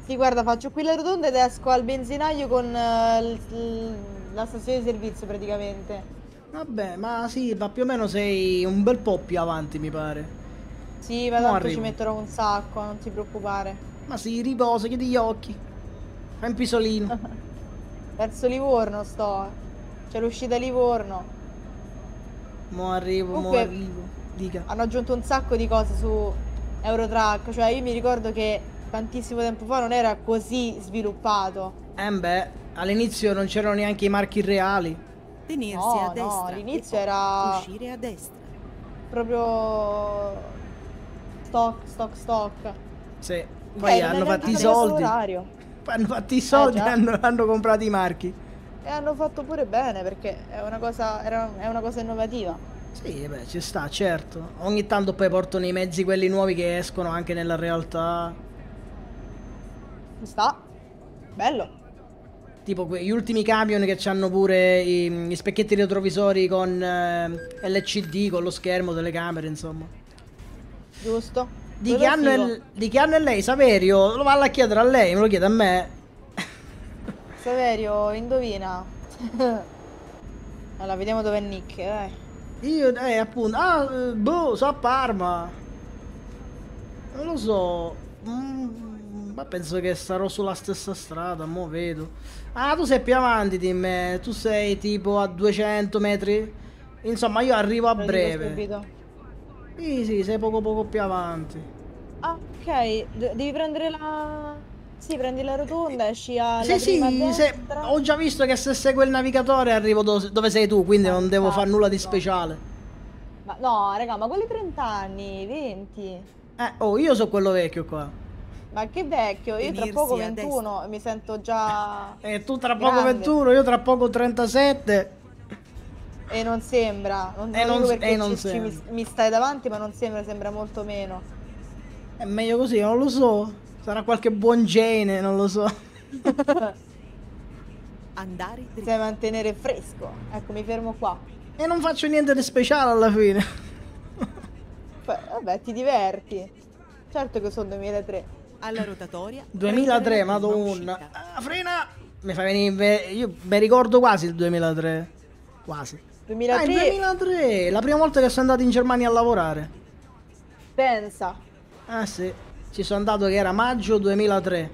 Sì, guarda, faccio qui le rotonde ed esco al benzinaio con l- la stazione di servizio praticamente. Vabbè, ma sì, ma più o meno sei un bel po' più avanti, mi pare. Sì, ma Mo tanto ci arrivo. metterò un sacco, non ti preoccupare. Ma sì, riposa, chiudi gli occhi. Fai un pisolino. [laughs] Verso Livorno sto. C'è l'uscita Livorno. Mo arrivo, mo Comunque- arrivo. Dica. Hanno aggiunto un sacco di cose su Eurotrack, cioè io mi ricordo che tantissimo tempo fa non era così sviluppato. Eh beh, all'inizio non c'erano neanche i marchi reali. Tenersi No, a no, destra. all'inizio e poi era- Uscire a destra. Proprio stock, stock, stock. Sì. Poi Eh, hanno fatto i soldi. hanno fatto i soldi e già. hanno, hanno comprato i marchi. E hanno fatto pure bene perché è una cosa, era- è una cosa innovativa. Sì, beh, ci sta, certo. Ogni tanto poi portano i mezzi quelli nuovi che escono anche nella realtà. Ci sta. Bello. Tipo gli ultimi camion che hanno pure i, gli specchietti retrovisori con eh, LCD, con lo schermo, telecamere, insomma. Giusto? Di che, anno è, di che anno è lei, Saverio? Lo valla a chiedere a lei, me lo chiede a me. Saverio, indovina. [laughs] allora, vediamo dove è Nick, dai. Io, eh, appunto, ah, boh, so a Parma. Non lo so. Mm, ma penso che sarò sulla stessa strada, mo vedo. Ah, tu sei più avanti di me, tu sei tipo a 200 metri. Insomma, io arrivo a lo breve. Sì, sì, sei poco poco più avanti. Ah, ok. De- devi prendere la... Sì, prendi la rotonda, esci alla Sì, sì, se- ho già visto che se seguo il navigatore arrivo do- dove sei tu, quindi non devo fare nulla di Fantastico. speciale. Ma no, raga, ma quelli 30 anni, 20. Eh, oh, io so quello vecchio qua. Ma che vecchio, io tra poco a 21 e mi sento già... [laughs] E tu tra poco Grande. 21, io tra poco 37. E non sembra, non, E non perché e non ci- ci- mi, sembra. mi stai davanti, ma non sembra, sembra molto meno. È meglio così, non lo so. Sarà qualche buon gene, non lo so. [laughs] Andare dritto. Sai mantenere fresco. Ecco, mi fermo qua. E non faccio niente di speciale alla fine. Vabbè, ti diverti. Certo che sono 2003. Alla rotatoria. 2003, prendere la prima madonna. Ah, frena! Mi fa venire... ve- Io mi ricordo quasi il 2003. Quasi. Ah, 2003, il 2003, la prima volta che sono andato in Germania a lavorare. pensa. Ah sì, ci sono andato che era maggio 2003.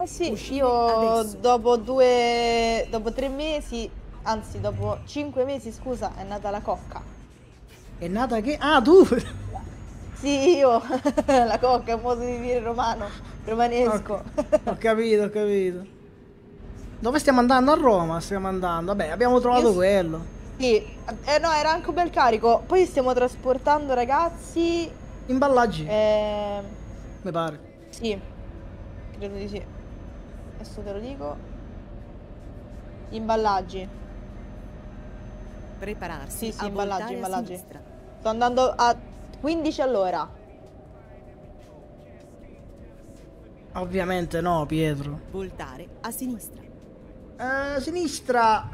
Eh sì, Uscire io adesso. dopo due... dopo tre mesi, anzi dopo cinque mesi, scusa, è nata la cocca. È nata che... Ah, tu! [laughs] Sì, io, [laughs] la cocca è un modo di dire romano, romanesco. ho capito, ho capito. Dove stiamo andando? A Roma stiamo andando. Vabbè, abbiamo trovato Io quello. Sì, eh no, era anche un bel carico. Poi stiamo trasportando ragazzi. Imballaggi, Eh, mi pare. sì, credo di sì. Adesso te lo dico. Imballaggi. Prepararsi. Sì, sì, a imballaggi, imballaggi. Sto andando a 15 all'ora. Ovviamente no, Pietro. Voltare a sinistra. Eh, sinistra.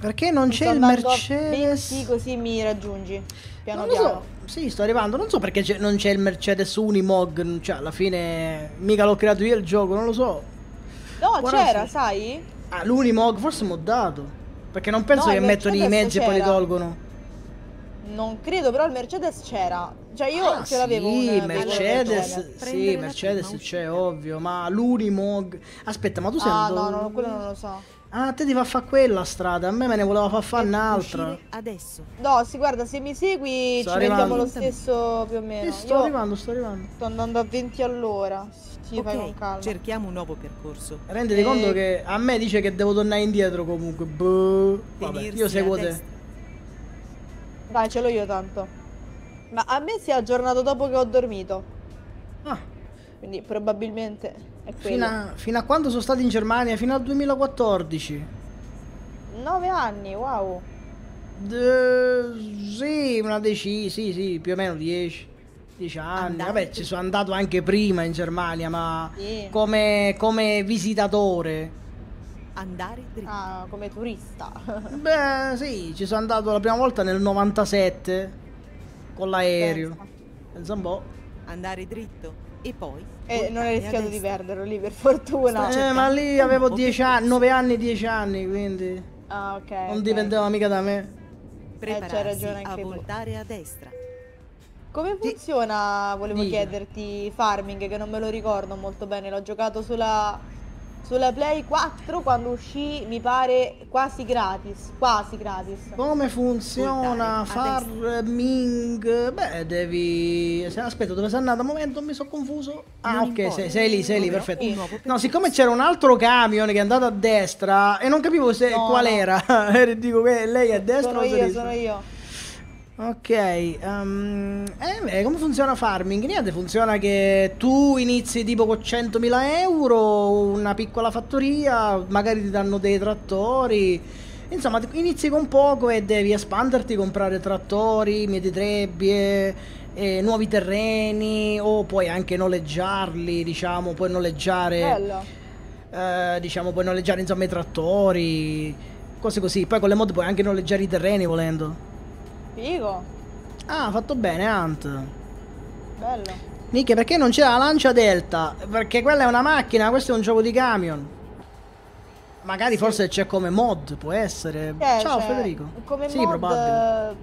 Perché non c'è il a Mercedes? 20 così mi raggiungi. Piano non lo piano. so. Sì, sto arrivando. Non so perché c'è- non c'è il Mercedes Unimog. Cioè, alla fine mica l'ho creato io il gioco, non lo so. No, Guarda c'era, se- sai? Ah, l'Unimog forse mi ho dato. Perché non penso No, che mettono i mezzi e poi li tolgono. Non credo, però il Mercedes c'era. Cioè io Ah, ce l'avevo sì, un Mercedes, sì, Mercedes c'è, ovvio, ma l'Unimog... Aspetta, ma tu sei Ah, andato- no, no, quello non lo so. Ah, te ti fa fare quella strada, a me me ne voleva far fare un'altra. Adesso. No, sì, guarda, se mi segui Sto ci arrivando. lo stesso più o meno. Eh, sto Io arrivando, sto arrivando. sto andando a 20 all'ora. Sì, fai con ok, calma. cerchiamo un nuovo percorso. Renditi Eh, conto che a me dice che devo tornare indietro comunque. Boh. Vabbè, io seguo te. destra. Dai, ce l'ho io tanto. Ma a me si è aggiornato dopo che ho dormito. Ah, Quindi probabilmente è quello. fino a, fino a quando sono stato in Germania? Fino al 2014. 9 anni, wow. D- sì, una decina, sì, sì, più o meno 10. 10 anni. Andare Vabbè, ci sono andato anche prima in Germania, ma Sì. come, come visitatore. Andare dritto. Ah, come turista. [laughs] Beh, sì, ci sono andato la prima volta nel 97 con l'aereo. Pensa. Un po'. Andare dritto. E poi E non hai rischiato di perderlo lì, per fortuna. Eh, ma lì avevo un po' 10 più anni, presto. 9 anni, 10 anni, quindi Ah, ok. non ok. dipendeva mica da me. Prepararsi Eh, ragione a anche tu. voltare a destra. Come funziona, volevo Dica. chiederti, Farming, che non me lo ricordo molto bene, l'ho giocato sulla, sulla Play 4 quando uscì, mi pare, quasi gratis, quasi gratis. Come funziona farming? Beh, devi. Aspetta, dove sei andato? Un momento, mi sono confuso. Ah, Non ok, importa. sei, sei lì, sei lì, perfetto. No, siccome c'era un altro camion che è andato a destra e non capivo se, No, qual no. era. [laughs] Dico che lei è a destra Sono o a io, sinistra? sono io. Ok, ehm, eh, come funziona farming? Niente, funziona che tu inizi tipo con 100.000 euro, una piccola fattoria, magari ti danno dei trattori, insomma inizi con poco e devi espanderti, comprare trattori, mieti trebbie, eh, nuovi terreni o puoi anche noleggiarli, diciamo, puoi noleggiare, eh, diciamo, puoi noleggiare insomma i trattori, cose così, poi con le mod puoi anche noleggiare i terreni volendo. Figo. Ah, fatto bene, Ant. Bello. Nicchia, perché non c'è la lancia delta? Perché quella è una macchina, questo è un gioco di camion. Magari forse c'è come mod, può essere. Eh, Ciao cioè, Federico. Come sì, mod, probabile.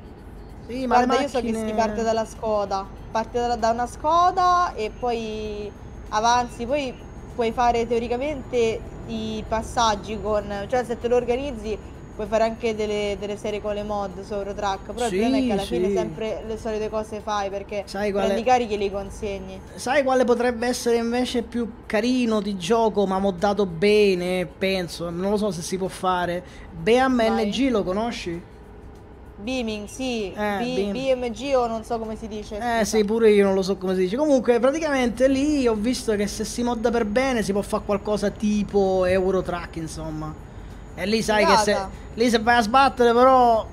Sì, ma Guarda, io so che macchine- si parte dalla Skoda, parte da, da una Skoda e poi avanzi, poi puoi fare teoricamente i passaggi con, cioè se te lo organizzi puoi fare anche delle, delle serie con le mod su Eurotrack, però Sì, il problema è che alla fine sì. sempre le solite cose fai perché Sai qual prendi carichi e li consegni. Sai quale potrebbe essere invece più carino di gioco, ma moddato bene, penso. Non lo so se si può fare. BMNG lo conosci? Beaming, sì, Eh, B- Beam. BMG o non so come si dice. Eh scusa. sì, pure io non lo so come si dice. Comunque, praticamente lì ho visto che se si modda per bene si può fare qualcosa tipo Eurotrack, insomma. E lì sai che se, lì se vai a sbattere però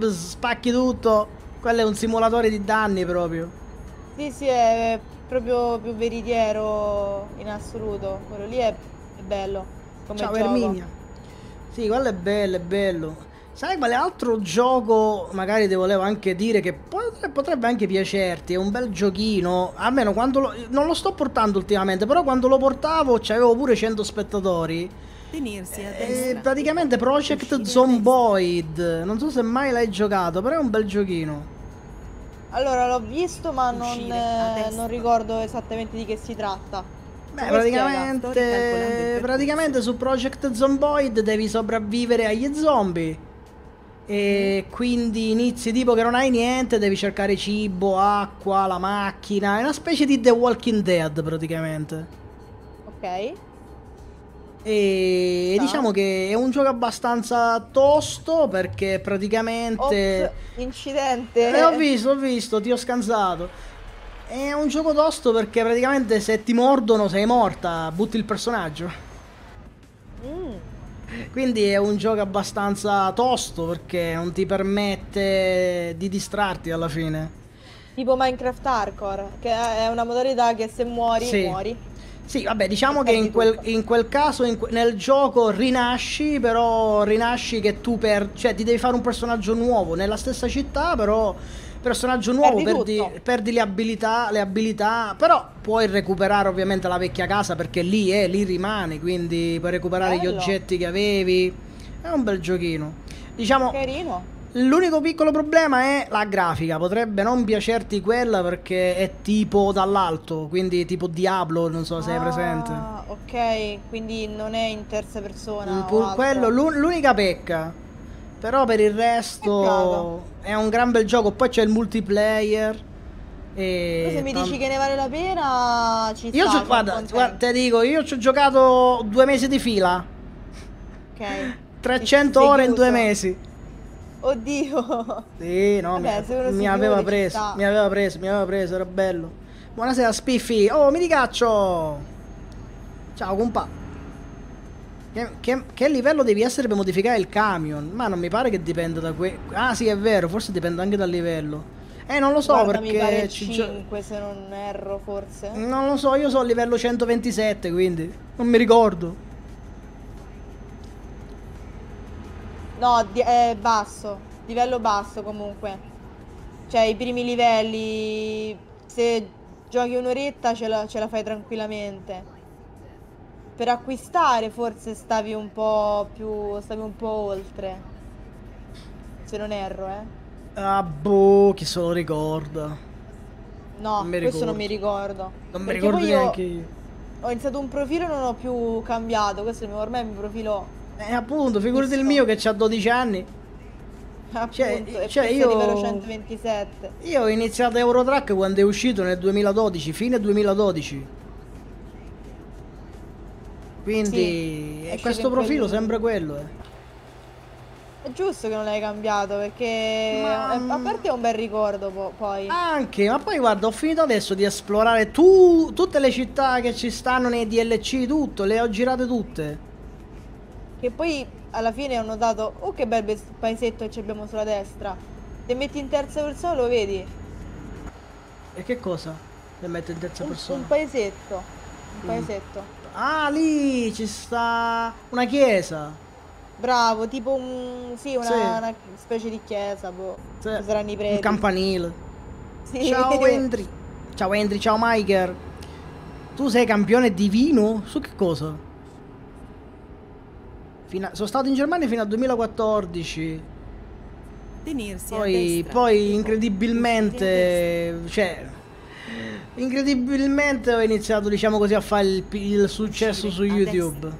eh, spacchi tutto. Quello è un simulatore di danni proprio. Sì, sì, è proprio più veritiero in assoluto. Quello lì è, è bello. Come Ciao gioco. Erminia. Sì, quello è bello, è bello. Sai quale altro gioco magari ti volevo anche dire che potrebbe, potrebbe anche piacerti? È un bel giochino. Almeno quando lo, non lo sto portando ultimamente, però quando lo portavo c'avevo pure 100 spettatori. Tenersi a Eh, destra. praticamente Project Zomboid. Non so se mai l'hai giocato, però è un bel giochino. Allora, l'ho visto, ma non, eh, non ricordo esattamente di che si tratta. Beh, praticamente, praticamente su Project Zomboid devi sopravvivere agli zombie. E quindi inizi tipo che non hai niente, devi cercare cibo, acqua, la macchina. È una specie di The Walking Dead praticamente. Ok. E Sta. diciamo che è un gioco abbastanza tosto perché praticamente... Ops, incidente. Eh, ho visto, ho visto, ti ho scansato. È un gioco tosto perché praticamente se ti mordono sei morta, butti il personaggio. Mm, Quindi è un gioco abbastanza tosto perché non ti permette di distrarti alla fine. tipo Minecraft Hardcore, che è una modalità che se muori, Sì. muori. Sì, vabbè, diciamo che in quel, in quel caso, in que- nel gioco rinasci, però rinasci che tu per... cioè ti devi fare un personaggio nuovo nella stessa città, però personaggio nuovo, Perdi perdi, perdi le abilità, le abilità, però puoi recuperare ovviamente la vecchia casa perché lì è, lì rimane, quindi puoi recuperare gli Bello. oggetti che avevi. È un bel giochino. Diciamo, Carino. L'unico piccolo problema è la grafica, potrebbe non piacerti quella perché è tipo dall'alto, quindi tipo Diablo, non so se hai presente. Ah, ok, quindi non è in terza persona. Mm, pur- quello l'u- l'unica pecca. Però per il resto Peccato. è un gran bel gioco, poi c'è il multiplayer. E se mi dici che ne vale la pena, ci Io sta, ci, guarda, guarda, te dico, io ci ho giocato due mesi di fila. Ok. [laughs] 300 Sei ore in due mesi. Oddio. Sì, no, Vabbè, mi, mi aveva preso, sta. mi aveva preso, mi aveva preso, era bello. Buonasera Spiffi, oh mi ricaccio! Ciao compa. Che, che- che livello devi essere per modificare il camion? Ma non mi pare che dipenda da que... Ah sì è vero, forse dipende anche dal livello. Eh non lo so Guarda, mi pare perché... ci gio- 5 se non erro forse. Non lo so, io sono a livello 127 quindi non mi ricordo. No, di- è basso, livello basso comunque. Cioè i primi livelli, se giochi un'oretta ce la, ce la fai tranquillamente. Per acquistare forse stavi un po' più, stavi un po' oltre. Se non erro, eh. Ah, boh, chi se lo ricorda. No, Non mi questo non mi ricordo. Non mi Perché ricordo poi io neanche io. Ho iniziato un profilo e non ho più cambiato. Questo è il mio, ormai è il mio profilo. Eh, appunto, figurati il mio che ha 12 anni. Appunto, Cioè, e cioè questo io- è livello 127. Io ho iniziato Eurotrack quando è uscito nel 2012, fine 2012. Quindi Sì, questo profilo sempre quello. Eh. È giusto che non l'hai cambiato perché Ma- a parte è un bel ricordo po- poi. Anche, ma poi guarda, ho finito adesso di esplorare tu- tutte le città che ci stanno nei DLC, tutto, le ho girate tutte. Che poi alla fine ho notato, oh che bel paesetto che abbiamo sulla destra. Se metti in terza persona lo vedi? E che cosa? Le metto in terza Un, persona. un paesetto. Mm. Un paesetto. Ah, lì ci sta una chiesa. Bravo, tipo un. sì, una, Sì. una specie di chiesa, boh. Sì, Ci saranno i preti. Un campanile. Sì. Ciao [laughs] Endri. Ciao Endri, ciao Miker. Tu sei campione divino? Su che cosa? Fino a- sono stato in Germania fino al 2014. Tenersi a Poi, destra. poi incredibilmente, cioè, incredibilmente ho iniziato, diciamo così, a fare il, il successo su YouTube.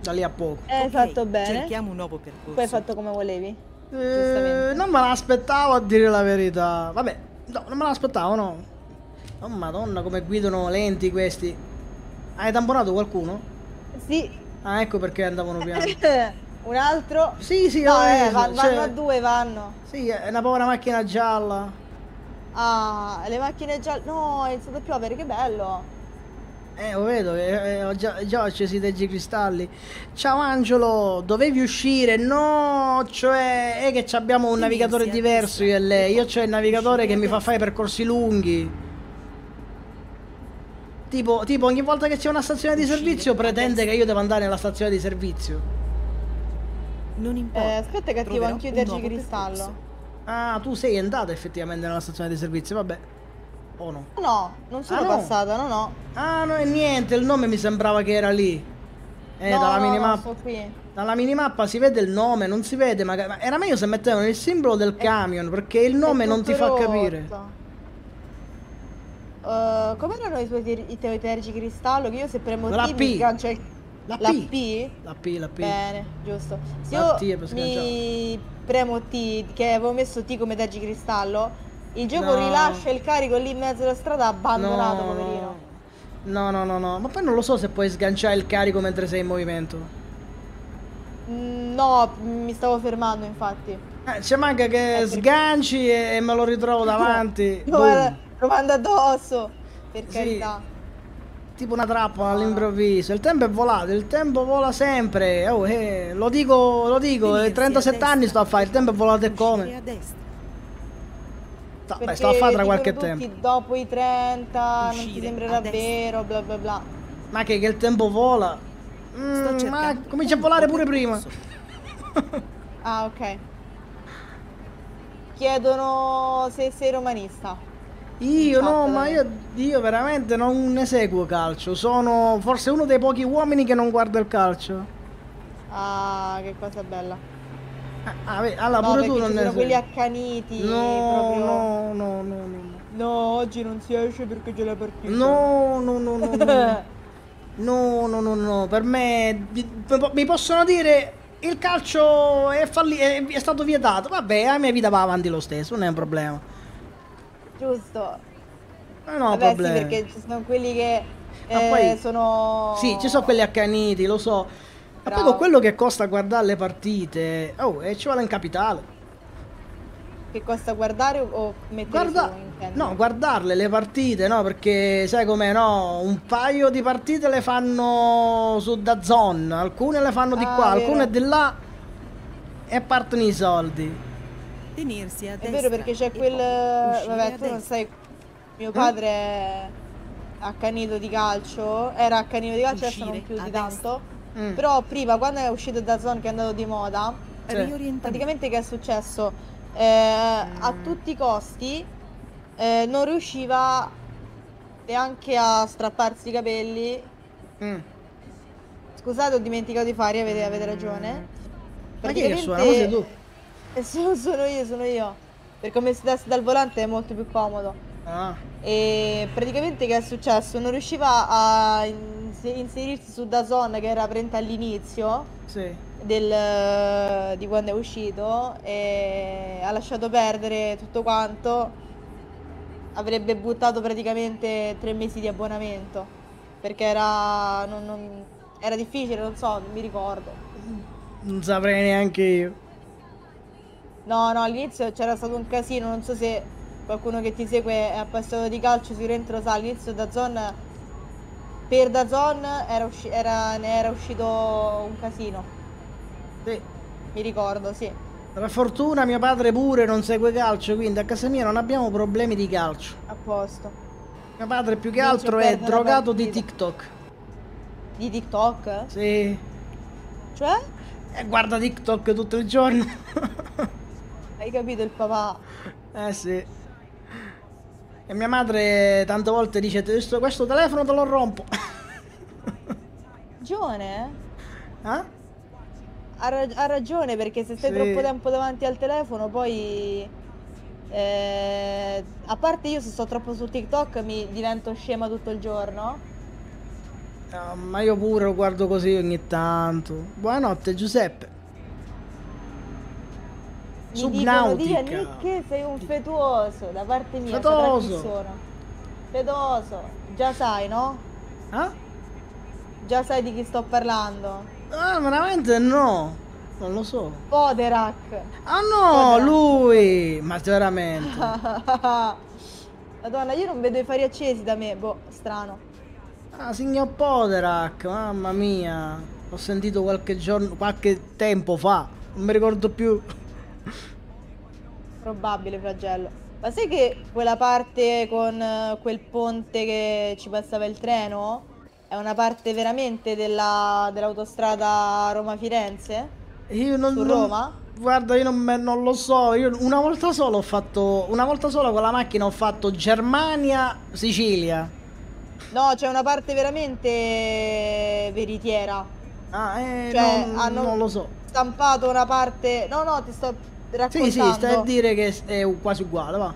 Da lì a poco. Hai Ok, fatto bene. Cerchiamo un nuovo percorso. Poi hai fatto come volevi. Eh, non me l'aspettavo a dire la verità. Vabbè, no, non me l'aspettavo, no. Oh madonna, come guidano lenti questi. Hai tamponato qualcuno? Sì. Ah, ecco perché andavano piano. [laughs] Un altro. Sì, sì, No, ho eh, visto, va- cioè- vanno a due, vanno. Sì, è una povera macchina gialla. Ah, le macchine gialle. No, è iniziato a piovere, che bello. Eh, lo vedo, eh, eh, ho già, già accesi i teggi-cristalli. Ciao Angelo, dovevi uscire? No, cioè, è che ci abbiamo un Sì, navigatore sì, diverso io e lei. Io c'ho il navigatore che mi fa fare percorsi lunghi. Tipo, tipo, ogni volta che c'è una stazione di servizio pretende che io devo andare nella stazione di servizio. Non importa. Eh, aspetta che attivo anch'io il percorso. Ah, tu sei andata effettivamente nella stazione di servizio, vabbè. O no? No, non sono Ah, no? passata, no, no. Ah, no, e niente, il nome mi sembrava che era lì. Eh, no, dalla no, no, minimappa. sto qui. Dalla minimappa si vede il nome, non si vede, ma ma era meglio se mettevano il simbolo del camion, perché il nome È non ti fa capire. Uh, come erano i tuoi ter- i tuoi tergicristallo? Che io se premo La T P. mi il... La La P. P? La P, la P. Bene, giusto. Se La io mi premo T, che avevo messo T come tergicristallo, il gioco No. rilascia il carico lì in mezzo alla strada abbandonato, poverino. No, no, no, no, ma poi non lo so se puoi sganciare il carico mentre sei in movimento. Mm, No, mi stavo fermando infatti. Eh, c'è manca che Eh, sganci e, e me lo ritrovo [laughs] davanti. No, manda addosso. Per Sì. carità. Tipo una trappola all'improvviso. Il tempo è volato, il tempo vola sempre. Oh, eh, lo dico, lo dico, eh, a 37 anni destra. sto a fare, il tempo è volato e Uscire come? a destra. Sta- beh, sto a fare tra qualche tempo. Dopo i 30 non ti Uscire sembrerà vero, bla bla bla. Ma che, che il tempo vola? Mm, Sto ma comincia a volare pure prima. Ah, ok. Chiedono se sei romanista. Io no, ma io, io veramente non ne seguo calcio. Sono forse uno dei pochi uomini che non guarda il calcio. Ah, che cosa bella. Ah, ah, allora no, pure tu non ci ne sono quelli segui. accaniti. No, no, no, no, no, no. Oggi non si esce perché c'è la partita. No, no, no, no, no. No, [laughs] no, no, no. Per me mi possono dire il calcio è, falli- è, è stato vietato. Vabbè, la mia vita va avanti lo stesso, non è un problema. Giusto. Non ho Vabbè, problemi. sì, perché ci sono quelli che eh, poi- sono... Sì, ci sono quelli accaniti, lo so. Ma poi Bravo. con quello che costa guardare le partite, oh, e ci vuole in capitale. Che costa guardare o- mettere Guarda, no, guardarle le partite, no? Perché sai com'è, no? Un paio di partite le fanno su Dazon, alcune le fanno di Ah, qua, vero. alcune di là e partono i soldi. Tenersi a È vero perché c'è quel... Vabbè, tu non sai... Mio padre è accanito di calcio, era accanito di calcio, adesso non più di tanto. Mm. Però prima, quando è uscito da Zone che è andato di moda. Riorientamento. praticamente che è successo? Eh, a tutti i costi eh, non riusciva neanche a strapparsi i capelli. Mm. Scusate, ho dimenticato di fare, avete, avete ragione. Ma che suona? Ma sei tu? [laughs] Sono, sono io, sono io. Per come si dessi dal volante è molto più comodo. Ah. E praticamente che è successo? Non riusciva a ins- inserirsi su Dazon che era presente all'inizio Sì. del- di quando è uscito e ha lasciato perdere tutto quanto. Avrebbe buttato praticamente tre mesi di abbonamento perché era, non- non- era difficile, non so, non mi ricordo. Non saprei neanche io. No, no, all'inizio c'era stato un casino, non so se qualcuno che ti segue è appassionato di calcio sicuramente lo sa, all'inizio Dazon per Dazon era, usci- era- ne era uscito un casino, Sì. mi ricordo, sì. Per fortuna mio padre pure non segue calcio, quindi a casa mia non abbiamo problemi di calcio. A posto. Mio padre più che Vince altro è drogato di. TikTok. Di TikTok? Sì. Cioè? E guarda TikTok tutto il giorno. [laughs] Hai capito il papà? eh sì. E mia madre tante volte dice questo, questo telefono te lo rompo. Gione? eh? Ha, rag- ha ragione perché se stai Sì. troppo tempo davanti al telefono poi... eh, a parte io se sto troppo su TikTok mi divento scema tutto il giorno. Ah, ma io pure lo guardo così ogni tanto. Buonanotte Giuseppe. Mi dicono Subnautica. Che sei un fetuoso da parte mia. Sono. Fetoso. Già sai, no? Ah? Già sai di chi sto parlando. Ah, veramente no. Non lo so. Poderac. Ah no, lui! Ma veramente. [laughs] Madonna, io non vedo i fari accesi da me. Boh, strano. Ah, signor Poderac, mamma mia. L'ho sentito qualche giorno, qualche tempo fa. Non mi ricordo più. Probabile flagello. Ma sai che quella parte con eh, quel ponte che ci passava il treno è una parte veramente della- dell'autostrada Roma-Firenze? Io non, Su non- Roma? Guarda, io non, me- non lo so. Io una volta sola ho fatto. Una volta sola con la macchina ho fatto Germania-Sicilia. No, c'è una parte veramente veritiera. Ah, eh, Cioè, non, hanno non lo so. stampato una parte. No, no, ti sto raccontando. Sì, sì, stai a dire che è quasi uguale, va.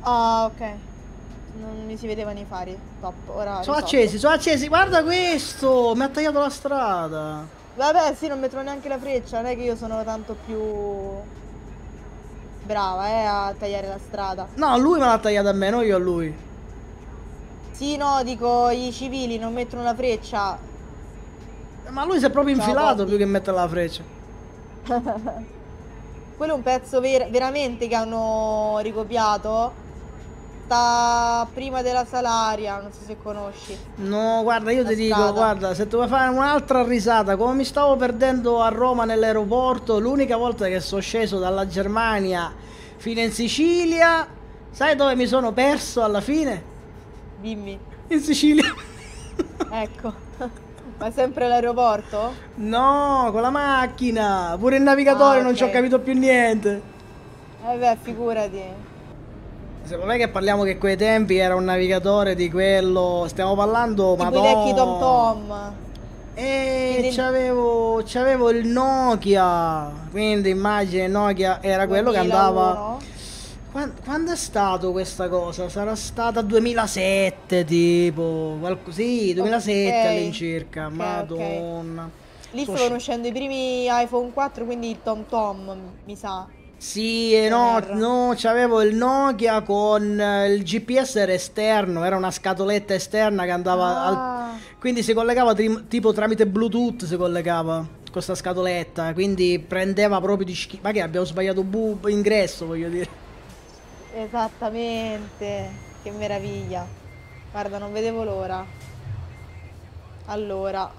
Ah, ok. Non mi si vedevano i fari. Top. Ora Sono accesi, sono accesi. Guarda questo! Mi ha tagliato la strada. Vabbè, sì, non metterò neanche la freccia, non è che io sono tanto più brava, eh, a tagliare la strada. No, lui me l'ha tagliata a me, non io a lui. Sì, no, dico, i civili non mettono la freccia. Ma lui si è proprio Ciao, infilato Bobby. più che mettere la freccia. [laughs] Quello è un pezzo ver- veramente che hanno ricopiato. Sta prima della Salaria, non so se conosci. No, guarda, io La ti dico, strada. guarda, se tu vuoi fare un'altra risata, come mi stavo perdendo a Roma nell'aeroporto, l'unica volta che sono sceso dalla Germania fino in Sicilia, sai dove mi sono perso alla fine? Dimmi. In Sicilia. Ecco. Ma sempre all'aeroporto? No, con la macchina, pure il navigatore Ah, non ci ho capito più niente. Eh beh, figurati. Secondo me che parliamo che quei tempi era un navigatore di quello, stiamo parlando, i madonna. vecchi Tom Tom. E Quindi- c'avevo, c'avevo il Nokia, quindi immagini il Nokia era quello che andava... 2001. Quan- Quando è stato questa cosa? Sarà stata 2007 tipo, qualco- sì, 2007 Ok, all'incirca, ok, ok. madonna. Lì Sono stavano uscendo i primi iPhone 4, quindi il Tom Tom, mi sa. Sì, e no, no, c'avevo il Nokia con eh, il GPS era esterno, era una scatoletta esterna che andava al... Ah, Quindi si collegava tri- tipo tramite Bluetooth si collegava questa scatoletta, quindi prendeva proprio di schifo. Ma che abbiamo sbagliato bu- ingresso, voglio dire. Esattamente. Che meraviglia. Guarda, non vedevo l'ora. Allora.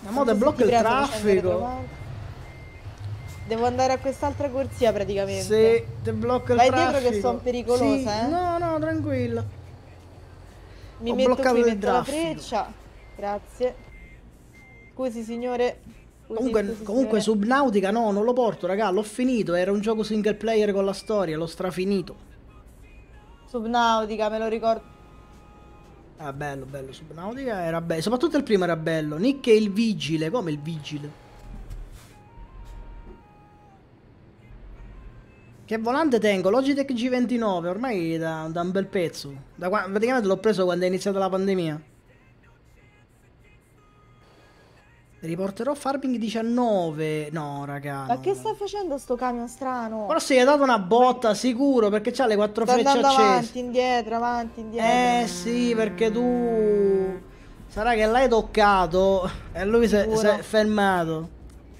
Ma mo te non so se blocca il traffico. Devo andare a quest'altra corsia praticamente. Sì, te blocca il Vai traffico. dietro che son pericolosa, Sì, eh. No, no, tranquillo. Mi Ho metto qui, metto la freccia. Grazie. Scusi signore. Comunque, comunque. Subnautica no, non lo porto, raga, l'ho finito, era un gioco single player con la storia, l'ho strafinito. Subnautica, me lo ricordo. Ah, bello, bello. Subnautica era bello. Soprattutto il primo era bello. Nick e il vigile. Come il vigile? Che volante tengo? Logitech G29. Ormai da, da un bel pezzo. Da praticamente l'ho preso quando è iniziata la pandemia. Riporterò Farming 19. No, raga. Ma no, che no. sta facendo sto camion strano? Forse gli hai dato una botta, sicuro, perché c'ha le quattro Sta frecce accese. avanti, indietro, avanti, indietro. Eh sì, perché tu sarà che l'hai toccato e lui si è, Sicuro. si è fermato.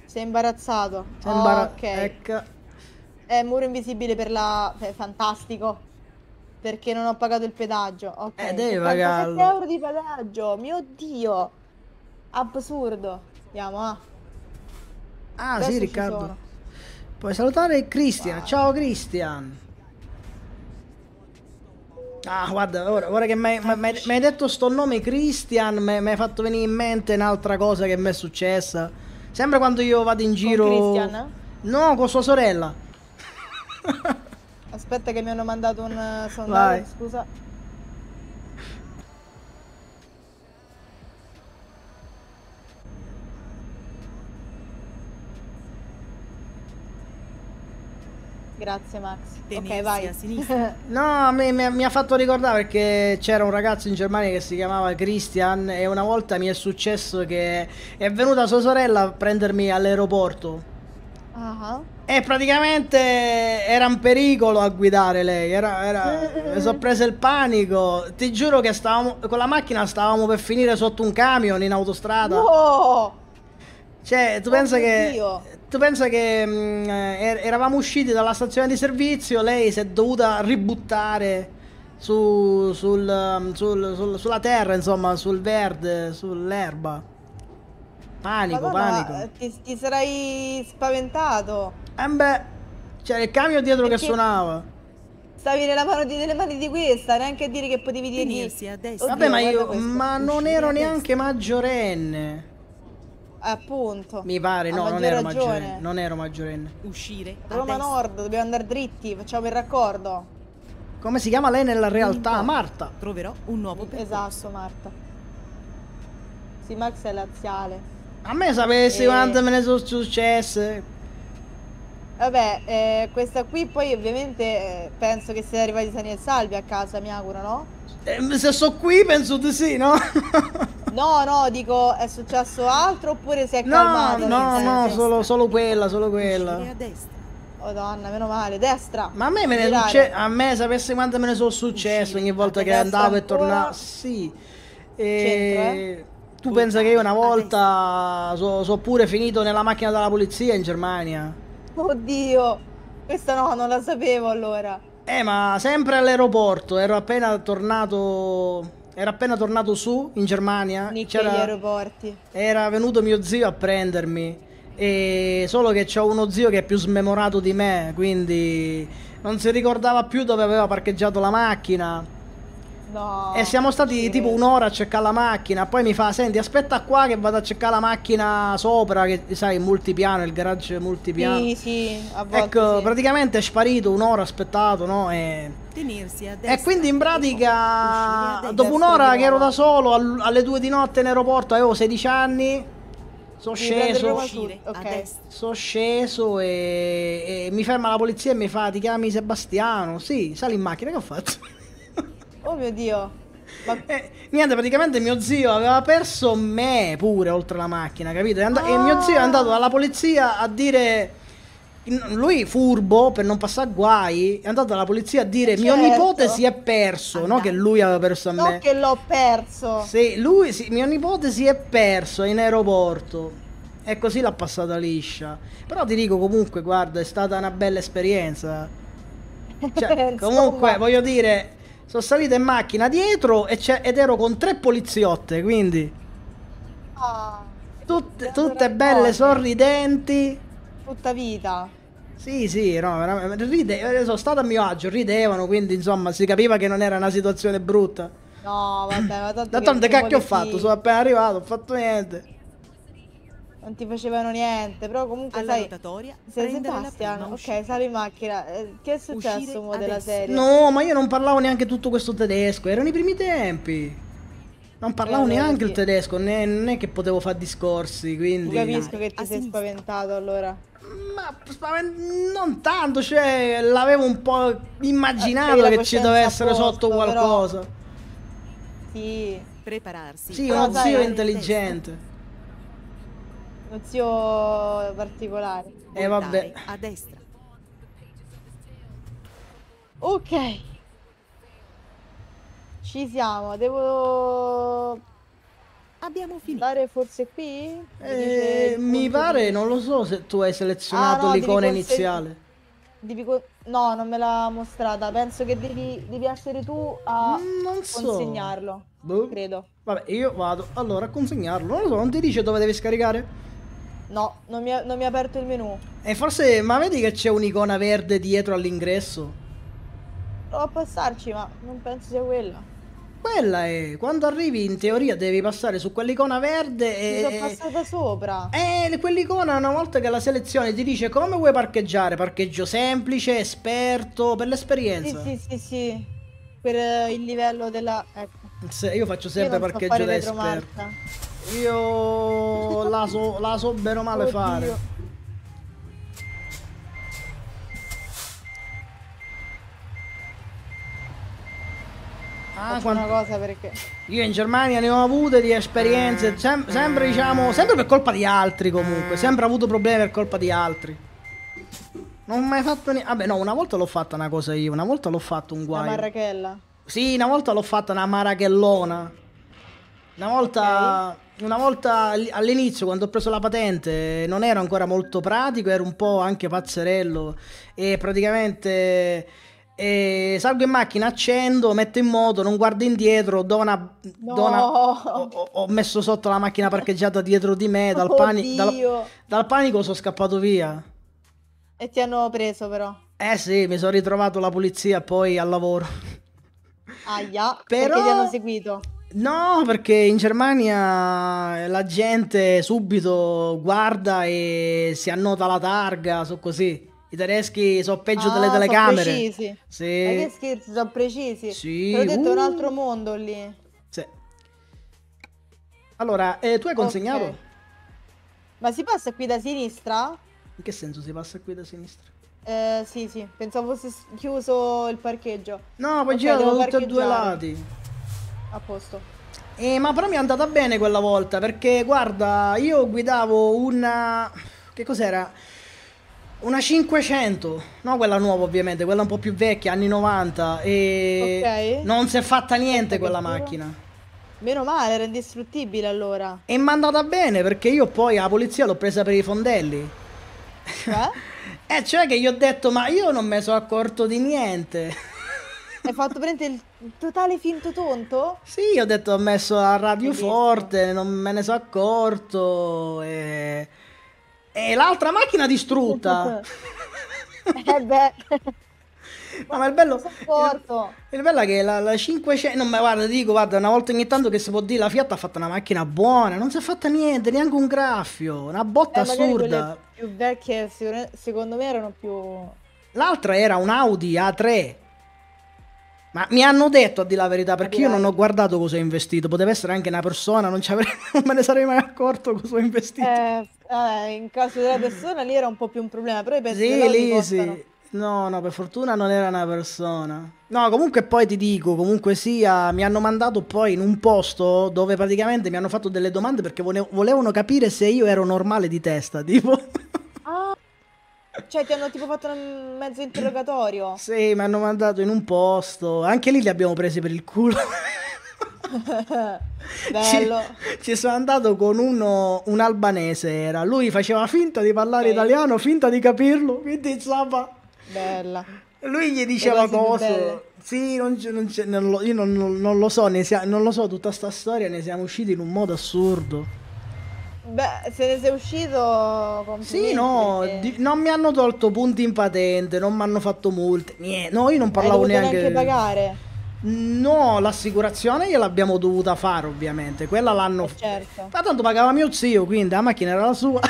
Sei imbarazzato. Si è imbara- ok. Ecco. È muro invisibile per la... È fantastico. Perché non ho pagato il pedaggio. Ok. Eh, devi 77 pagarlo. euro di pedaggio. Mio Dio. Absurdo. Andiamo, ah. Ah Adesso sì, Riccardo. Puoi salutare Christian. Ciao Christian. Ah, guarda, ora, ora che mi hai- detto sto nome Christian, mi hai fatto venire in mente un'altra cosa che mi è successa. Sempre quando io vado in giro... Christian? No, con sua sorella. Aspetta che mi hanno mandato un eh, Vai. sondaggio, scusa. Grazie Max. Tenersi ok, vai. [laughs] a sinistra. No, mi, mi- mi ha fatto ricordare perché c'era un ragazzo in Germania che si chiamava Christian e una volta mi è successo che è venuta sua sorella a prendermi all'aeroporto Ah, e praticamente era un pericolo a guidare lei, era, era- mi sono [laughs] preso il panico, ti giuro che stavamo, con la macchina stavamo per finire sotto un camion in autostrada. No! Cioè, tu Oh pensa che. Dio. Tu pensa che mm, eh, er- eravamo usciti dalla stazione di servizio, lei si è dovuta ributtare su, sul, um, sul- sul- sulla terra, insomma, sul verde, sull'erba. Panico, Madonna, panico. eh, Ti, ti sarai spaventato. E beh, c'era il camion dietro che Perché- suonava. Stavi nella mano di, nelle mani di questa, neanche a dire che potevi dirgli. Tenersi a destra. Oddio, Vabbè, ma io. Ma non ero neanche maggiorenne. Appunto. Mi pare, no, non ero ragione. maggiorenne. Non ero maggiorenne. Uscire Roma. Nord, dobbiamo andare dritti, facciamo il raccordo. Come si chiama lei nella realtà? Marta. Troverò un nuovo percorso. Esatto, Marta. Sì, Max è laziale. A me sapessi Eh. quante me ne sono successe. Vabbè, eh, questa qui poi ovviamente eh, penso che siete arrivati sani e salvi a casa, mi auguro, no? Eh, se so qui penso di sì, no? [laughs] No, no, dico, è successo altro oppure si è no, calmato? no, no, solo, solo quella, solo quella. a destra. Oh donna, meno male, destra. Ma a me me ne succe- a me sapessi quante me ne sono successe ogni volta A che andavo e tornavo. Sì. E Centro, eh? tu pensa che io una volta sono pure finito nella macchina della polizia in Germania? Oddio, questa no, non la sapevo allora. Eh, ma sempre all'aeroporto, ero appena tornato ero appena tornato su in Germania. Nicchia gli aeroporti. Era venuto mio zio a prendermi. E solo che c'ho uno zio che è più smemorato di me, quindi non si ricordava più dove aveva parcheggiato la macchina. No. e siamo stati tipo un'ora a cercare la macchina. Poi mi fa: Senti, aspetta qua che vado a cercare la macchina sopra. Che sai, il multipiano, il garage multipiano. Sì, sì, a volte Ecco, sì. praticamente è sparito un'ora aspettato, no? E, Tenersi a destra. e quindi in pratica, dopo un'ora che ero da solo, al- alle due di notte in aeroporto, avevo 16 anni. Sono sceso. Roma Sud, Uscire a ok. destra. Sono sceso e, e mi ferma la polizia e mi fa: Ti chiami Sebastiano? Sì, sali in macchina. Che ho fatto? Oh mio Dio. Ma Eh, niente, praticamente mio zio aveva perso me pure oltre la macchina, capito? E, and- e mio zio è andato dalla polizia a dire. Lui furbo per non passare guai, è andato alla polizia a dire mio Certo. nipote si è perso, no che lui aveva perso a no me. che l'ho perso. Sì, lui, sì, mio nipote si è perso in aeroporto. E così l'ha passata liscia. Però ti dico comunque, guarda, è stata una bella esperienza. Cioè, [laughs] comunque, voglio dire, sono salito in macchina dietro e ed ero con tre poliziotte, quindi Ah, tutte, tutte belle, sorridenti. tutta vita. Sì, sì, no, veramente, ride- eh, sono stato a mio agio, ridevano, quindi insomma si capiva che non era una situazione brutta. No, vabbè, ma tanto D'altronde che cacchio ho fatto? Sono appena arrivato, ho fatto niente. Non ti facevano niente, però comunque Alla sai, rotatoria, sei Sebastian, ok, sali in macchina. Eh, Che è successo mo della serie? No, ma io non parlavo neanche tutto questo tedesco, erano i primi tempi. Non parlavo allora neanche sì. il tedesco, né- non è che potevo fare discorsi, quindi... Capisco che ti A sei sinistra. spaventato allora. Ma spaven- non tanto, cioè l'avevo un po' immaginato che ci a essere posto, sotto però- qualcosa. Sì, Prepararsi. Sì, Però uno zio eh, intelligente. Uno zio particolare. Eh vabbè. A destra. Ok. Ci siamo, devo Abbiamo finito. andare forse qui? Mi Eh, mi pare, non lo so se tu hai selezionato Ah, no, l'icona iniziale. Devi no, non me l'ha mostrata. Penso che devi, devi essere tu a Mm, non so. consegnarlo. Boh. Credo. Vabbè, io vado allora a consegnarlo. Non lo so, non ti dice dove devi scaricare? No, non mi, ha, non mi ha aperto il menu. E forse, ma vedi che c'è un'icona verde dietro all'ingresso? Provo a passarci, ma non penso sia quella. Quella è, quando arrivi in teoria devi passare su quell'icona verde Mi sono e... passata sopra. Eh, quell'icona una volta che la selezioni ti dice come vuoi parcheggiare, parcheggio semplice, esperto, per Sì, l'esperienza. sì, sì, sì. Per eh, il livello della... Ecco. Se- io faccio Io sempre so parcheggio fare da esperto. retromarcia. Io la so, la so bene o male Oddio. fare. Ah, Faccio una cosa perché... Io in Germania ne ho avute di esperienze, sem- sempre diciamo, sempre per colpa di altri comunque, sempre avuto problemi per colpa di altri. Non ho mai fatto niente. Vabbè, no, una volta l'ho fatta una cosa io, una volta l'ho fatto un guaio. marrachella. Sì, una volta l'ho fatta una marachellona. Una volta, una volta all- all'inizio, quando ho preso la patente, non ero ancora molto pratico, ero un po' anche pazzerello. E praticamente eh, salgo in macchina, accendo, metto in moto, non guardo indietro, do una, do una- ho, ho- messo sotto la macchina parcheggiata dietro di me, dal, pani- dal- dal panico sono scappato via. E ti hanno preso però. Eh sì, mi sono ritrovato la polizia poi al lavoro. Aia. Però- Perché ti hanno seguito. No, perché in Germania la gente subito guarda e si annota la targa, so così. I tedeschi sono peggio Ah, delle sono telecamere. precisi. Ma che Sì, sono precisi. Sì, Te l'ho detto, è un uh. altro mondo lì. sì. Allora, eh, tu hai consegnato? Ok. Ma si passa qui da sinistra? In che senso si passa qui da sinistra? Eh, sì, sì, pensavo fosse chiuso il parcheggio. No, poi Ok, gira da tutti e due lati. A posto. Eh, ma però mi è andata bene quella volta perché guarda, io guidavo una. Che cos'era? Una 500, no quella nuova ovviamente, quella un po' più vecchia, anni 90 e Ok. non si è fatta niente quella macchina. Meno male, era indistruttibile allora. E mi è andata bene perché io poi la polizia l'ho presa per i fondelli. Cioè? [laughs] Eh, cioè che gli ho detto, ma io non me sono accorto di niente. Hai fatto prendere il totale finto tonto? Sì, ho detto ho messo la radio forte, non me ne sono accorto e... e l'altra macchina distrutta. [laughs] eh beh, [laughs] No, ma il bello, il, il bello è che la, la 500, non, ma guarda, dico, guarda, una volta ogni tanto che si può dire, la Fiat ha fatto una macchina buona, non si è fatta niente, neanche un graffio, una botta Eh, assurda. più vecchie secondo me erano più... L'altra era un Audi A3. Ma mi hanno detto a dire la verità perché io non ho guardato cosa ho investito. Poteva essere anche una persona, non, ci avrei- [laughs] non me ne sarei mai accorto cosa ho investito. Eh, eh, in caso della persona lì era un po' più un problema, però i pezzi sì, lì sì. No, no, per fortuna non era una persona. No, comunque poi ti dico, comunque sia, mi hanno mandato poi in un posto dove praticamente mi hanno fatto delle domande perché vole- volevano capire se io ero normale di testa, tipo. [laughs] Cioè ti hanno tipo fatto un mezzo interrogatorio. Sì, mi hanno mandato in un posto. Anche lì li abbiamo presi per il culo. [laughs] Bello. Ci, ci sono andato con uno, un albanese era. Lui faceva finta di parlare Ok. italiano, finta di capirlo. Quindi insomma, Bella. lui gli diceva cose. Sì, non c'è- non c'è- non lo- io non, non- lo so, ne sia- non lo so, tutta sta storia ne siamo usciti in un modo assurdo. Beh, se ne sei uscito Sì, no, perché di- non mi hanno tolto punti in patente, non mi hanno fatto multe. Niente, no, io non parlavo neanche. neanche pagare. No, l'assicurazione gliel'abbiamo dovuta fare ovviamente, quella l'hanno... Eh, certo. Ma tanto pagava mio zio, quindi la macchina era la sua.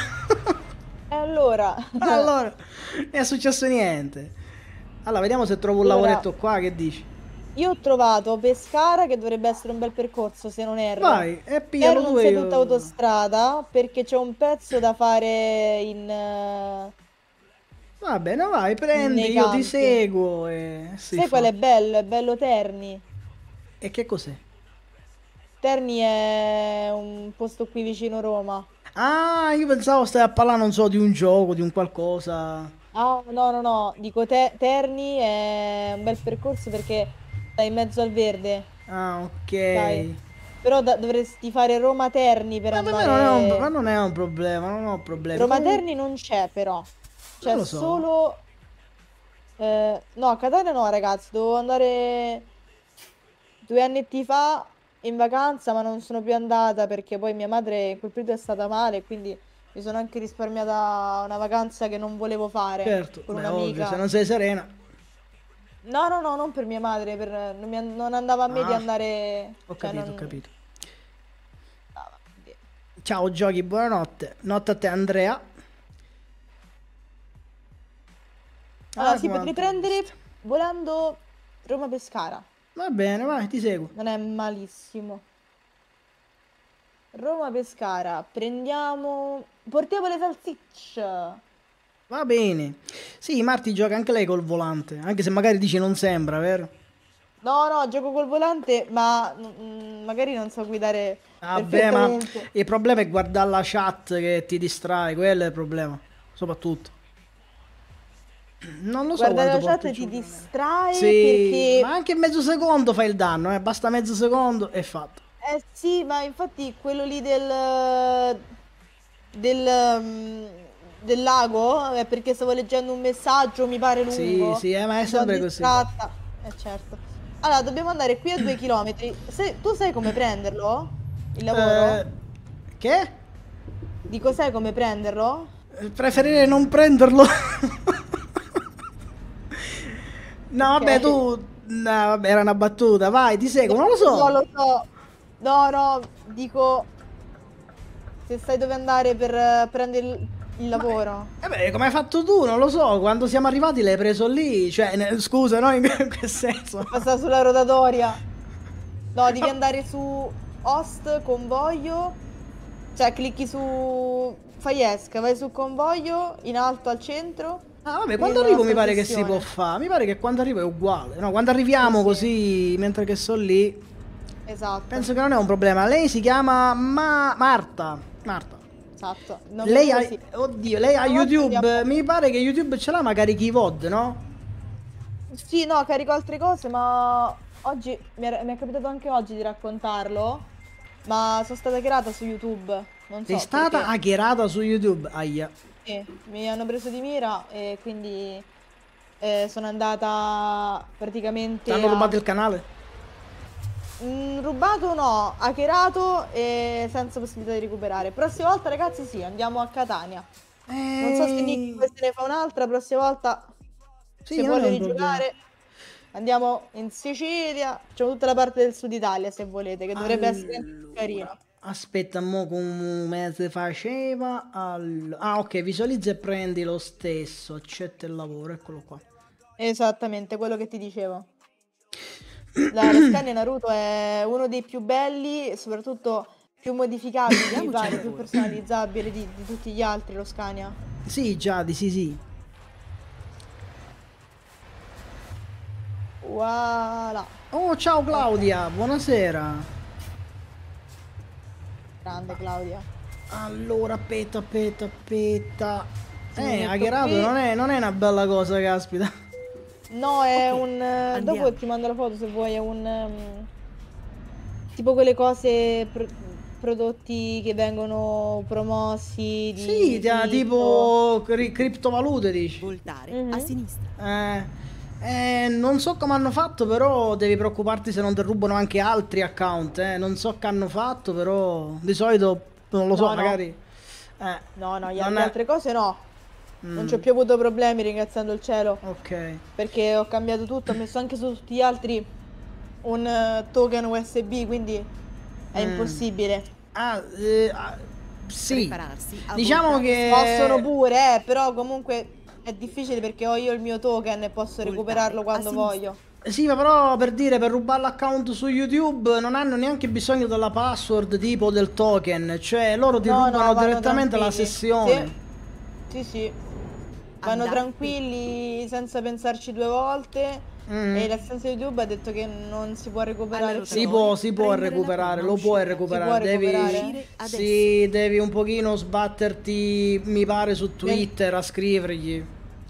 E allora? allora, non è successo niente. Allora, vediamo se trovo un Allora- lavoretto qua, che dici? Io ho trovato Pescara che dovrebbe essere un bel percorso se non erro. Vai, e piglialo non tu e sia io... tutta autostrada perché c'è un pezzo da fare in... eh, Va bene, vai, prendi, io ti seguo e... si Sai fa. qual è bello? È bello Terni. E che cos'è? Terni è un posto qui vicino Roma. Ah, io pensavo stai a parlare, non so, di un gioco, di un qualcosa... Ah, no, no, no, dico Te- Terni è un bel percorso perché stai in mezzo al verde. Ah, ok. Dai. Però dovresti fare Roma Terni per Ma andare... non è un, ma non è un problema, non ho problemi. Roma Terni non c'è però. C'è so. solo... eh, no, a Catania no ragazzi, dovevo andare due annetti fa in vacanza ma non sono più andata perché poi mia madre in quel periodo è stata male quindi mi sono anche risparmiata una vacanza che non volevo fare Certo, con beh, ovvio, un'amica. se non sei serena. No, no, no, non per mia madre, per- non, mi non andava a me di Ah, andare... Ho cioè, capito, ho non- capito. andava, quindi- Ciao Giochi, buonanotte. Notte a te Andrea. Allora, Ah, si potrei prendere volando Roma-Pescara. Va bene, vai, ti seguo. Non è malissimo. Roma-Pescara, prendiamo... Portiamo le salsicce. Va bene. Sì, Marti gioca anche lei col volante, anche se magari dici non sembra, vero? No, no, gioco col volante, ma mm, magari non so guidare Vabbè, ma il problema è guardare la chat che ti distrae, quello è il problema, soprattutto. Non lo so Guardare la chat ti distrae Sì, perché... ma anche mezzo secondo fai il danno, eh. Basta mezzo secondo e fatto. Eh sì, ma infatti quello lì del... del... del lago è perché stavo leggendo un messaggio, mi pare Sì, lungo. sì, eh, ma è sempre così. Eh certo. Allora, dobbiamo andare qui a due chilometri. Se- tu sai come prenderlo? Il lavoro? Eh, che? Dico, sai come prenderlo? Eh, Preferirei non prenderlo. [laughs] no, vabbè, Ok. tu. No, vabbè, era una battuta. Vai, ti seguo, non lo so. No, lo so. No, no, dico... Se sai dove andare per eh, prendere il, lavoro. Eh beh, come hai fatto tu? Non lo so. Quando siamo arrivati l'hai preso lì. Cioè, ne- scusa, no? In [laughs] che senso? Passa sulla rotatoria. No, devi andare su host, convoglio. Cioè, clicchi su... Fai esca, vai su convoglio, in alto al centro. Ah, vabbè, quando arrivo mi pare che si può fare. Mi pare che quando arrivo è uguale. No, quando arriviamo così, mentre che sono lì, Esatto. penso che non è un problema. Lei si chiama Ma- Marta. Marta. Esatto. Non lei ha, così. oddio, lei ha YouTube. abbiamo- Mi pare che YouTube ce l'ha magari chi VOD, no? Sì, no, carico altre cose, ma oggi mi è, mi è capitato anche oggi di raccontarlo. Ma sono stata creata su YouTube. Non so Sei stata perché. hackerata su YouTube. Aia. Sì, mi hanno preso di mira e quindi eh, sono andata praticamente. Ti hanno a- rubato il canale? Mm, rubato no, hackerato e senza possibilità di recuperare. Prossima volta, ragazzi, sì, andiamo a Catania. Non so se Nick se ne fa un'altra, prossima volta Sì, se vuole rigiocare. Andiamo in Sicilia, c'è tutta la parte del sud Italia se volete, che dovrebbe essere Allora. carino. Aspetta, mo come si faceva? All- Ah, ok, visualizza e prendi lo stesso. Accetta il lavoro, eccolo qua. Esattamente, quello che ti dicevo. La, la Scania Naruto è uno dei più belli, e soprattutto più modificabili, [coughs] pare, più personalizzabile di, di tutti gli altri, lo Scania. Sì, già, di sì, sì. Voilà, Oh, ciao Claudia, buonasera. grande Claudia. Allora, peta, peta, peta. Mi Eh, qui. non è, non è una bella cosa, caspita. No, è Ok, un... eh, andiamo. Dopo ti mando la foto se vuoi, è un... ehm, tipo quelle cose, pro- prodotti che vengono promossi di Sì, ti- cripto. tipo cri- criptovalute, dici. Voltare Mhm. a sinistra. Eh, eh, non so come hanno fatto, però devi preoccuparti se non ti rubano anche altri account. Eh. Non so che hanno fatto, però di solito non lo so, No, no. magari. Eh, No, no, gli- Non le è- altre cose no. Mm, Non ci ho più avuto problemi ringraziando il cielo. Ok. Perché ho cambiato tutto, ho messo anche su tutti gli altri un eh, token USB, quindi è Mm. impossibile. Ah, eh, ah, sì. Diciamo che... Possono pure, eh, però comunque è difficile perché ho io il mio token e posso recuperarlo a quando sinistra. voglio. Sì, ma però per dire, per rubare l'account su YouTube non hanno neanche bisogno della password tipo del token, cioè loro ti No, no, rubano vanno direttamente la sessione. Sì, sì. sì. Vanno Andate. tranquilli senza pensarci due volte. Mm. E l'assistenza di YouTube ha detto che non si può recuperare. Allora, Si può, si può recuperare, lo puoi recuperare, devi, recuperare? Sì, devi un pochino sbatterti, mi pare, su Twitter a scrivergli.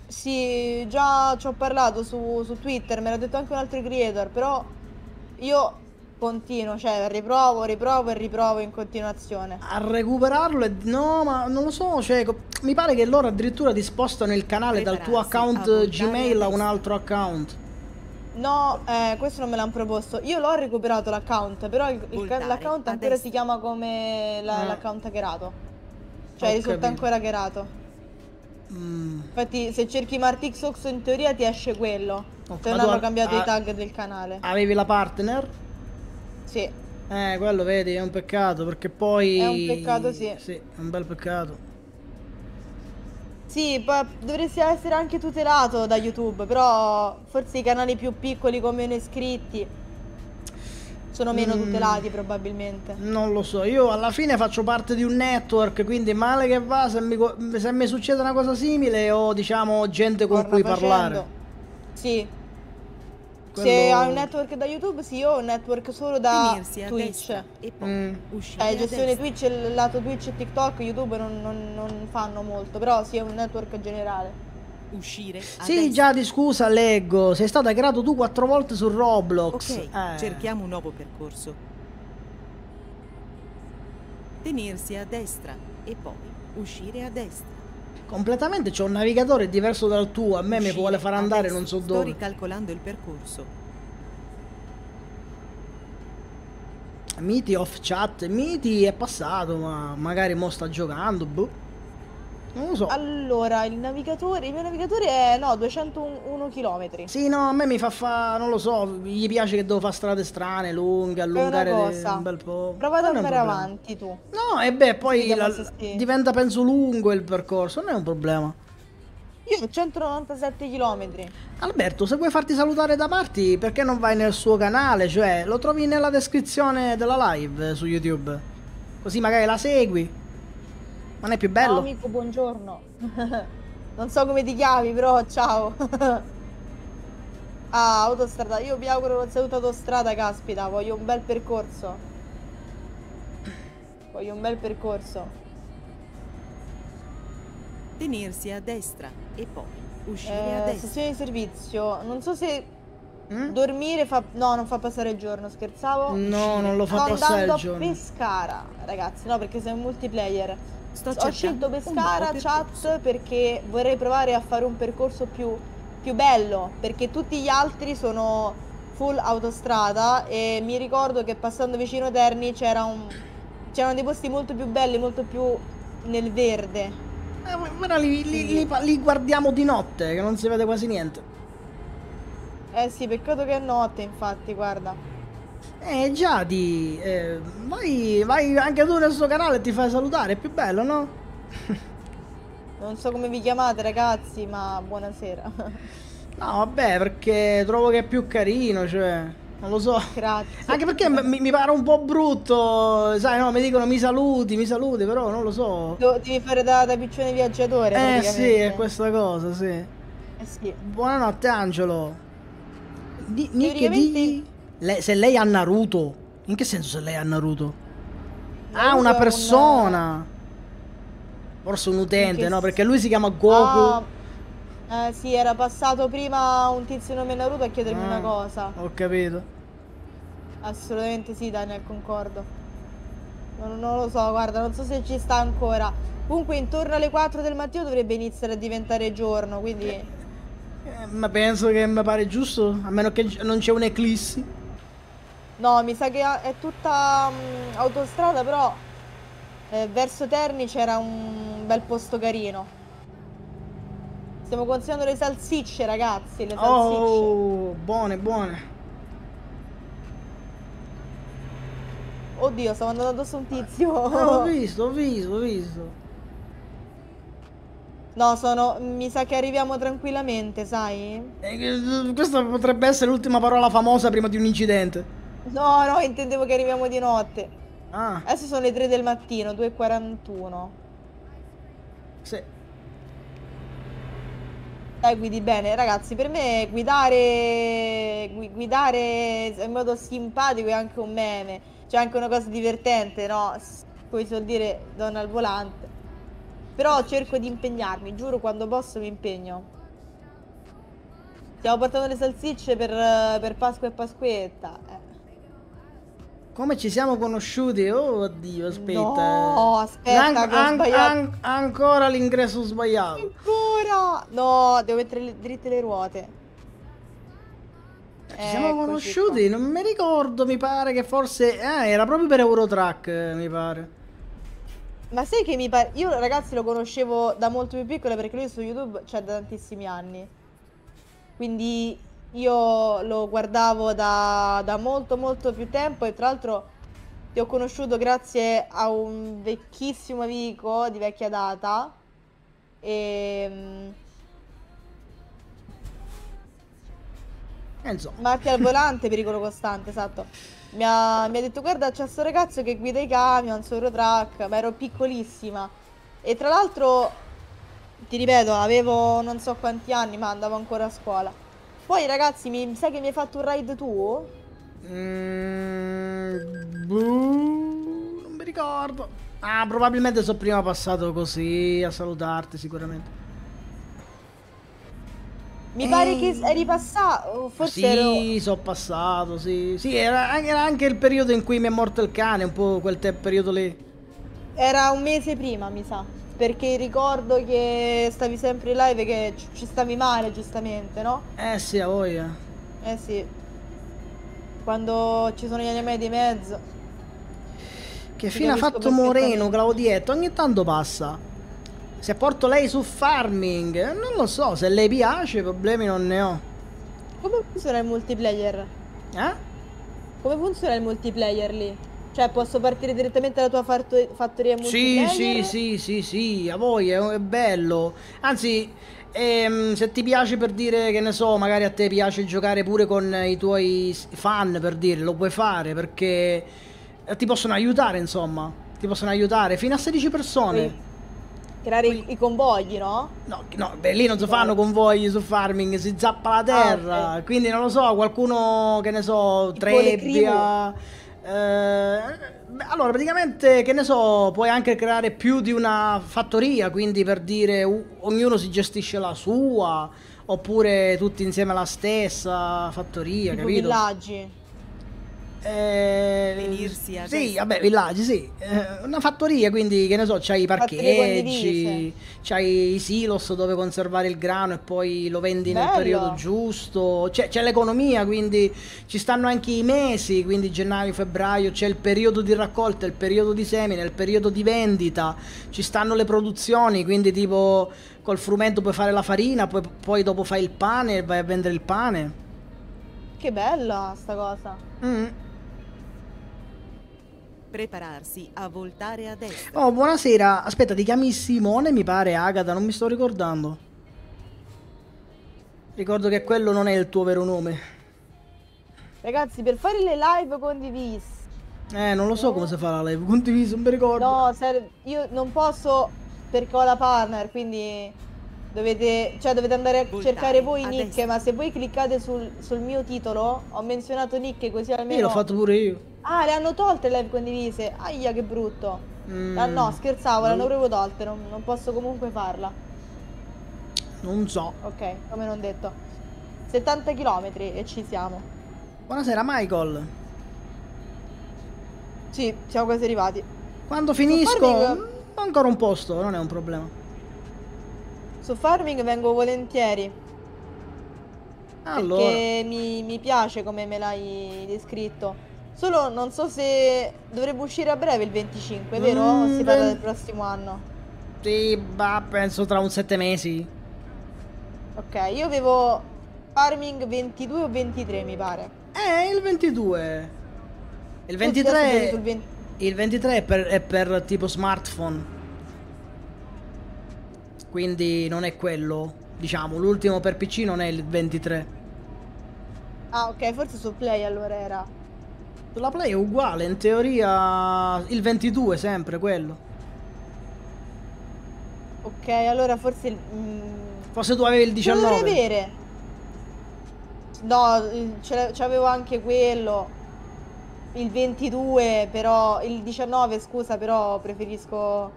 Sì, già ci ho parlato su, su Twitter, me l'ha detto anche un altro creator, però io continuo, cioè riprovo, riprovo e riprovo in continuazione. A recuperarlo e... No, ma non lo so, cioè, mi pare che loro addirittura ti spostano il canale dal tuo account voltare Gmail a un altro account. No, eh, questo non me l'hanno proposto. Io l'ho recuperato l'account, però l'account ancora si chiama come la- Ah. l'account hackerato. Cioè Ho risulta capito. ancora hackerato. Mm. Infatti se cerchi Martix Ox in teoria ti esce quello. Oh, Se non hanno ha- cambiato i tag del canale. Avevi la partner? Sì. Eh, quello vedi, è un peccato perché poi... È un peccato, sì. Sì, è un bel peccato. Sì, dovresti essere anche tutelato da YouTube, però forse i canali più piccoli con meno iscritti sono meno Mm. tutelati probabilmente. Non lo so, io alla fine faccio parte di un network, quindi male che va, se mi, se mi succede una cosa simile ho diciamo gente con Torna cui facendo. parlare. Sì. Se Quello- hai un network da YouTube, sì, io ho un network solo da Twitch. e poi Mm. uscire Eh, gestione. Twitch, il lato Twitch e TikTok, YouTube non, non- non fanno molto, però sì, è un network generale. Uscire Sì, destra. già di scusa, leggo. Sei stata creato tu quattro volte su Roblox. Ok, Eh. cerchiamo un nuovo percorso. Tenersi a destra e poi uscire a destra. Completamente c'è un navigatore diverso dal tuo. A me mi vuole far andare non so Sto dove. ricalcolando il percorso. Miti off chat. Miti è passato, ma magari mo sta giocando. Boh. Non lo so. Allora, il navigatore, il mio navigatore è, no, 201 km. Sì, no, a me mi fa fa, non lo so, gli piace che devo fare strade strane, lunghe, allungare un bel po'. Prova ad andare avanti tu. No, e beh, poi la- diventa penso lungo il percorso, non è un problema. Io ho 197 km. Alberto, se vuoi farti salutare da parti, perché non vai nel suo canale? Cioè, lo trovi nella descrizione della live su YouTube. Così magari la segui. Non è più bello? Ciao amico, buongiorno. [laughs] non so come ti chiami, però ciao. [laughs] ah, autostrada. Io vi auguro una saluto autostrada, caspita. Voglio un bel percorso. Voglio un bel percorso. Tenersi a destra e poi uscire a Eh, destra. stazione di servizio. Non so se Mm? dormire fa... No, non fa passare il giorno, scherzavo. No, non lo fa Sto passare andando il giorno. a Pescara, ragazzi, no, perché sei un multiplayer. Sto Ho cercando scelto Pescara chat perché vorrei provare a fare un percorso più, più bello, perché tutti gli altri sono full autostrada e mi ricordo che passando vicino Terni c'era un, c'erano dei posti molto più belli, molto più nel verde. Eh, ora li, li- li- li guardiamo di notte, che non si vede quasi niente. Eh sì, peccato che è notte, infatti, guarda. Eh già di... eh, vai, vai anche tu nel suo canale e ti fai salutare, è più bello, no? [laughs] Non so come vi chiamate, ragazzi, ma buonasera. [laughs] No, vabbè, perché trovo che è più carino, cioè... Non lo so. Grazie. Anche perché mi, mi pare un po' brutto, sai, no, mi dicono mi saluti, mi saluti, però non lo so. Devi fare da, da piccione viaggiatore, Eh sì, è questa cosa, sì. Eh sì. Buonanotte Angelo. Di, Nick di... Lei- se lei ha Naruto, in che senso se lei ha Naruto? Ah, Naruto una è un- persona. Forse un utente, no? Perché lui si chiama Goku. Ah, eh, sì, era passato prima un tizio nome Naruto a chiedermi Ah, una cosa. Ho capito. Assolutamente sì, Daniel, concordo. Non, non lo so, guarda, non so se ci sta ancora. Comunque intorno alle 4 del mattino dovrebbe iniziare a diventare giorno, quindi Eh, ma penso che mi pare giusto, a meno che non c'è un'eclissi. No, mi sa che è tutta mm, autostrada, però eh, verso Terni c'era un bel posto carino. Stiamo consigliando le salsicce, ragazzi, le salsicce. Oh, buone, buone. Oddio, stavo andando addosso a un tizio. Eh, ho [laughs] visto, ho visto, ho visto. No, sono. Mi sa che arriviamo tranquillamente, sai? Eh, Questa potrebbe essere l'ultima parola famosa prima di un incidente. No, no, intendevo che arriviamo di notte. Ah, Adesso sono le 3 del mattino, 2.41. sì. Dai, guidi bene, ragazzi. Per me guidare, gui- guidare in modo simpatico è anche un meme. C'è anche una cosa divertente, no? Come si vuol dire, donna al volante. Però cerco di impegnarmi, giuro, quando posso mi impegno. Stiamo portando le salsicce per, per Pasqua e Pasquetta. eh. Come ci siamo conosciuti? Oh, oddio, aspetta. No, aspetta, che ho sbagliato. ancora l'ingresso sbagliato. Ancora! No, devo mettere le- dritte le ruote. Ci siamo Eccoci conosciuti? Non mi ricordo, mi pare che forse... Eh, era proprio per Eurotrack, eh, mi pare. Ma sai che mi pare... Io ragazzi lo conoscevo da molto più piccola perché lui su YouTube c'è da tantissimi anni. Quindi io lo guardavo da, da molto molto più tempo e tra l'altro ti ho conosciuto grazie a un vecchissimo amico di vecchia data. E... Eh, insomma. Marti al volante, pericolo costante, esatto. Mi ha, mi ha detto guarda c'è sto ragazzo che guida i camion su Eurotrack, ma ero piccolissima. E tra l'altro, ti ripeto, avevo non so quanti anni, ma andavo ancora a scuola. Poi ragazzi, mi sai che mi hai fatto un ride tu? Mm, boh, non mi ricordo. Ah, probabilmente sono prima passato così a salutarti sicuramente. Mi pare Eh. che eri passato, forse sì, ero... sono passato, sì. Sì, era, era anche il periodo in cui mi è morto il cane, un po' quel periodo lì. Era un mese prima, mi sa. Perché ricordo che stavi sempre in live che ci- stavi male, giustamente, no? Eh sì, a voglia. Eh sì. Quando ci sono gli animali di mezzo. Che fine ha fatto Moreno. Claudietto? Ogni tanto passa. Se porto lei su farming, eh, non lo so, se lei piace, problemi non ne ho. Come funziona il multiplayer? Eh? Come funziona il multiplayer lì? Cioè, posso partire direttamente dalla tua fatto- fattoria Sì, multiplayer? sì, sì, sì, sì, a voi è, è bello. Anzi, ehm, se ti piace per dire, che ne so, magari a te piace giocare pure con i tuoi fan, per dire, lo puoi fare perché eh, ti possono aiutare, insomma. Ti possono aiutare fino a 16 persone. Sì. Creare i, i convogli, no? No, no, beh, lì non si fanno convogli su farming, si zappa la terra. Ah, ok. Quindi non lo so, qualcuno che ne so, Tipo trebbia. Eh, beh, allora, praticamente, che ne so, puoi anche creare più di una fattoria, quindi per dire u- ognuno si gestisce la sua, oppure tutti insieme alla stessa fattoria, Tipo capito? villaggi. Eh, Venirsi a sì, vabbè, villaggi, sì. Eh, una fattoria, quindi che ne so, c'hai i parcheggi, c'hai i silos dove conservare il grano e poi lo vendi nel Bello. periodo giusto. C'è, c'è l'economia, quindi ci stanno anche i mesi, quindi gennaio, febbraio, c'è il periodo di raccolta, il periodo di semine, il periodo di vendita, ci stanno le produzioni, quindi tipo col frumento puoi fare la farina, poi, poi dopo fai il pane e vai a vendere il pane. Che bella sta cosa. Mm. Prepararsi a voltare a destra. Oh, buonasera. Aspetta, ti chiami Simone, mi pare, Agata, non mi sto ricordando. Ricordo che quello non è il tuo vero nome. Ragazzi, per fare le live condivise. Eh, non lo so come si fa la live, condiviso, non mi ricordo. No, io non posso perché ho la partner, quindi dovete, cioè dovete andare a Voltare cercare voi nick, ma se voi cliccate sul, sul mio titolo, ho menzionato nick così almeno... Io l'ho fatto pure io. Ah, le hanno tolte le live condivise. Aia, che brutto. Mm. Ah no, scherzavo, le hanno proprio tolte, non, non posso comunque farla. Non so. Ok, come non detto. 70 km e ci siamo. Buonasera, Michael. Sì, siamo quasi arrivati. Quando finisco... farming- mm, ho ancora un posto, non è un problema. Su farming vengo volentieri. Allora, Perché mi, mi piace come me l'hai descritto. Solo non so se dovrebbe uscire a breve il 25, vero? Mm, si parla del prossimo anno? sì, bah, penso tra un sette mesi. Ok, io avevo farming 22 o 23 mi pare. Eh, il 22. Il Tu adesso giochi 23... sul 20 Il 23 è per, è per tipo smartphone. Quindi non è quello. Diciamo, l'ultimo per PC non è il 23. Ah, ok, forse su Play allora era. La Play è uguale, in teoria il 22 sempre quello. Ok, allora forse... il- mm, Forse tu avevi il Lo 19. dovrei avere. No, c'avevo anche quello. Il 22, però... Il 19, scusa, però preferisco...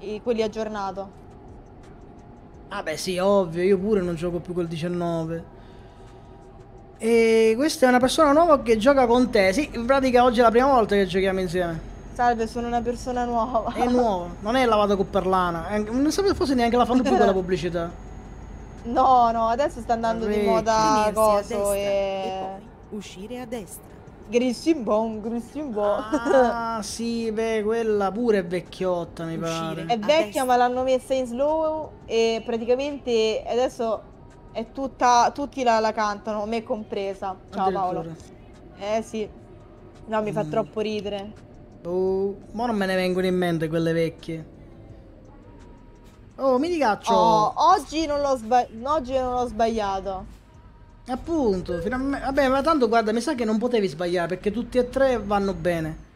i- quelli aggiornato. Ah beh sì, ovvio, io pure non gioco più col 19. E questa è una persona nuova che gioca con te. Sì, in pratica oggi è la prima volta che giochiamo insieme. Salve, sono una persona nuova. È nuova, non è lavato con perlana. Non sapevo forse neanche la fanno più quella pubblicità. [laughs] No, no, adesso sta andando di Ricchi. moda coso e e... poi uscire a destra. Grissimbon, Grissimbon. Ah, sì, beh, quella pure è vecchiotta, mi Uscire. pare. È vecchia ma l'hanno messa in slow e praticamente adesso è tutta, tutti la, la cantano, me compresa. Ciao Paolo. Eh sì, no mi fa Mm. troppo ridere. Oh, ma non me ne vengono in mente quelle vecchie. Oh, mi ricaccio. Oh, oggi non l'ho sba- oggi non l'ho sbagliato. Appunto, finalmente. Vabbè, ma tanto guarda, mi sa che non potevi sbagliare perché tutti e tre vanno bene.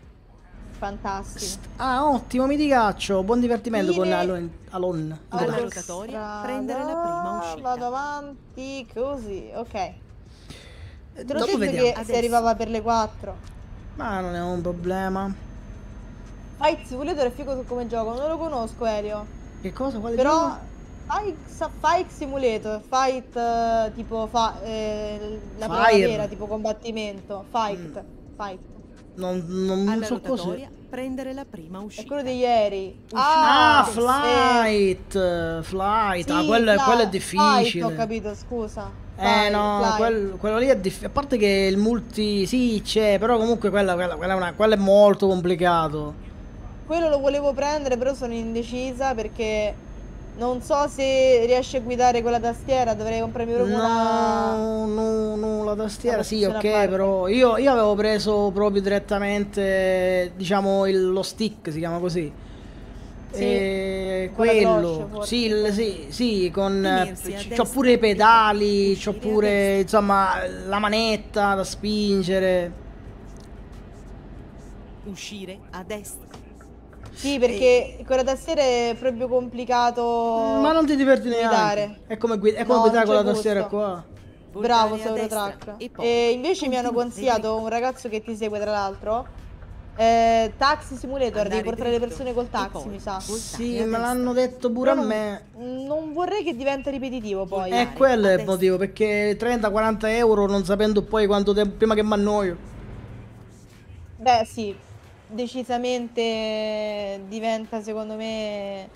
Fantastico. Ah, ottimo, mi ricaccio. Buon divertimento con Fine. Alon. Alon. Alla rotatoria, prendere la prima uscita. Vado avanti così, ok. Te l'ho Dopo detto vediamo. che si arrivava per le 4. Ma non è un problema. Fight Simulator è figo come gioco, non lo conosco Elio. Che cosa? Quale Però gioco? Fight, Fight Simulator, Fight eh, tipo fa, eh, la Fire. vera, tipo combattimento, Fight, Fight. Non, non Alla so cos'è. Prendere la prima È uscita. quello di ieri. Ah, sì. Flight. Flight. ah, Sì, quello, è- Fly- quello è difficile. ho capito, scusa. Eh Fly, no, Fly. quel- quello lì è difficile. A parte che il multi sì c'è, però comunque quella, quella- quella è, una- quello è molto complicato. Quello lo volevo prendere, però sono indecisa perché non so se riesce a guidare con la tastiera, dovrei comprarmi proprio una... No, no, no, la tastiera una sì, ok, però io, io avevo preso proprio direttamente, diciamo, il- lo stick, si chiama così. Sì, E con la quello, sì, il- sì, sì, con eh, c'ho destra pure i pedali, c'ho a pure, insomma, la manetta da spingere. Uscire a destra. Sì, perché con la tastiera è proprio complicato Ma non ti diverti neanche. guidare. È come, gui- è come No, guidare con la tastiera qua. Bravo a Sorotrack. e E invece mi hanno consigliato un ragazzo che ti segue tra l'altro. eh, taxi Simulator, Andare devi portare le dritto persone col e taxi, poi mi sa. Sì, a me l'hanno detto pure a Però non- me. Non vorrei che diventa ripetitivo poi. Eh, È quello è il motivo, perché 30-40 euro non sapendo poi quanto tempo prima che mi annoio. Beh, sì, decisamente diventa secondo me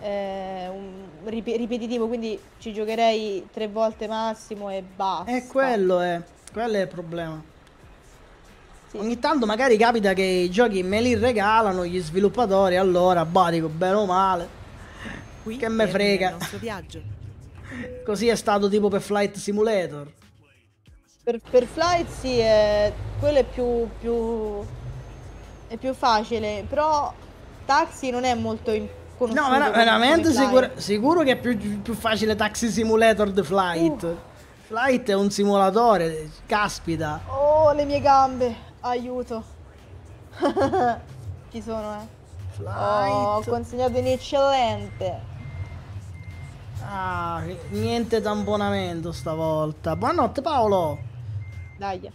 eh, un rip- ripetitivo, quindi ci giocherei tre volte massimo e basta. È quello è, quello è il problema. Sì. Ogni tanto magari capita che i giochi me li regalano gli sviluppatori, allora bah, dico bene o male. Qui Che me frega. Il nostro viaggio. [laughs] Così è stato tipo per Flight Simulator. Per, per Flight sì, è- quello è più, più, è più facile, però Taxi non è molto conosciuto. No, vera- veramente sicuro, sicuro che è più, più facile Taxi Simulator The Flight. Uh. Flight è un simulatore, caspita. Oh, le mie gambe, aiuto. [laughs] Ci sono, eh. Ho Flight. consegnato in eccellente. Ah, niente tamponamento stavolta. Buonanotte Paolo. Dai.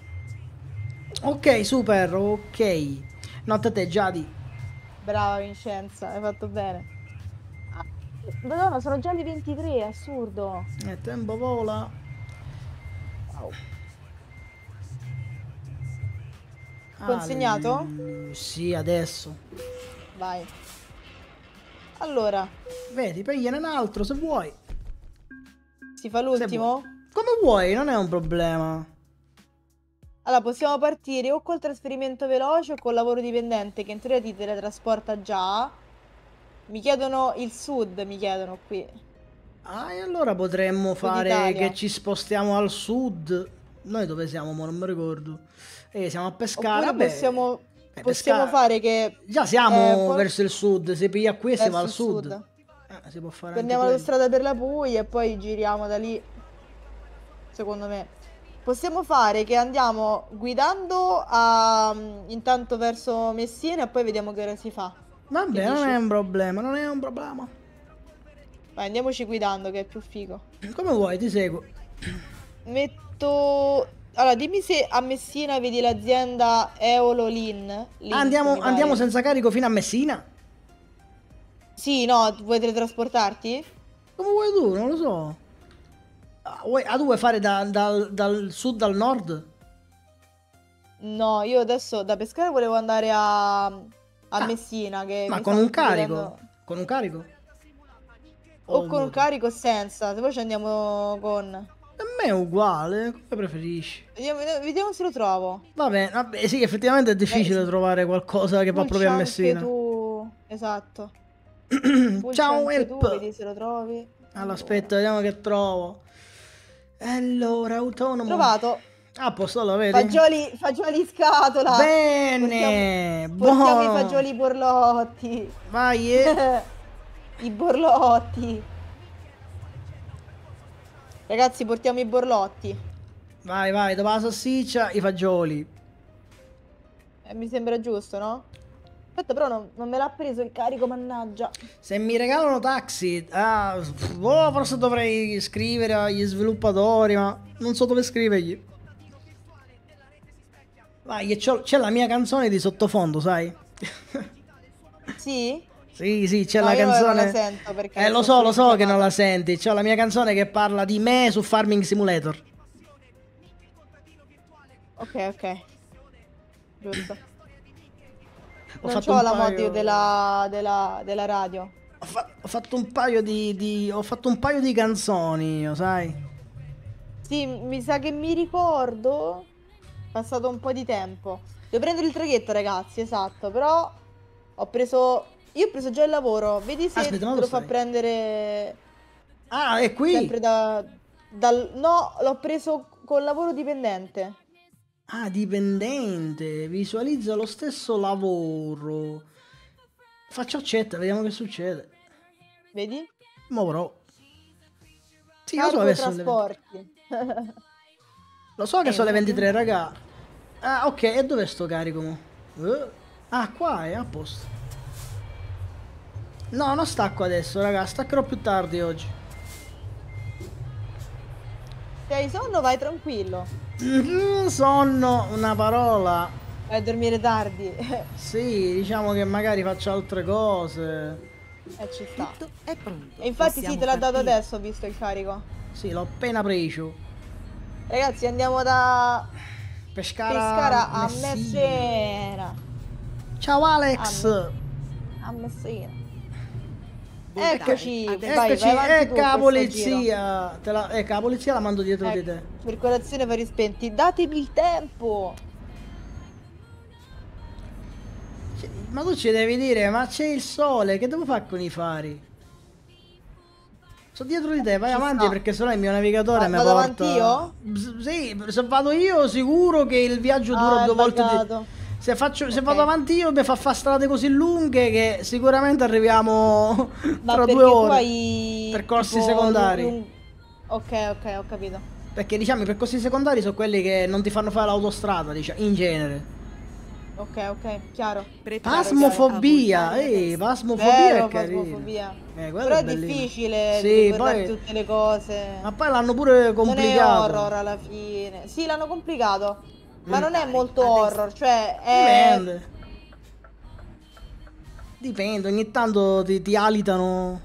Ok, super, ok. Notte a te, Giadi. Brava Vincenza, hai fatto bene. Madonna, sono già le 23, è assurdo. Il tempo vola. Consegnato? Allu- Sì, adesso. Vai. Allora, Vedi, pregliene un altro se vuoi. si fa l'ultimo? Come vuoi, non è un problema. Allora, possiamo partire o col trasferimento veloce o col lavoro dipendente, che in teoria ti teletrasporta già. Mi chiedono il sud, mi chiedono qui. Ah, e allora potremmo fare d'Italia. che ci spostiamo al sud. Noi dove siamo? mo? Non mi ricordo. Eh, siamo a pescare. Oppure possiamo... Eh, Possiamo pesca- fare che Già siamo Eh, verso il sud, se piglia qui si va al il sud. Eh, si può fare prendiamo quello. l'autostrada per la Puglia e poi giriamo da lì. Secondo me. Possiamo fare che andiamo guidando a, intanto verso Messina e poi vediamo che ora si fa. Vabbè, non è un problema, non è un problema. Vai, andiamoci guidando che è più figo. Come vuoi, ti seguo. Metto... Allora, dimmi se a Messina vedi l'azienda Eolo Lin. Lin, andiamo, andiamo senza carico fino a Messina? Sì, no, vuoi teletrasportarti? Come vuoi tu, non lo so. Vuoi, ah, tu vuoi fare da- dal- dal sud al nord? No, io adesso da pescare volevo andare a, a Ah, Messina. Che Ma con un carico? chiedendo- Con un carico? O con un carico senza, se poi ci andiamo con... A me è uguale, come preferisci? Vediamo, vediamo se lo trovo. Va bene, vabbè, sì, effettivamente è difficile Eh, trovare qualcosa che va proprio a Messina. tu. Esatto. [clears throat] Ciao, anche tu, help. vedi se lo trovi. Allora, aspetta, vediamo che trovo. Allora, autonomo. Trovato. Ah, a posto, lo vedi? Fagioli, fagioli in scatola. Bene, Portiamo, portiamo i fagioli borlotti. Vai, eh. [laughs] I borlotti. Ragazzi, portiamo i borlotti. vai, vai, dopo la salsiccia, i fagioli. Eh, mi sembra giusto, no? Aspetta, però non, non me l'ha preso il carico, mannaggia. Se mi regalano taxi, ah, oh, forse dovrei scrivere agli sviluppatori, ma non so dove scrivergli. Vai, c'è la mia canzone di sottofondo, sai? [laughs] Sì? Sì, sì, c'è No, la canzone. la sento perché eh, lo so, lo so che non la senti. C'ho la mia canzone che parla di me su Farming Simulator. Ok, ok. Giusto. Ho non fatto un la paio- mod della, della, della radio. Ho, fa- ho fatto un paio di, di- Ho fatto un paio di canzoni, io, sai? Sì, mi sa che mi ricordo. Passato un po' di tempo. Devo prendere il traghetto, ragazzi, esatto. Però ho preso. Io ho preso già il lavoro. Vedi se Aspetta, lo lo fa prendere Ah, è qui. sempre da. Dal... No, l'ho preso col lavoro dipendente. Ah, dipendente. Visualizza lo stesso lavoro. Faccio accetta, vediamo che succede. Vedi? Mo però. Sì, lo so Cargo che sono le 20 trasporti. [laughs] Lo so che Eh, sono le infatti. 23, raga. Ah, ok, e dove sto carico? Eh? Ah, qua è a posto. No, non stacco adesso, raga. Staccherò più tardi oggi. Se hai sonno, vai tranquillo. Mm, sonno, una parola. Vai a dormire tardi. Sì, diciamo che magari faccio altre cose. Eh, ci sta. Tutto è pronto. E infatti sì, Possiamo te l'ha dato adesso, ho visto il carico. Sì, l'ho appena preso. Ragazzi, andiamo da Pescara, Pescara a Messina. Messina. Ciao Alex. A Messina. Eccoci, vai, Eccoci, vai avanti tu ecco polizia. Te la, ecco, la polizia la mando dietro di Ecco, te. circolazione vari spenti. Datemi il tempo. Ma tu ci devi dire, ma c'è il sole, che devo fare con i fari? Sono dietro di te, vai Ci avanti sta. perché sennò il mio navigatore mi vado porta... avanti io? Sì, se vado io sicuro che il viaggio dura Ah, due volte di... Se, faccio, se Ok. vado avanti io mi fa fare strade così lunghe che sicuramente arriviamo Ma tra due ore. hai Percorsi tipo, secondari. Ok, ok, ho capito. Perché diciamo i percorsi secondari sono quelli che non ti fanno fare l'autostrada, diciamo, in genere. Ok, ok, chiaro. Pasmofobia, ehi, pasmofobia Vero, è carino. Eh, Però è bellino. difficile Sì, poi- tutte le cose. Ma poi l'hanno pure Non è complicato. horror alla fine. Sì, l'hanno complicato. Ma non è molto horror, cioè è... Dipende. Dipende, ogni tanto ti, ti alitano.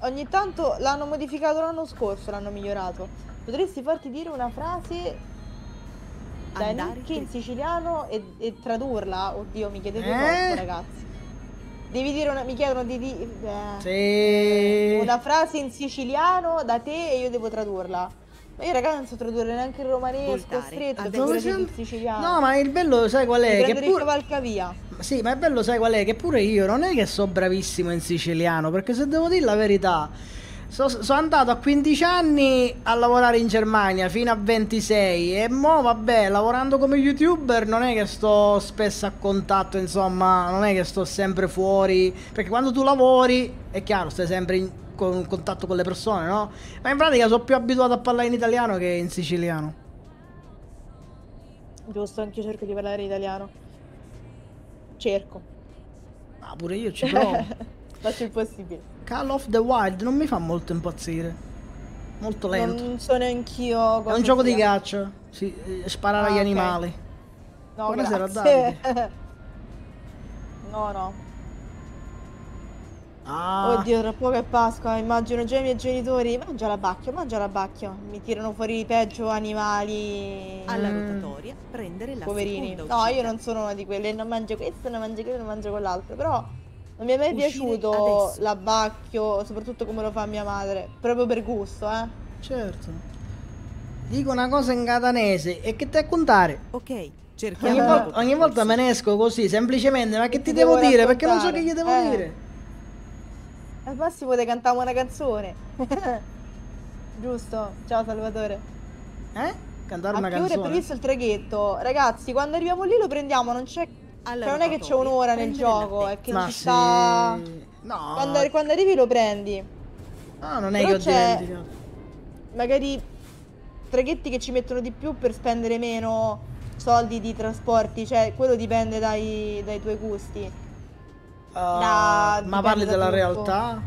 Ogni tanto l'hanno modificato l'anno scorso, l'hanno migliorato. Potresti farti dire una frase da Andare Nicky in siciliano e, e tradurla? Oddio, mi chiedete Eh? troppo, ragazzi. Devi dire una... mi chiedono di... di eh, Sì. Una frase in siciliano da te e io devo tradurla. Ma io ragazzi non so tradurre neanche il romanesco stretto, il siciliano. No, ma il bello, sai qual è? Che il pure... cavalcavia. Sì, ma è bello, sai qual è? Che pure io non è che so bravissimo in siciliano, perché se devo dire la verità, So- sono andato a 15 anni a lavorare in Germania fino a 26 e mo vabbè, lavorando come youtuber non è che sto spesso a contatto, insomma, non è che sto sempre fuori, perché quando tu lavori è chiaro, stai sempre in con- contatto con le persone, no? Ma in pratica sono più abituato a parlare in italiano che in siciliano. Giusto, anche io cerco di parlare italiano. Cerco. Ah, pure io ci provo. [laughs] Faccio il possibile. Call of the Wild non mi fa molto impazzire. Molto lento. Non so neanch'io È un gioco di sia. caccia. Sì, eh, sparare Ah, agli ok. animali. No, Buonasera, grazie. [laughs] no, no. Ah, Oddio, tra poco è Pasqua, immagino già i miei genitori. Mangia la bacchio, mangia la bacchio. Mi tirano fuori i peggio animali. Alla Mm. rotatoria prendere la Poverini. seconda No, io non sono una di quelle, non mangio questo, non mangio quello, non mangio quell'altro. Però non mi è mai Uscire piaciuto adesso. l'abbacchio, soprattutto come lo fa mia madre. Proprio per gusto, eh. certo. Dico una cosa in catanese e che te a contare. Ok, cerchiamo Ogni, nuovo ogni volta me ne esco così, semplicemente, ma che Che ti devo devo dire? Perché non so che gli devo Eh. dire. Al massimo te cantiamo una canzone. [laughs] [laughs] Giusto? Ciao Salvatore. Eh? Cantare A una che ora è canzone. previsto il traghetto? Ragazzi, quando arriviamo lì lo prendiamo, non c'è... Alla Cioè non è che c'è un'ora nel gioco, è che Ma ci sì. sta... No, Quando, quando arrivi lo prendi. no, non è Però che ho c'è- dimenticato. Magari traghetti che ci mettono di più per spendere meno soldi di trasporti, cioè quello dipende dai, dai tuoi gusti. Ah, dipende ma parli da della tutto. realtà?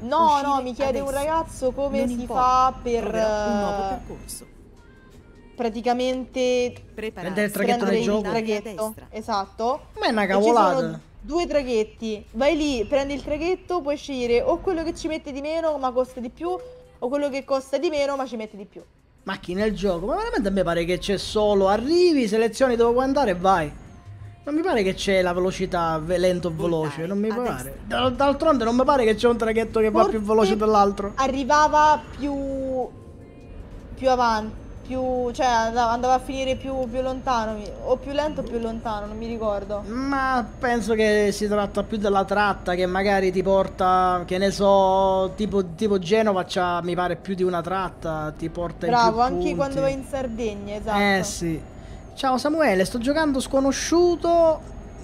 No, Uscire no, mi chiede un adesso. ragazzo come Non si importa, fa per un nuovo eh, percorso. praticamente. Prendere il traghetto il gioco? traghetto. Esatto. Ma è una cavolata. due traghetti. Vai lì, prendi il traghetto, puoi scegliere o quello che ci mette di meno ma costa di più, o quello che costa di meno ma ci mette di più. Macchine nel gioco, ma veramente a me pare che c'è solo arrivi, selezioni dove vuoi andare e vai. Non mi pare che c'è la velocità ve- lento o veloce, non mi pare. D'altronde non mi pare che c'è un traghetto che va più Forse veloce dell'altro. Arrivava più più avanti, più cioè andava, a finire più, più lontano, o più lento o più lontano, non mi ricordo. Ma penso che si tratta più della tratta che magari ti porta, che ne so, tipo, tipo Genova c'ha, mi pare, più di una tratta, ti porta in Bravo, più anche punti. quando vai in Sardegna, esatto. Eh sì. Ciao Samuele, sto giocando sconosciuto.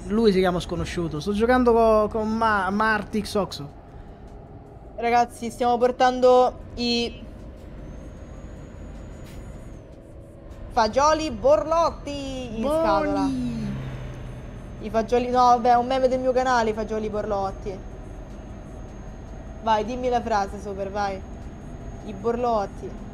Lui si chiama sconosciuto. Sto giocando co- con Ma- Martix Oxo. Ragazzi, stiamo portando i fagioli borlotti in scatola. Buoni. I fagioli, no, vabbè, è un meme del mio canale, i fagioli borlotti. Vai, dimmi la frase, Super, vai. I borlotti.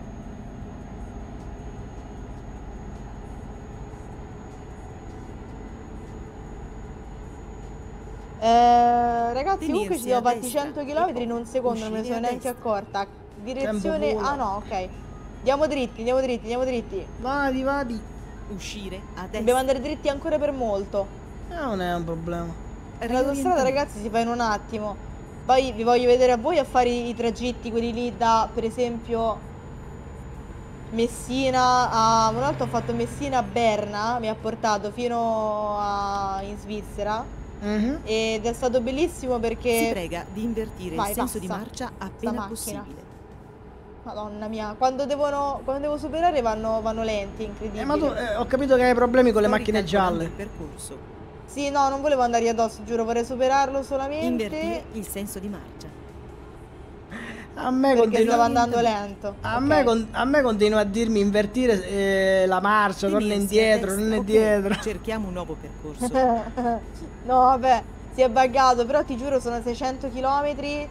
Eh, ragazzi, comunque ci siamo fatti destra 100 e km in un secondo, non me ne sono neanche accorta. Direzione... Ah no, ok. Andiamo dritti, andiamo dritti, andiamo dritti. Vadi, vadi. Uscire a destra. Dobbiamo andare dritti ancora per molto. Eh, Non è un problema. L'autostrada ragazzi si fa in un attimo. Poi vi voglio vedere a voi a fare i tragitti, quelli lì da per esempio Messina a... Una volta ho fatto Messina a Berna, mi ha portato fino a... in Svizzera Mhm. ed è stato bellissimo Si perché... prega di invertire Vai, il senso di marcia appena possibile. Madonna mia, quando devono... quando devo superare vanno, vanno lenti, incredibile. Eh, ma tu eh, ho capito che hai problemi con le Sto macchine gialle. il percorso. Sì, no, non volevo andargli addosso, giuro, vorrei superarlo Invertire solamente il senso di marcia. A me perché continua. andando lento. A, Ok. me, con- a me continua a dirmi invertire eh, la marcia, torna indietro, non è Ok, dietro. Cerchiamo un nuovo percorso. [laughs] no, vabbè, si è buggato, però ti giuro sono 600 km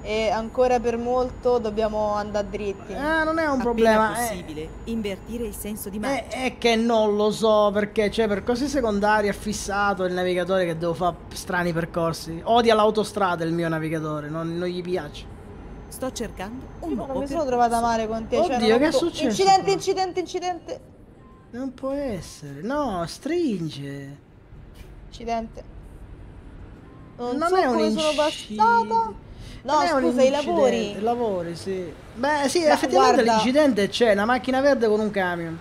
e ancora per molto dobbiamo andare dritti. Eh, non è un Appena problema. eh. possibile, invertire il senso di Eh, marcia. È che non lo so perché, cioè, percorsi secondari è fissato il navigatore che devo fare strani percorsi. Odia l'autostrada il mio navigatore, non, non gli piace. Sto cercando un Io nuovo non mi sono trovata male con te. cioè, Oddio, ho che è successo Incidente, qua? incidente, incidente. Non può essere, no, stringe. Incidente. Non, Non so è un come sono incidente. No, Non è un scusa, i lavori. lavori, sì. Beh, sì, Ma effettivamente l'incidente c'è, una macchina verde con un camion.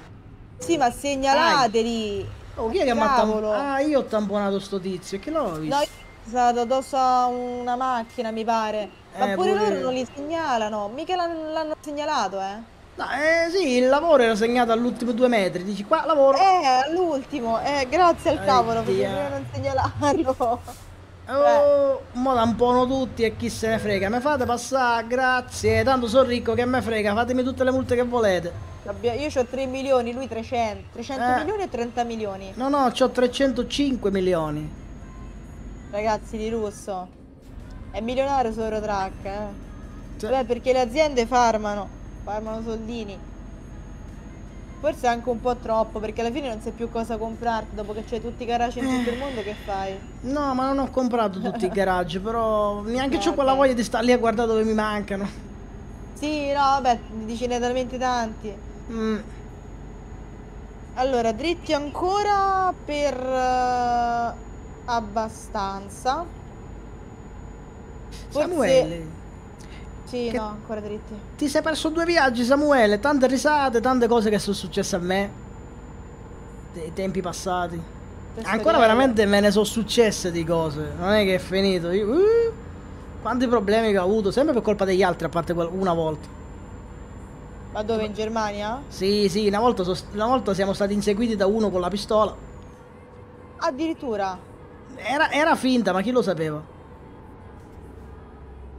Sì, ma segnalateli. Oh, chi è che mi ha Cavolo. tamponato? Ah, io ho tamponato sto tizio, che l'ho visto? No, stato addosso a una macchina, mi pare. Ma Eh, pure pure- loro non li segnalano. Mica l'hanno, segnalato, eh. No, eh sì, il lavoro era segnato all'ultimo due metri. Dici qua lavoro. Eh, all'ultimo. Eh, grazie al cavolo, perché non segnalarlo. [laughs] Oh, mo tampono tutti e chi se ne frega. Mi fate passare, grazie. Tanto sono ricco che me frega. Fatemi tutte le multe che volete. Io ho 3 milioni, lui 300. 300 Eh. milioni e 30 milioni. No, no, ho 305 milioni. Ragazzi di russo. È milionario su Eurotrack, eh. Cioè- Vabbè, perché le aziende farmano. Farmano soldini. Forse anche un po' troppo, perché alla fine non sai più cosa comprarti. Dopo che c'hai tutti i garage in tutto il mondo, che fai? No, ma non ho comprato tutti i garage, però neanche Eh, ho quella voglia di stare lì a guardare dove mi mancano. Sì, no, vabbè, dici ne talmente tanti. Mm. Allora, dritti ancora per eh, abbastanza. Forse Samuele, Sì, no, ancora dritti. ti sei perso due viaggi, Samuele. Tante risate, tante cose che sono successe a me. Dei tempi passati. Questo Ancora veramente me ne sono successe di cose. Non è che è finito. Io, uh, quanti problemi che ho avuto, sempre per colpa degli altri, a parte una volta. Ma dove in Germania? Sì, sì, una volta, so- una volta siamo stati inseguiti da uno con la pistola. Addirittura. Era, era finta, ma chi lo sapeva?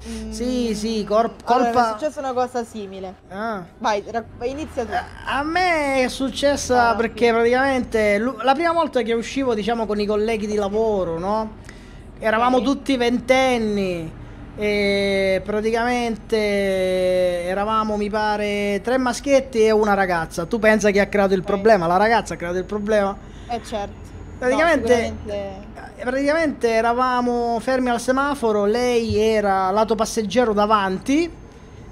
Mm, Sì, sì, cor- Allora, mi è colpa... successa una cosa simile. Ah. Vai, vai, inizia tu. A me è successa Ah, perché praticamente lu- la prima volta che uscivo, diciamo, con i colleghi di lavoro, no? Eravamo Ok. tutti ventenni e praticamente eravamo, mi pare, tre maschietti e una ragazza. Tu pensa chi ha creato il Ok. problema? La ragazza ha creato il problema. Eh certo. Praticamente- No, Eh, Praticamente eravamo fermi al semaforo, lei era lato passeggero davanti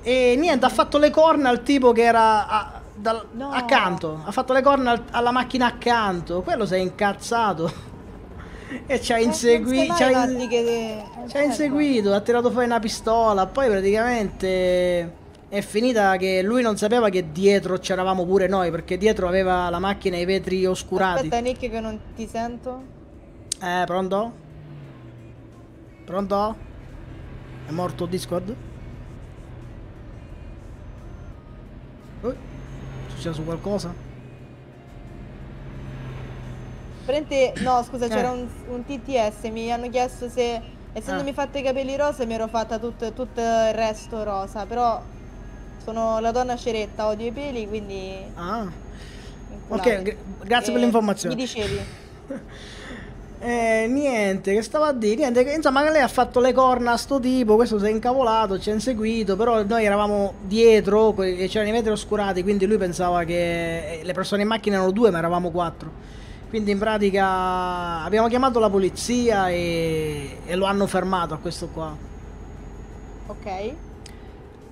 e niente, ha fatto le corna al tipo che era a- dal- No. accanto, ha fatto le corna al- alla macchina accanto, quello si è incazzato [laughs] e ci ha Eh, insegui- non ci ha sai in- mai infatti che- ci ha inseguito, ha tirato fuori una pistola, poi praticamente è finita che lui non sapeva che dietro c'eravamo pure noi, perché dietro aveva la macchina e i vetri oscurati. Aspetta Nick che non ti sento. Eh, pronto? Pronto? È morto Discord? Eh, è successo qualcosa? Prende... No, scusa, c'era Eh. un, un TTS, mi hanno chiesto se, essendomi Ah. fatta i capelli rosa, mi ero fatta tutto, tutto il resto rosa, però sono la donna ceretta, odio i peli, quindi... Ah, ok, gra- grazie per Eh, l'informazione. Mi dicevi? [laughs] Eh, niente, che stavo a dire? Niente, che, insomma, lei ha fatto le corna a sto tipo, questo si è incavolato, ci ha inseguito, però noi eravamo dietro e c'erano i vetri oscurati, quindi lui pensava che eh, le persone in macchina erano due, ma eravamo quattro. Quindi in pratica abbiamo chiamato la polizia e, e lo hanno fermato a questo qua. Ok. E,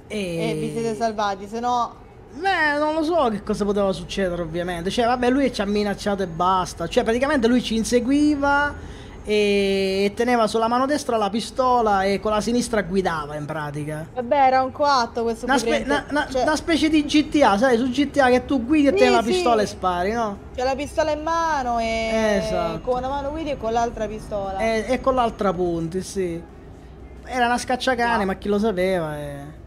E vi siete salvati, se no... Beh, non lo so che cosa poteva succedere ovviamente. Cioè, vabbè, lui ci ha minacciato e basta. Cioè, praticamente lui ci inseguiva e teneva sulla mano destra la pistola e con la sinistra guidava in pratica. Vabbè, era un coatto questo Una, spe- una- una- cioè, una specie di GTA, sai, su GTA che tu guidi e Sì, tieni la sì. pistola e spari, no? c'è la pistola in mano e Esatto. con una mano guidi e con l'altra pistola. E, e con l'altra punti, sì. Era una scacciacane, Wow. ma chi lo sapeva? E...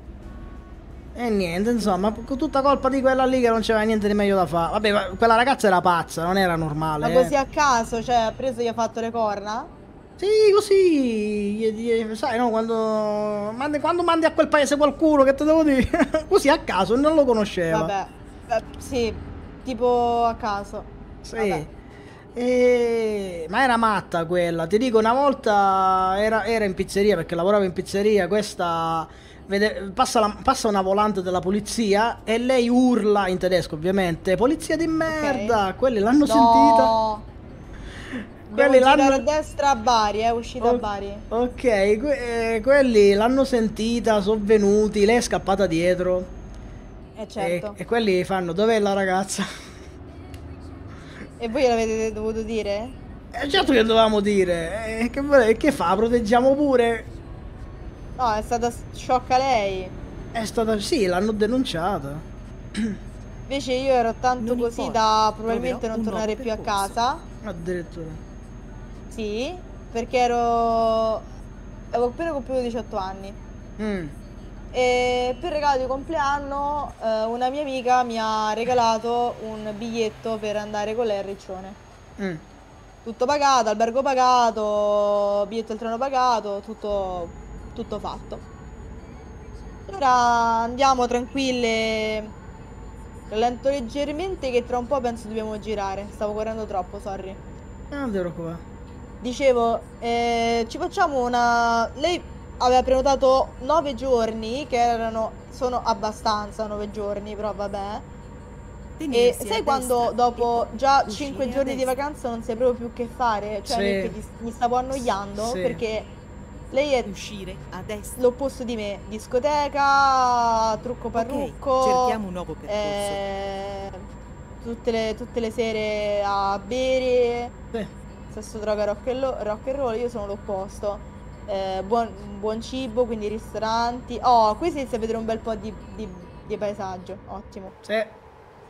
e niente, insomma, con tutta colpa di quella lì che non c'era niente di meglio da fare. Vabbè, ma quella ragazza era pazza, non era normale. Ma eh. così a caso, cioè ha preso e gli ha fatto le corna? Sì, così, gli- gli- sai, no, quando mandi, quando mandi a quel paese qualcuno, che te devo dire? [laughs] così a caso, non lo conosceva. Vabbè, eh, sì, tipo a caso. Sì. vabbè. E- Ma era matta quella, ti dico, una volta era, era in pizzeria perché lavorava in pizzeria, questa vede- passa, la- passa una volante della polizia e lei urla in tedesco ovviamente, polizia di merda, quelli l'hanno sentita. No. Quelli Devo l'hanno- a destra a Bari, è uscita a Oh, Bari. Ok, que- eh, quelli l'hanno sentita, sono venuti, lei è scappata dietro. Eh certo. E, e quelli fanno, dov'è la ragazza? E voi gliel'avete dovuto dire? E certo che dovevamo dire, eh, che, vole- che fa? Proteggiamo pure? No, è stata sciocca lei. È stata, sì, l'hanno denunciata. Invece io ero tanto Non così importa, da probabilmente troverò non un tornare nuovo più a percorso. casa. Addirittura. Sì. perché ero... avevo appena compiuto 18 anni. Mm. E per regalo di compleanno eh, una mia amica mi ha regalato un biglietto per andare con lei a Riccione. Mm. Tutto pagato, albergo pagato, biglietto del treno pagato, tutto, tutto fatto. Ora andiamo tranquille, rallento leggermente che tra un po' penso dobbiamo girare. Stavo correndo troppo, sorry. Ah, Non ti preoccupare. Dicevo, eh, ci facciamo una... Lei aveva prenotato nove giorni, che erano... sono abbastanza nove giorni, però vabbè. E Tenersi sai quando destra, dopo già uscire 5 a giorni di vacanza non sai proprio più che fare? Cioè, Sì. ti- mi stavo annoiando Sì. perché lei è Uscire a destra. l'opposto di me. Discoteca, trucco parrucco. cerchiamo un nuovo percorso. eh, tutte, le, tutte le sere a bere, Sì. sesso, droga, rock and, lo- rock and roll. Io sono l'opposto. Eh, buon, buon cibo, quindi ristoranti. Oh, qui si inizia a vedere un bel po' di, di- di paesaggio. Ottimo. Sì.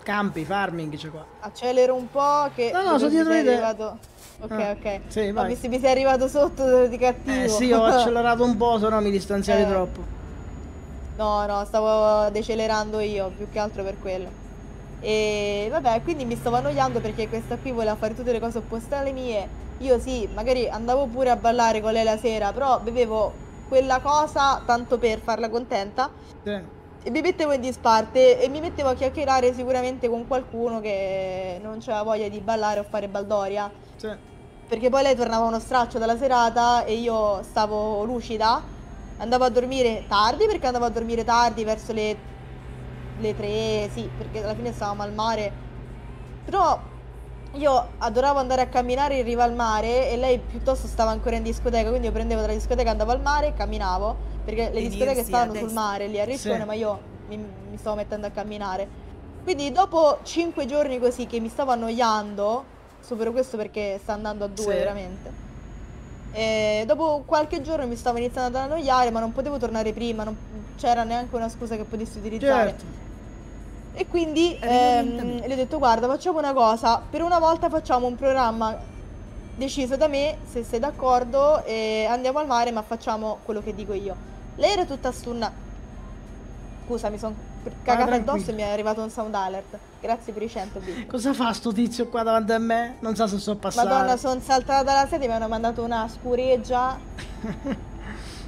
Campi, farming c'è qua. Accelero un po' che No, no, sono dietro di arrivato. Ok, Ah, ok. sì, vai. mi, si- mi sei arrivato sotto di cattivo. Eh sì, ho [laughs] accelerato un po', se no mi distanziavi Eh. troppo. No, no, stavo decelerando io, più che altro per quello. E vabbè, quindi mi stavo annoiando perché questa qui voleva fare tutte le cose opposte alle mie. Io sì, magari andavo pure a ballare con lei la sera, però bevevo quella cosa tanto per farla contenta Sì. e mi mettevo in disparte e mi mettevo a chiacchierare sicuramente con qualcuno che non aveva voglia di ballare o fare baldoria. Sì. Perché poi lei tornava uno straccio dalla serata e io stavo lucida. Andavo a dormire tardi perché andavo a dormire tardi verso le, le 3, sì, perché alla fine stavamo al mare. Però io adoravo andare a camminare in riva al mare e lei piuttosto stava ancora in discoteca, quindi io prendevo dalla discoteca, andavo al mare e camminavo, perché le Venirsi discoteche stavano sul mare lì a Riccione, Sì. ma io mi, mi stavo mettendo a camminare. Quindi dopo 5 giorni così che mi stavo annoiando, supero questo perché sta andando a due Sì. veramente. E dopo qualche giorno mi stavo iniziando ad annoiare, ma non potevo tornare prima, non c'era neanche una scusa che potessi utilizzare. Certo. E quindi ehm, le ho detto guarda facciamo una cosa, per una volta facciamo un programma deciso da me, se sei d'accordo, e andiamo al mare ma facciamo quello che dico io. Lei era tutta stunna. Scusa, mi sono cagata addosso e mi è arrivato un sound alert. Grazie per i 100 bit. Cosa fa sto tizio qua davanti a me? Non so se so passare. Madonna, sono saltata dalla sedia, mi hanno mandato una scureggia. [laughs]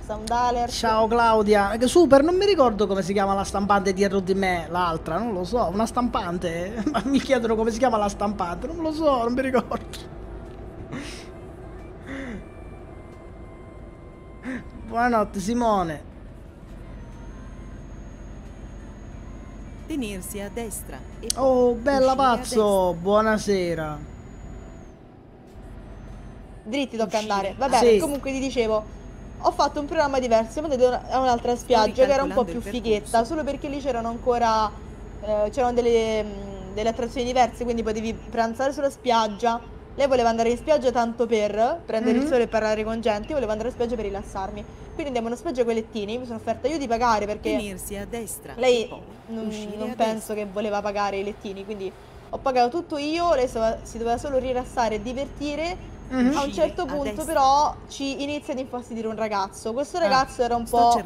sound alert. Ciao Claudia. Super, non mi ricordo come si chiama la stampante dietro di me, l'altra, non lo so, una stampante. [laughs] Ma mi chiedono come si chiama la stampante, non lo so, non mi ricordo. [laughs] Buonanotte Simone. Tenersi a destra. E Oh, bella pazzo, buonasera. Dritti tocca andare. Vabbè, Sì. comunque ti dicevo, ho fatto un programma diverso, siamo andati a una- a un'altra spiaggia che era un po' più fighetta, solo perché lì c'erano ancora eh, c'erano delle, mh, delle attrazioni diverse, quindi potevi pranzare sulla spiaggia. Lei voleva andare in spiaggia tanto per prendere Mhm. il sole e parlare con gente, io volevo andare in spiaggia per rilassarmi. Quindi andiamo in una spiaggia con i lettini, mi sono offerta io di pagare perché Tenersi a destra. lei non, non penso destra. che voleva pagare i lettini, quindi ho pagato tutto io, lei si doveva solo rilassare e divertire. Mhm. A un certo punto però ci inizia ad infastidire un ragazzo. Questo Ah. ragazzo era un po'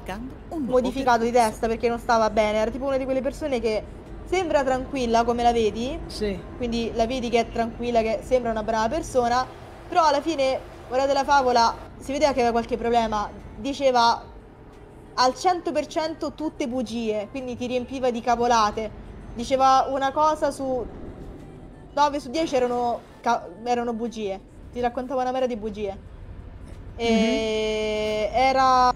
un modificato di testa perché non stava bene, era tipo una di quelle persone che sembra tranquilla come la vedi, Sì. quindi la vedi che è tranquilla, che sembra una brava persona, però alla fine, ora della favola, si vedeva che aveva qualche problema, diceva al 100% tutte bugie, quindi ti riempiva di cavolate, diceva una cosa su 9 su 10 erano, ca- erano bugie, ti raccontava una mera di bugie. E era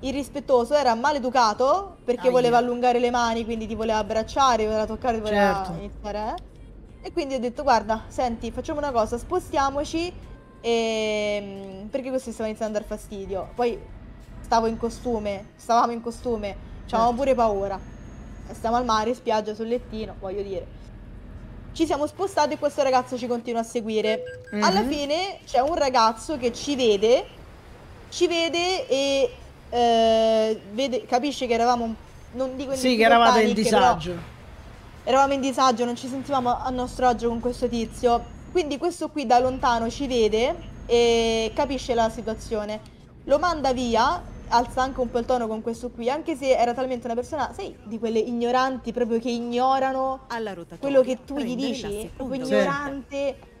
irrispettoso, era maleducato perché Aia. voleva allungare le mani, quindi ti voleva abbracciare, ti voleva toccare, ti voleva Certo. iniziare. eh. E quindi ho detto, guarda, senti, facciamo una cosa, spostiamoci e... perché questo stava iniziando a dar fastidio. Poi stavo in costume, stavamo in costume, avevamo Certo. pure paura. Stiamo al mare, spiaggia, sul lettino, voglio dire. Ci siamo spostati e questo ragazzo ci continua a seguire. Mhm. Alla fine c'è un ragazzo che ci vede, ci vede e eh, vede- capisce che eravamo, non dico in Sì, che eravate in però disagio. Eravamo in disagio, non ci sentivamo a nostro agio con questo tizio. Quindi questo qui da lontano ci vede e capisce la situazione. Lo manda via, alza anche un po' il tono con questo qui, anche se era talmente una persona, sai, di quelle ignoranti proprio che ignorano quello che tu gli dici, proprio ignorante.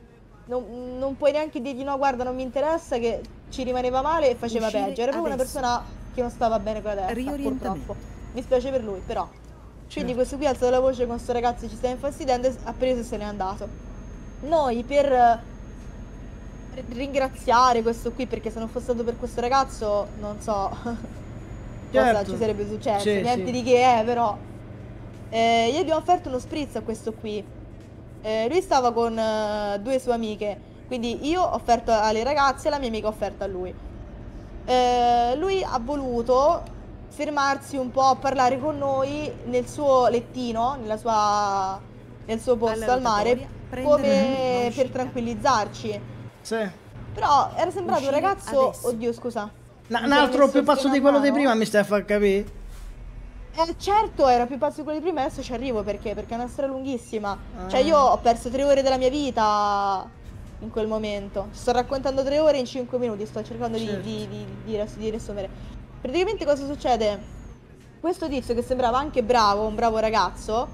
Non, non puoi neanche dirgli no, guarda, non mi interessa, che ci rimaneva male e faceva Uscire peggio. Era proprio una persona che non stava bene con la testa, purtroppo. Mi spiace per lui, però. Quindi Certo. questo qui ha alzato la voce con sto ragazzo che ci sta infastidendo e ha preso e se n'è andato. Noi per ringraziare questo qui, perché se non fosse stato per questo ragazzo, non so [laughs] cosa Certo. ci sarebbe successo. Sì, Niente sì. di che, eh, però. Eh, gli abbiamo offerto uno spritz a questo qui. Eh, lui stava con eh, due sue amiche, quindi io ho offerto alle ragazze e la mia amica ha offerto a lui. Eh, lui ha voluto fermarsi un po' a parlare con noi nel suo lettino, nella sua, nel suo posto al mare, come per tranquillizzarci. Sì. Però era sembrato un Uscire ragazzo, adesso. oddio scusa. Na- un altro più pazzo di quello di prima mi stai a far capire? Eh, certo, era più pazzo di quello di prima, adesso ci arrivo perché, perché è una storia lunghissima. Cioè, Ah. io ho perso tre ore della mia vita in quel momento. Sto raccontando tre ore in cinque minuti, sto cercando di, Certo. di, di, di, di riassumere. Praticamente cosa succede? Questo tizio che sembrava anche bravo, un bravo ragazzo,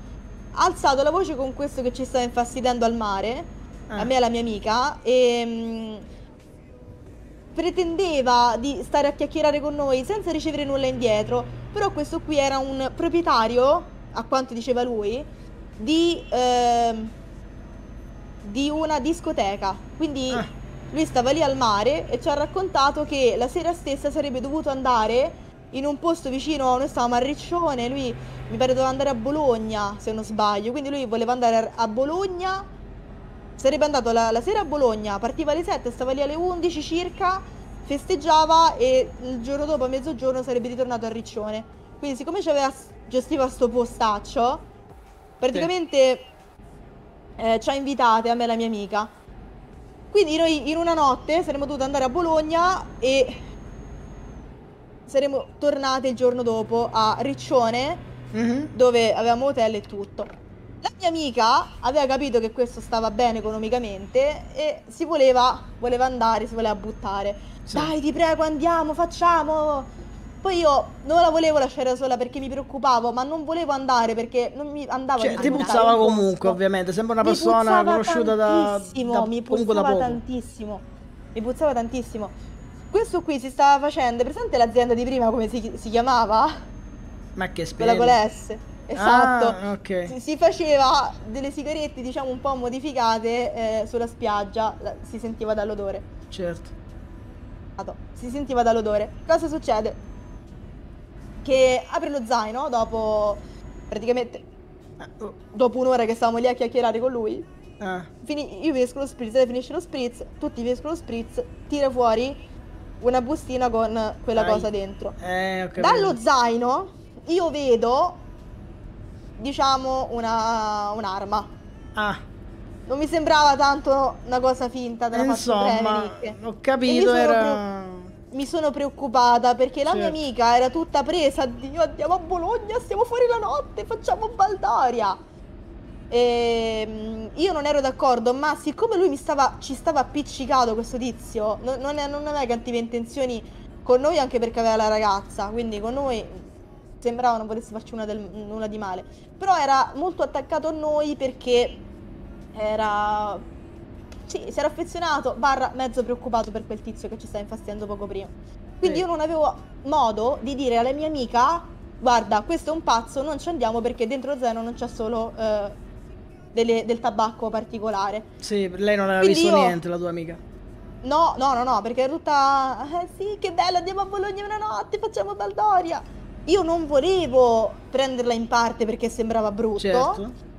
ha alzato la voce con questo che ci stava infastidendo al mare, Ah. a me e alla mia amica, e mm, pretendeva di stare a chiacchierare con noi senza ricevere nulla indietro, però questo qui era un proprietario, a quanto diceva lui, di, ehm, di una discoteca. Quindi Ah. lui stava lì al mare e ci ha raccontato che la sera stessa sarebbe dovuto andare in un posto vicino, noi stavamo a Riccione, lui mi pare doveva andare a Bologna, se non sbaglio, quindi lui voleva andare a Bologna Sarebbe andato la, la sera a Bologna, partiva alle 7, stava lì alle 11 circa, festeggiava e il giorno dopo a mezzogiorno sarebbe ritornato a Riccione. Quindi siccome ci aveva, gestiva sto postaccio, praticamente eh, ci ha invitate a me e la mia amica. Quindi noi in una notte saremmo dovuti andare a Bologna e saremmo tornate il giorno dopo a Riccione Mhm. dove avevamo hotel e tutto. La mia amica aveva capito che questo stava bene economicamente e si voleva, voleva andare, si voleva buttare. Sì. Dai, ti prego, andiamo, facciamo. Poi io non la volevo lasciare da sola perché mi preoccupavo, ma non volevo andare perché non mi andava Cioè, ti puzzava posto. comunque, ovviamente. Sembra una Mi persona conosciuta da, da- mi da puzzava poco. tantissimo. Mi puzzava tantissimo. Questo qui si stava facendo, presente l'azienda di prima come si, si chiamava? Ma che Quella spiega? con la S. Esatto. Ah, ok. Si, si faceva delle sigarette, diciamo, un po' modificate eh, sulla spiaggia, la- si sentiva dall'odore. Certo. Si sentiva dall'odore. Cosa succede? Che apre lo zaino dopo praticamente Ah, oh, dopo un'ora che stavamo lì a chiacchierare con lui. ah, Fini- io finisco lo spritz, lei finisce lo spritz, tutti finiscono lo spritz, tira fuori una bustina con quella Ai. cosa dentro. eh. Dallo zaino io vedo, diciamo, una, un'arma. Ah, Non mi sembrava tanto una cosa finta della insomma, ho capito, era... Mi sono preoccupata perché la mia Certo. amica era tutta presa, Dio, andiamo a Bologna, stiamo fuori la notte, facciamo baldoria. E mm, io non ero d'accordo, ma siccome lui mi stava, ci stava appiccicato questo tizio, non, non, non aveva cattive intenzioni con noi anche perché aveva la ragazza, quindi con noi sembrava non potesse farci una del- nulla di male. Però era molto attaccato a noi perché era... Sì, si era affezionato, barra mezzo preoccupato per quel tizio che ci stava infastidendo poco prima. Quindi Sì. io non avevo modo di dire alla mia amica, guarda, questo è un pazzo, non ci andiamo perché dentro Zeno non c'è solo eh, delle- del tabacco particolare. Sì, lei non aveva Quindi visto io- niente, la tua amica. No, no, no, no, perché era tutta... Eh sì, che bello, andiamo a Bologna una notte, facciamo Baldoria. Io non volevo prenderla in parte perché sembrava brutto. Certo.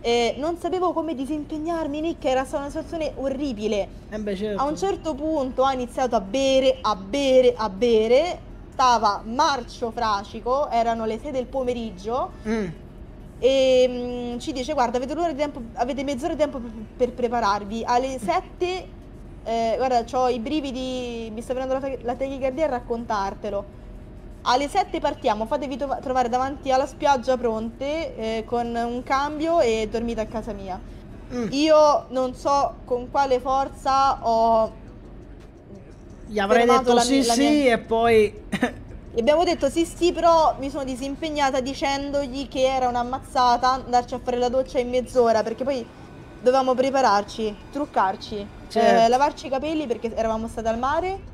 E non sapevo come disimpegnarmi, Nick, era stata una situazione orribile. Eh beh, certo. A un certo punto ha iniziato a bere, a bere, a bere. Stava marcio fracico, erano le 6 del pomeriggio. Mm, E mm, ci dice: Guarda, avete, di tempo, avete mezz'ora di tempo per, per prepararvi. Alle 7, eh, guarda, ho i brividi, mi sta venendo la, la tachicardia a raccontartelo. Alle 7 partiamo, fatevi tova- trovare davanti alla spiaggia pronte eh, con un cambio e dormite a casa mia. Mm. Io non so con quale forza ho Gli avrei detto la sì la sì mia- e poi... Gli abbiamo detto sì sì, però mi sono disimpegnata dicendogli che era un'ammazzata andarci a fare la doccia in mezz'ora, perché poi dovevamo prepararci, truccarci, Certo. eh, lavarci i capelli perché eravamo state al mare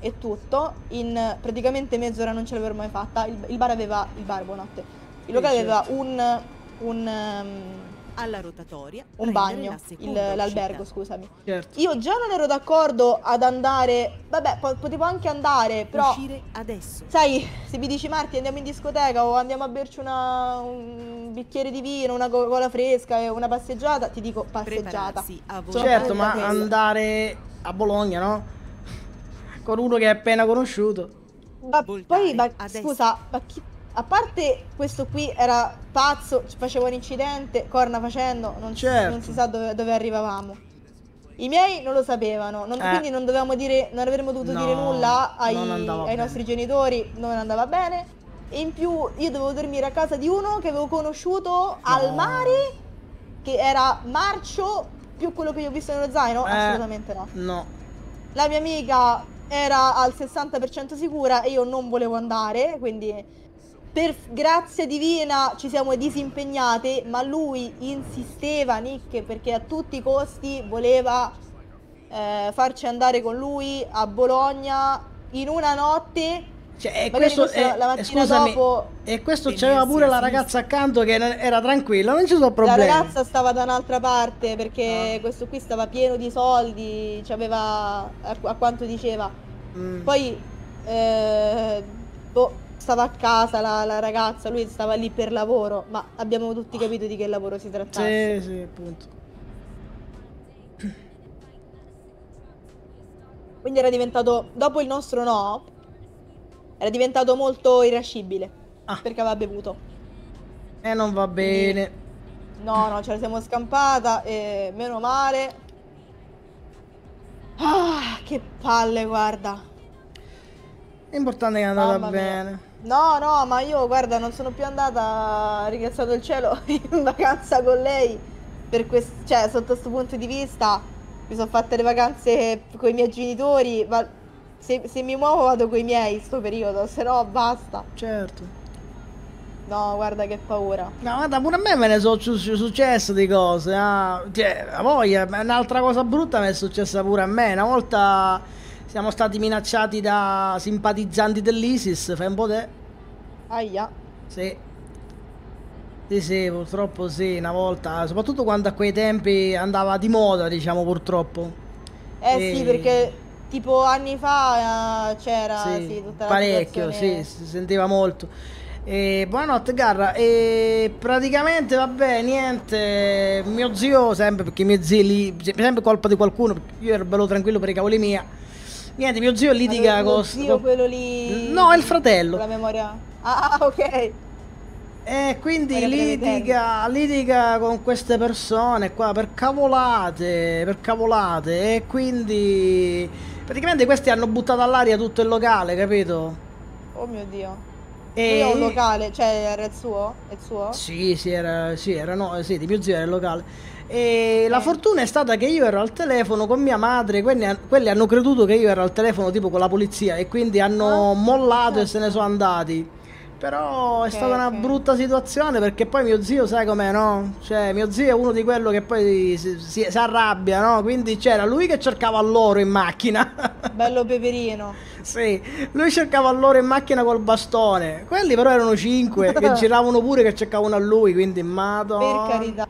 e tutto. In praticamente mezz'ora non ce l'avremmo mai fatta. Il, il bar aveva il bar, buonanotte. Il locale certo. aveva un un, ehm, Alla rotatoria. un bagno, la il- l'albergo, scusami. certo. Io già non ero d'accordo ad andare, vabbè, po- potevo anche andare, però Uscire adesso. Sai, se mi dici Marti andiamo in discoteca o andiamo a berci una- un bicchiere di vino, una Coca-Cola fresca e una passeggiata, ti dico passeggiata. Certo, ma quella. andare a Bologna, no? Con uno che è appena conosciuto. Ma Voltare poi, ma scusa, ma chi- a parte questo qui era pazzo, ci faceva un incidente, corna facendo, non, Certo. non si sa dove, dove arrivavamo. I miei non lo sapevano, non- Eh. quindi non dovevamo dire, non avremmo dovuto No, dire nulla ai, ai nostri genitori, non andava bene. E in più io dovevo dormire a casa di uno che avevo conosciuto al mare, che era marcio, più quello che io ho visto nello zaino? Eh. Assolutamente no. No. La mia amica era al 60% sicura e io non volevo andare, quindi per grazia divina ci siamo disimpegnate, ma lui insisteva, Nick, perché a tutti i costi voleva eh, farci andare con lui a Bologna in una notte. Cioè, e questo, eh, la mattina scusami, dopo- e questo c'aveva pure la ragazza accanto che era tranquilla, non ci sono La problemi. ragazza stava da un'altra parte perché Ah. questo qui stava pieno di soldi, c'aveva a, a quanto diceva. Mm. Poi eh, boh, stava a casa la, la ragazza, lui stava lì per lavoro, ma abbiamo tutti capito di che lavoro si trattasse. Sì, sì, appunto. Quindi era diventato, dopo il nostro no, era diventato molto irascibile Ah. perché aveva bevuto. E non va bene. No, no, ce la siamo scampata e meno male. Ah, che palle, guarda. L'importante è che è andata Mamma mia. bene. No, no, ma io guarda, non sono più andata, ringraziato il cielo, [laughs] in vacanza con lei. Per questo, cioè, sotto questo punto di vista, mi sono fatte le vacanze con i miei genitori. Ma se, se mi muovo vado con i miei in sto periodo, se no basta. Certo. No, guarda che paura. No, guarda, pure a me me ne sono su- su- successe di cose. ah. Cioè, a voglia, un'altra cosa brutta mi è successa pure a me. Una volta siamo stati minacciati da simpatizzanti dell'ISIS, fai un po' te? Aia. Sì. Sì, sì, purtroppo sì, una volta, soprattutto quando a quei tempi andava di moda, diciamo, purtroppo. Eh sì, E- perché tipo anni fa eh, c'era Sì, sì, tutta la parecchio, situazione- sì, si sentiva molto. E buonanotte Garra, e praticamente vabbè, niente, mio zio sempre, perché i miei zii lì, sempre colpa di qualcuno, io ero bello tranquillo per i cavoli mia. Niente, mio zio litiga con... zio quello lì No, è il fratello. con la memoria. Ah, ok. E quindi litiga, litiga con queste persone qua per cavolate, per cavolate e quindi praticamente questi hanno buttato all'aria tutto il locale, capito? Oh mio dio. E Lui ha un locale, cioè era il suo? Il suo? Sì, sì, era, sì, era, no, sì, di mio zio era il locale. E la fortuna è stata che io ero al telefono con mia madre, quelli, quelli hanno creduto che io ero al telefono tipo con la polizia e quindi hanno Ah, mollato e certo. se ne sono andati. Però è Ok, stata una ok. brutta situazione perché poi mio zio, sai com'è, no? Cioè, mio zio è uno di quello che poi si, si- si arrabbia, no? Quindi c'era lui che cercava loro in macchina. [laughs] Bello peperino. Sì, lui cercava loro in macchina col bastone. Quelli però erano cinque che [laughs] giravano pure che cercavano a lui, quindi madonna. Per carità.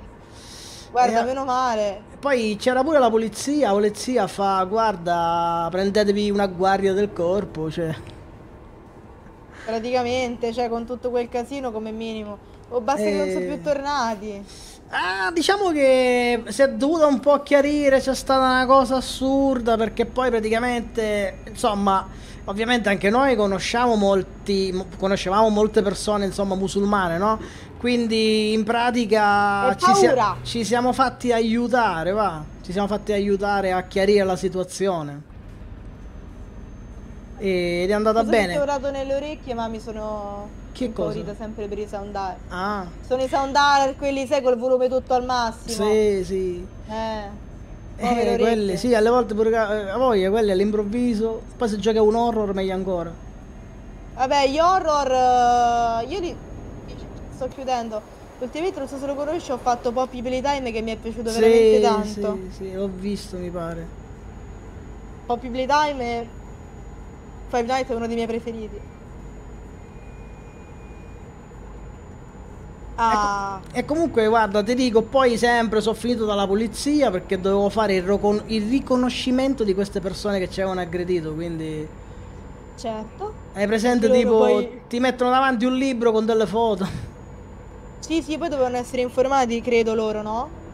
Guarda, Eh, meno male. Poi c'era pure la polizia, la polizia fa guarda, prendetevi una guardia del corpo, cioè. Praticamente, cioè con tutto quel casino come minimo. O basta che non sono Eh. più tornati. Ah, diciamo che si è dovuta un po' chiarire, c'è stata una cosa assurda perché poi praticamente, insomma, ovviamente anche noi conosciamo molti, mo- conoscevamo molte persone, insomma, musulmane, no? Quindi in pratica ci, sia- ci siamo fatti aiutare, va? Ci siamo fatti aiutare a chiarire la situazione. Ed è andata Cosa è bene. urato nelle orecchie, ma mi sono Che cosa? sempre per i soundar. Ah, Sono i soundar, quelli sai col volume tutto al massimo. sì, sì. Eh. Eh, quelli, sì, alle volte pure ca- a voglia, quelli all'improvviso. Poi se gioca un horror meglio ancora. Vabbè, gli horror, eh, io li... sto chiudendo. Ultimamente non so se lo conosci, ho fatto Poppy Playtime che mi è piaciuto veramente Sì, tanto. sì, sì, l'ho visto mi pare. Poppy Playtime e Five Nights è uno dei miei preferiti. Ah, E comunque, guarda, ti dico, poi sempre sono finito dalla polizia perché dovevo fare il, rocon- il riconoscimento di queste persone che ci avevano aggredito, quindi... certo. Hai presente tipo, poi- ti mettono davanti un libro con delle foto. Sì, sì, poi dovevano essere informati, credo loro, no?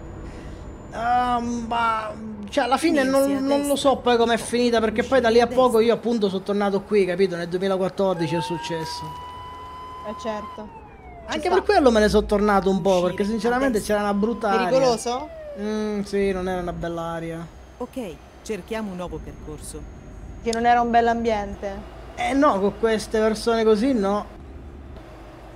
Ehm, ma, cioè, alla fine non, non lo so poi com'è finita perché poi da lì a poco io appunto sono tornato qui, capito? Nel 2014 è successo. Eh certo. Ci Anche sta. per quello me ne sono tornato un po' perché sinceramente adesso. c'era una brutta aria. Pericoloso? Mm, sì, non era una bella aria. Ok, cerchiamo un nuovo percorso. Che non era un bell'ambiente. Eh no, con queste persone così no.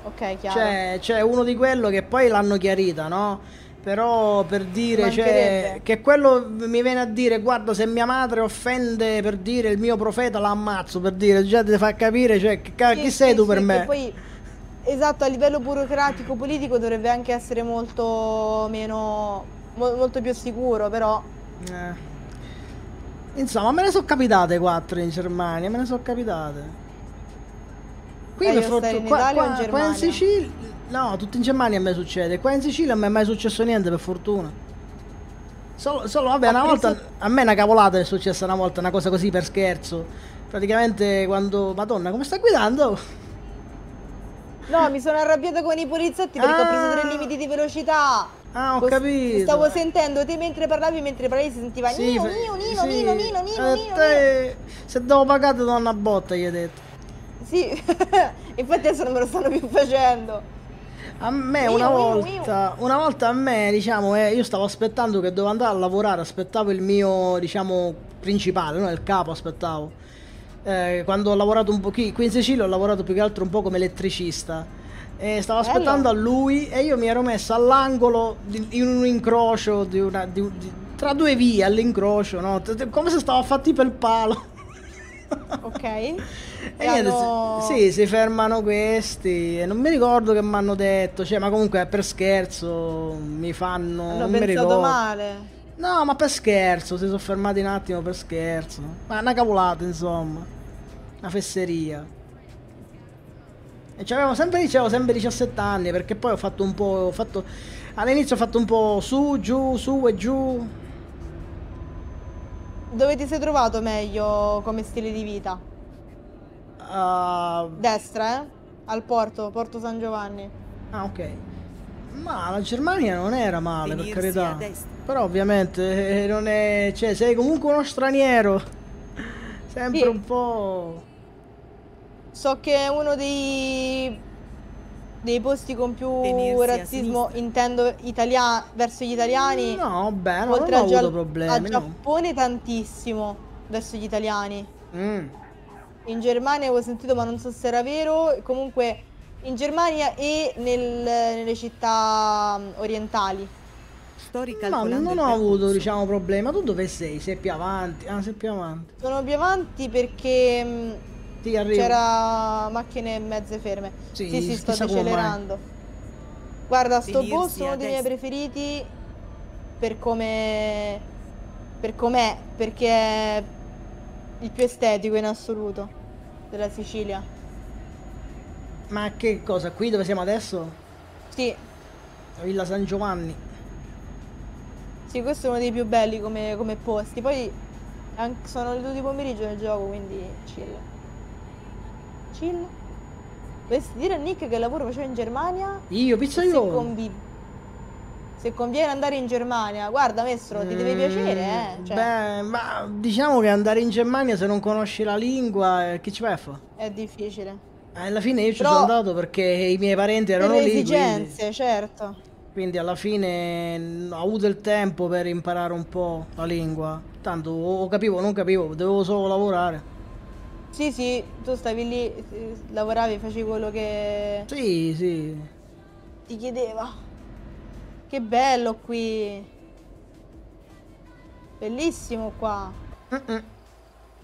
Ok, chiaro. C'è, c'è uno di quello che poi l'hanno chiarita, no? Però per dire, cioè, che quello mi viene a dire, guarda, se mia madre offende per dire il mio profeta la ammazzo, per dire, già ti fa capire, cioè, che Sì, chi sì, sei tu sì, per me? Poi, esatto, a livello burocratico politico dovrebbe anche essere molto meno, mo- molto più sicuro, però Eh. Insomma, me ne sono capitate quattro in Germania, me ne sono capitate. Qui Meglio per fortuna- qua, in qua- qua in? Sicilia, no, tutto in Germania a me succede. Qua in Sicilia non mi è mai successo niente, per fortuna. Solo, solo, vabbè, Ho una preso- volta a me una cavolata è successa una volta, una cosa così per scherzo. Praticamente quando, Madonna, come stai guidando? no, mi sono arrabbiata con i poliziotti perché ho preso tre Ah. limiti di velocità. Ah, ho Cos- capito. Stavo sentendo te mentre parlavi, mentre parlavi si sentiva Sì, nino, nino, nino, sì. nino, nino, nino, Eh, nino, te- Se devo pagare ti do una botta, gli hai detto. Sì, [laughs] infatti adesso non me lo stanno più facendo. A me una volta, una volta a me, diciamo, eh, io stavo aspettando che dovevo andare a lavorare, aspettavo il mio, diciamo, principale, no? Il capo aspettavo. Eh, quando ho lavorato un po' qui, qui in Sicilia ho lavorato più che altro un po' come elettricista. E stavo Bello. aspettando a lui e io mi ero messo all'angolo in un incrocio di una, di- di- tra due vie all'incrocio, no? Come se stavo fatti per il palo. Ok. E niente, hanno- si- sì, si fermano questi. E non mi ricordo che mi hanno detto, cioè, ma comunque per scherzo mi fanno. Hanno non mi ricordo. male. No, ma per scherzo, si sono fermati un attimo per scherzo. Ma una cavolata, insomma. Una fesseria. E c'avevo sempre, dicevo, sempre 17 anni, perché poi ho fatto un po'. Ho fatto, all'inizio ho fatto un po' su, giù, su e giù. Dove ti sei trovato meglio come stile di vita? Ah, Destra, eh? Al porto, Porto San Giovanni. Ah, ok. Ma la Germania non era male, per Venirsi carità. a destra. Però ovviamente eh, non è... Cioè, sei comunque uno straniero. Sempre Sì. un po'... So che uno dei, dei posti con più Venirsi razzismo, intendo italia- verso gli italiani. No, beh, no, non oltre ho a, avuto Gia- problemi, a no. Giappone tantissimo verso gli italiani. Mm. In Germania avevo sentito, ma non so se era vero. Comunque in Germania e nel- nelle città mm, orientali. No, non ho avuto, diciamo, problemi. Ma tu dove sei? Sei più avanti? Ah, sei più avanti. Sono più avanti perché mm, Ti arrivo. c'era macchine mezze ferme. Sì, Sì, sì, sto decelerando. Guarda, sto posto è uno dei miei preferiti per come per com'è, perché è il più estetico in assoluto della Sicilia. Ma che cosa? Qui dove siamo adesso? Sì, La Villa San Giovanni. sì, questo è uno dei più belli come, come posti. Poi anche- sono le due di pomeriggio nel gioco, quindi chill. Chill. Dovresti dire a Nick che lavoro faceva in Germania Io, e se, pizzaiolo. convi- se conviene andare in Germania. Guarda, maestro, ti deve Mm, piacere, eh. Cioè, Beh, ma diciamo che andare in Germania se non conosci la lingua, eh, che ci vai a fare? è difficile. Alla fine io ci Però- sono andato perché i miei parenti Per erano le lì, quindi, esigenze, certo. quindi alla fine mm, ho avuto il tempo per imparare un po' la lingua. Tanto o capivo o non capivo, dovevo solo lavorare. Sì, sì, tu stavi lì, lavoravi, facevi quello che Sì, sì. ti chiedeva. Che bello qui. Bellissimo qua. Mm-mm.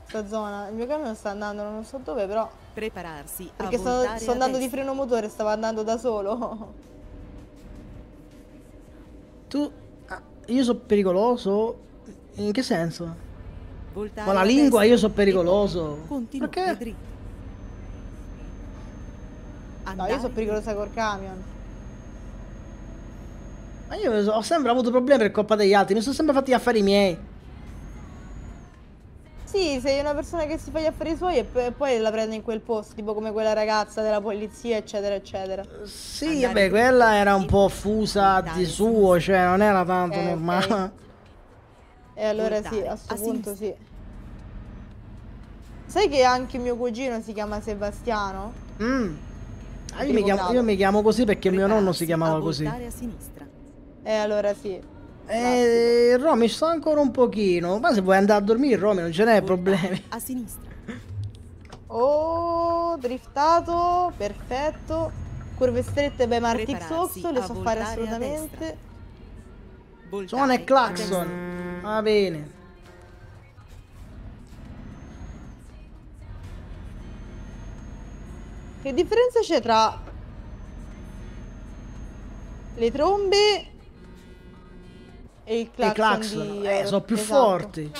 Sta zona. Il mio camion sta andando, non so dove, però. Prepararsi Perché a sto, sto andando di freno motore, stava andando da solo. Tu... ah, io sono pericoloso? In che senso? Voltare Con la lingua io sono pericoloso. Continua Perché? dritto. No, io sono pericolosa col camion. Ma io ho sempre avuto problemi per colpa degli altri, mi sono sempre fatti gli affari miei. Sì, sei una persona che si fa gli affari suoi e poi la prende in quel posto, tipo come quella ragazza della polizia, eccetera, eccetera. Sì, Andare vabbè, quella era un po' fusa di suo, cioè non era tanto Eh, normale. E allora sì, a sto a punto sinistra. sì. Sai che anche mio cugino si chiama Sebastiano? Mm. Ah, io, mi chiamo, io mi chiamo così perché mio nonno si chiamava a così. a sinistra. E allora sì. Eh, Romy, sto ancora un pochino. Ma se vuoi andare a dormire, Romy, non ce n'è problemi. A sinistra. Oh, driftato, perfetto. Curve strette bei Martix Oxo, le so fare assolutamente. Suona e clacson. Va bene. Che differenza c'è tra le trombe e il clacson, clacson, di eh, sono più Esatto. forti.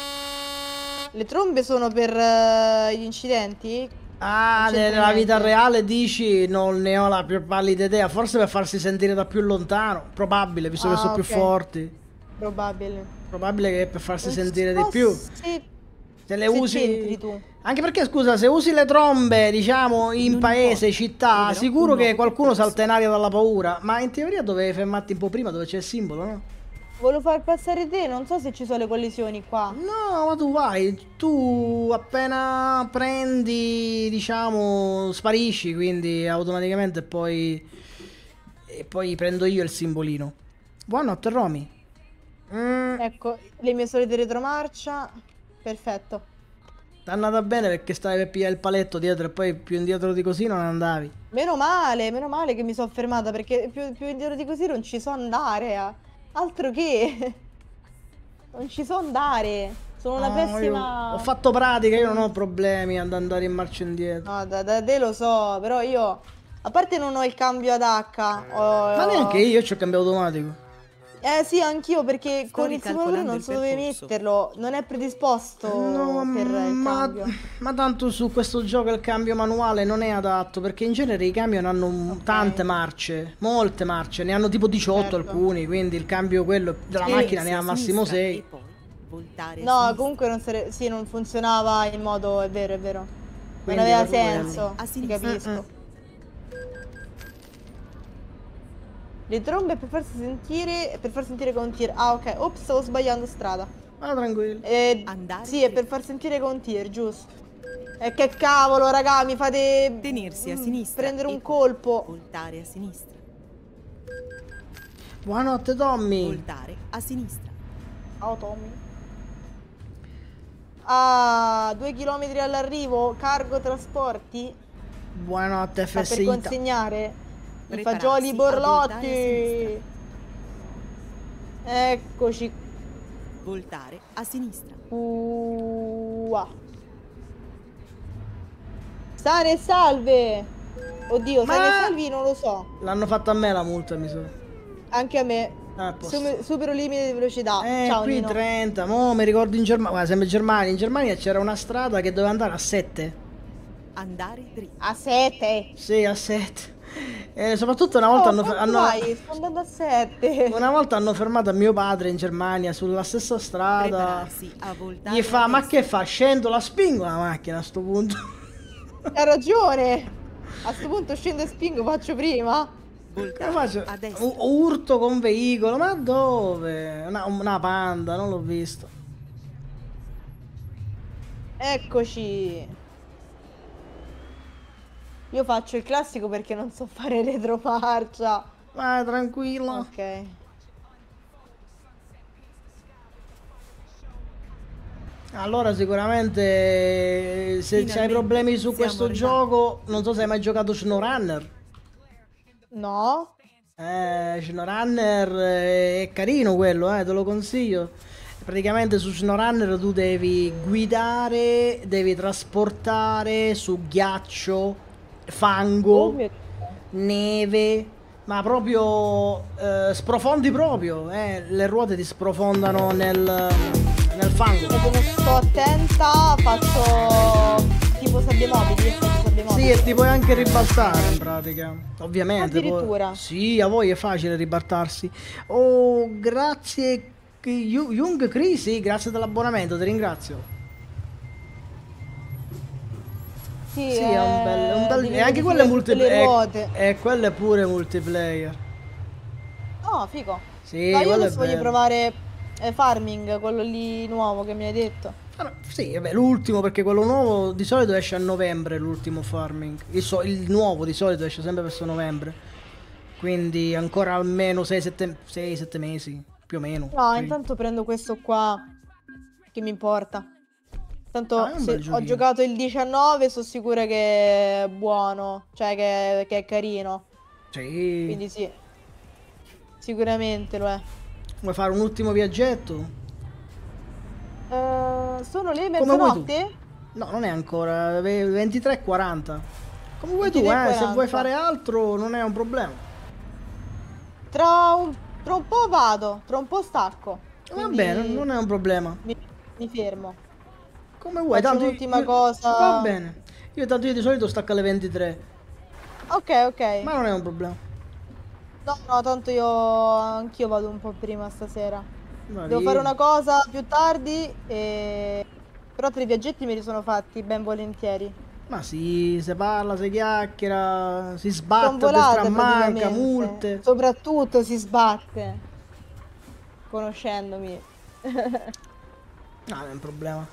Le trombe sono per eh, gli incidenti? Ah, nella vita reale dici non ne ho la più pallida idea. Forse per farsi sentire da più lontano. Probabile, visto che Ah, sono più ok. forti. Probabile. Probabile che per farsi Non sentire so di più. Se, Se le se usi. Anche perché, scusa, se usi le trombe, diciamo, in Non paese, importa, città, troverò sicuro che qualcuno salta in aria dalla paura. Ma in teoria dovevi fermarti un po' prima dove c'è il simbolo, no? Volevo far passare te, non so se ci sono le collisioni qua. No, ma tu vai, tu appena prendi, diciamo, sparisci, quindi automaticamente poi... E poi prendo io il simbolino. Buonanotte, Romy. Mm, Ecco, le mie solite retromarcia. Perfetto. T'è andata bene perché stavi per pigliare il paletto dietro e poi più indietro di così non andavi. Meno male, meno male che mi sono fermata perché più, più indietro di così non ci so andare. eh. Altro che. [laughs] Non ci so andare. Sono una No, pessima. io ho fatto pratica, io non ho problemi ad andare in marcia indietro. No, da, da te lo so, però io. A parte non ho il cambio ad H. ho- Ma neanche io ho cambiato automatico. Eh sì, anch'io perché Sto con il simulatore non so dove metterlo. Non è predisposto No, per il ma, cambio. ma tanto su questo gioco il cambio manuale non è adatto perché in genere i camion hanno un- tante marce, molte marce, ne hanno tipo 18 Certo. alcuni, quindi il cambio quello della Sì. macchina ne ha massimo sinistra 6. E poi voltare a No, comunque non, sare- sì, non funzionava in modo, è vero, è vero. Non Quindi aveva per quello. senso, ti capisco. Mm, Le trombe per farsi sentire, per far sentire con tir. Ah, ok. Ops, stavo sbagliando strada. Ma tranquillo. Eh, Andare sì, è per far sentire con tir, giusto. E che cavolo, raga, mi fate Tenersi a mm, sinistra prendere un colpo. Voltare a sinistra. Buonanotte Tommy. Voltare a sinistra. Ciao Tommy. Ah, due chilometri all'arrivo, cargo trasporti. Buonanotte Sta per FSI. consegnare i fagioli borlotti. Eccoci Voltare a sinistra. qua. Sane e salve. Oddio, Ma- sane e salvi non lo so. L'hanno fatta a me la multa, mi sa. Anche a me. Ah, supero il limite di velocità. Eh, Ciao qui Nino. 30, mo mi ricordo in Germania, guarda, sempre in Germania, in Germania c'era una strada che doveva andare a 7. Andare dritto. A 7. Sì, a 7. E soprattutto una volta hanno, fe- hanno- Vai, sto andando a 7. una volta hanno fermato a mio padre in Germania sulla stessa strada. Gli fa, ma che fa? Scendo, la spingo la macchina a sto punto. [laughs] Hai ragione. A sto punto scendo e spingo, faccio prima. Voltare faccio? urto con veicolo, ma dove? Una, una panda, non l'ho visto. Eccoci. Io faccio il classico perché non so fare retromarcia. Vai, tranquillo. Ok. Allora sicuramente se hai problemi su questo arrivati. gioco, non so se hai mai giocato SnowRunner. No? Eh, SnowRunner eh, è carino quello, eh, te lo consiglio. Praticamente su SnowRunner tu devi guidare, devi trasportare su ghiaccio, fango, Oh neve, ma proprio eh, sprofondi proprio, eh, le ruote ti sprofondano nel, nel fango. Dio. Come sto attenta, faccio tipo sabbie mobili. Sì, e ti puoi anche ribaltare in pratica. Ovviamente. Addirittura? Sì, a voi è facile ribaltarsi. Oh, grazie. Jung Crisi, grazie dell'abbonamento, ti ringrazio. Sì, Sì, è un bel. un bel- devi e anche quello è multiplayer. le ruote. E quello è pure multiplayer. Oh, figo. Sì, Ma io adesso voglio provare eh, Farming, quello lì nuovo che mi hai detto. Ah, no, sì, vabbè, l'ultimo perché quello nuovo di solito esce a novembre, l'ultimo farming. Il, so- il nuovo di solito esce sempre verso novembre. Quindi ancora almeno 6-7 mesi, più o meno. No, Sì. intanto prendo questo qua che mi importa. Tanto Ah, ho giocato il 19, sono sicura che è buono, cioè che, che è carino. Sì. Quindi sì, sicuramente lo è. Vuoi fare un ultimo viaggetto? Eh, sono le mezzanotte? No, non è ancora. ve- 23.40. Come vuoi tu, eh? Se 23:40. vuoi fare altro non è un problema. Tra un, tra un po' vado, tra un po' stacco. Va bene, non è un problema. mi, mi fermo. Come vuoi, Faccio tanto un'ultima io- cosa. Va bene. Io tanto io di solito stacco alle 23, Ok, ok. ma non è un problema. No, no, tanto io anch'io vado un po' prima stasera. Va Devo fare una cosa più tardi e... Però tre viaggetti me li sono fatti ben volentieri. Ma sì, si parla, si chiacchiera, si sbatte, destra manca, multe. Soprattutto si sbatte. Conoscendomi. [laughs] No, non è un problema.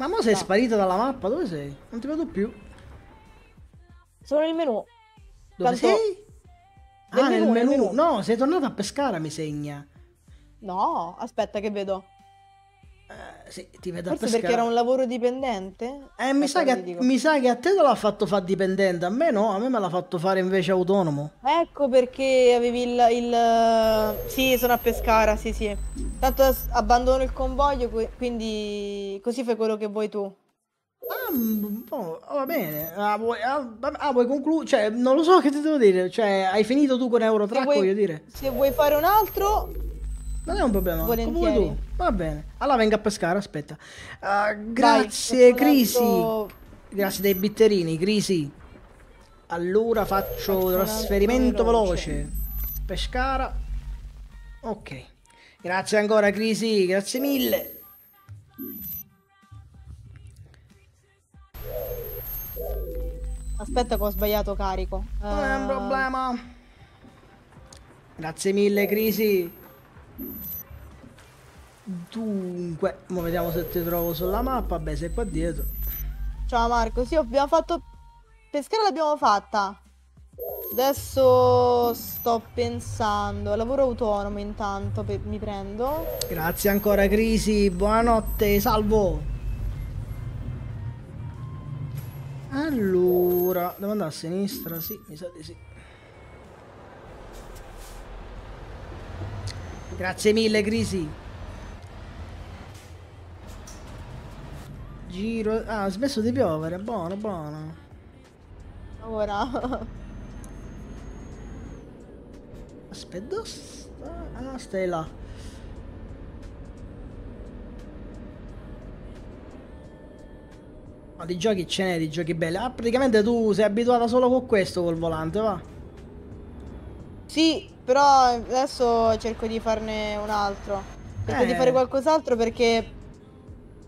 Ma mo sei No. sparita dalla mappa, dove sei? Non ti vedo più. Sono nel menù. Dove Tanto- sei? Nel Ah, nel menù, nel menù. No, sei tornata a pescare, mi segna. No, aspetta che vedo. Sì, ti vedo a Forse pescare. perché era un lavoro dipendente? Eh, mi sa, Aspetta, che, mi sa che a te te l'ha fatto fare dipendente, a me no, a me me l'ha fatto fare invece autonomo. Ecco perché avevi il, il- Sì, sono a Pescara, sì, sì. Tanto abbandono il convoglio, quindi così fai quello che vuoi tu. Ah, mm, oh, va bene. Ah, vuoi, ah, ah, vuoi concludere? Cioè, non lo so che ti devo dire. Cioè, hai finito tu con Se Eurotrack, vuoi, voglio dire. se vuoi fare un altro, Non è un problema. Come vuoi Volentieri. tu. Va bene. Allora venga a pescare, aspetta. Vai, grazie, questo Crisi. adesso- Grazie dei bitterini, Crisi. Allora faccio trasferimento veloce. veloce. Pescara. Ok. Grazie ancora, Crisi. Grazie mille. Aspetta che ho sbagliato carico. Non è un Eh, problema. Grazie mille, Crisi. Dunque, mo vediamo se ti trovo sulla mappa. Beh, sei qua dietro. Ciao Marco, sì, abbiamo fatto... Pescara l'abbiamo fatta. Adesso sto pensando, lavoro autonomo intanto, mi prendo. Grazie ancora, Crisi. Buonanotte, salvo. Allora, devo andare a sinistra? Sì, mi sa di sì. Grazie mille, Crisi. Giro. Ah, ha smesso di piovere. Buono, buono. Ora. Aspetta? Ah, stai là. Ma di giochi ce n'è, di giochi belli. Ah, praticamente tu sei abituata solo con questo col volante, va? Sì, però adesso cerco di farne un altro. Cerco di Eh. fare qualcos'altro perché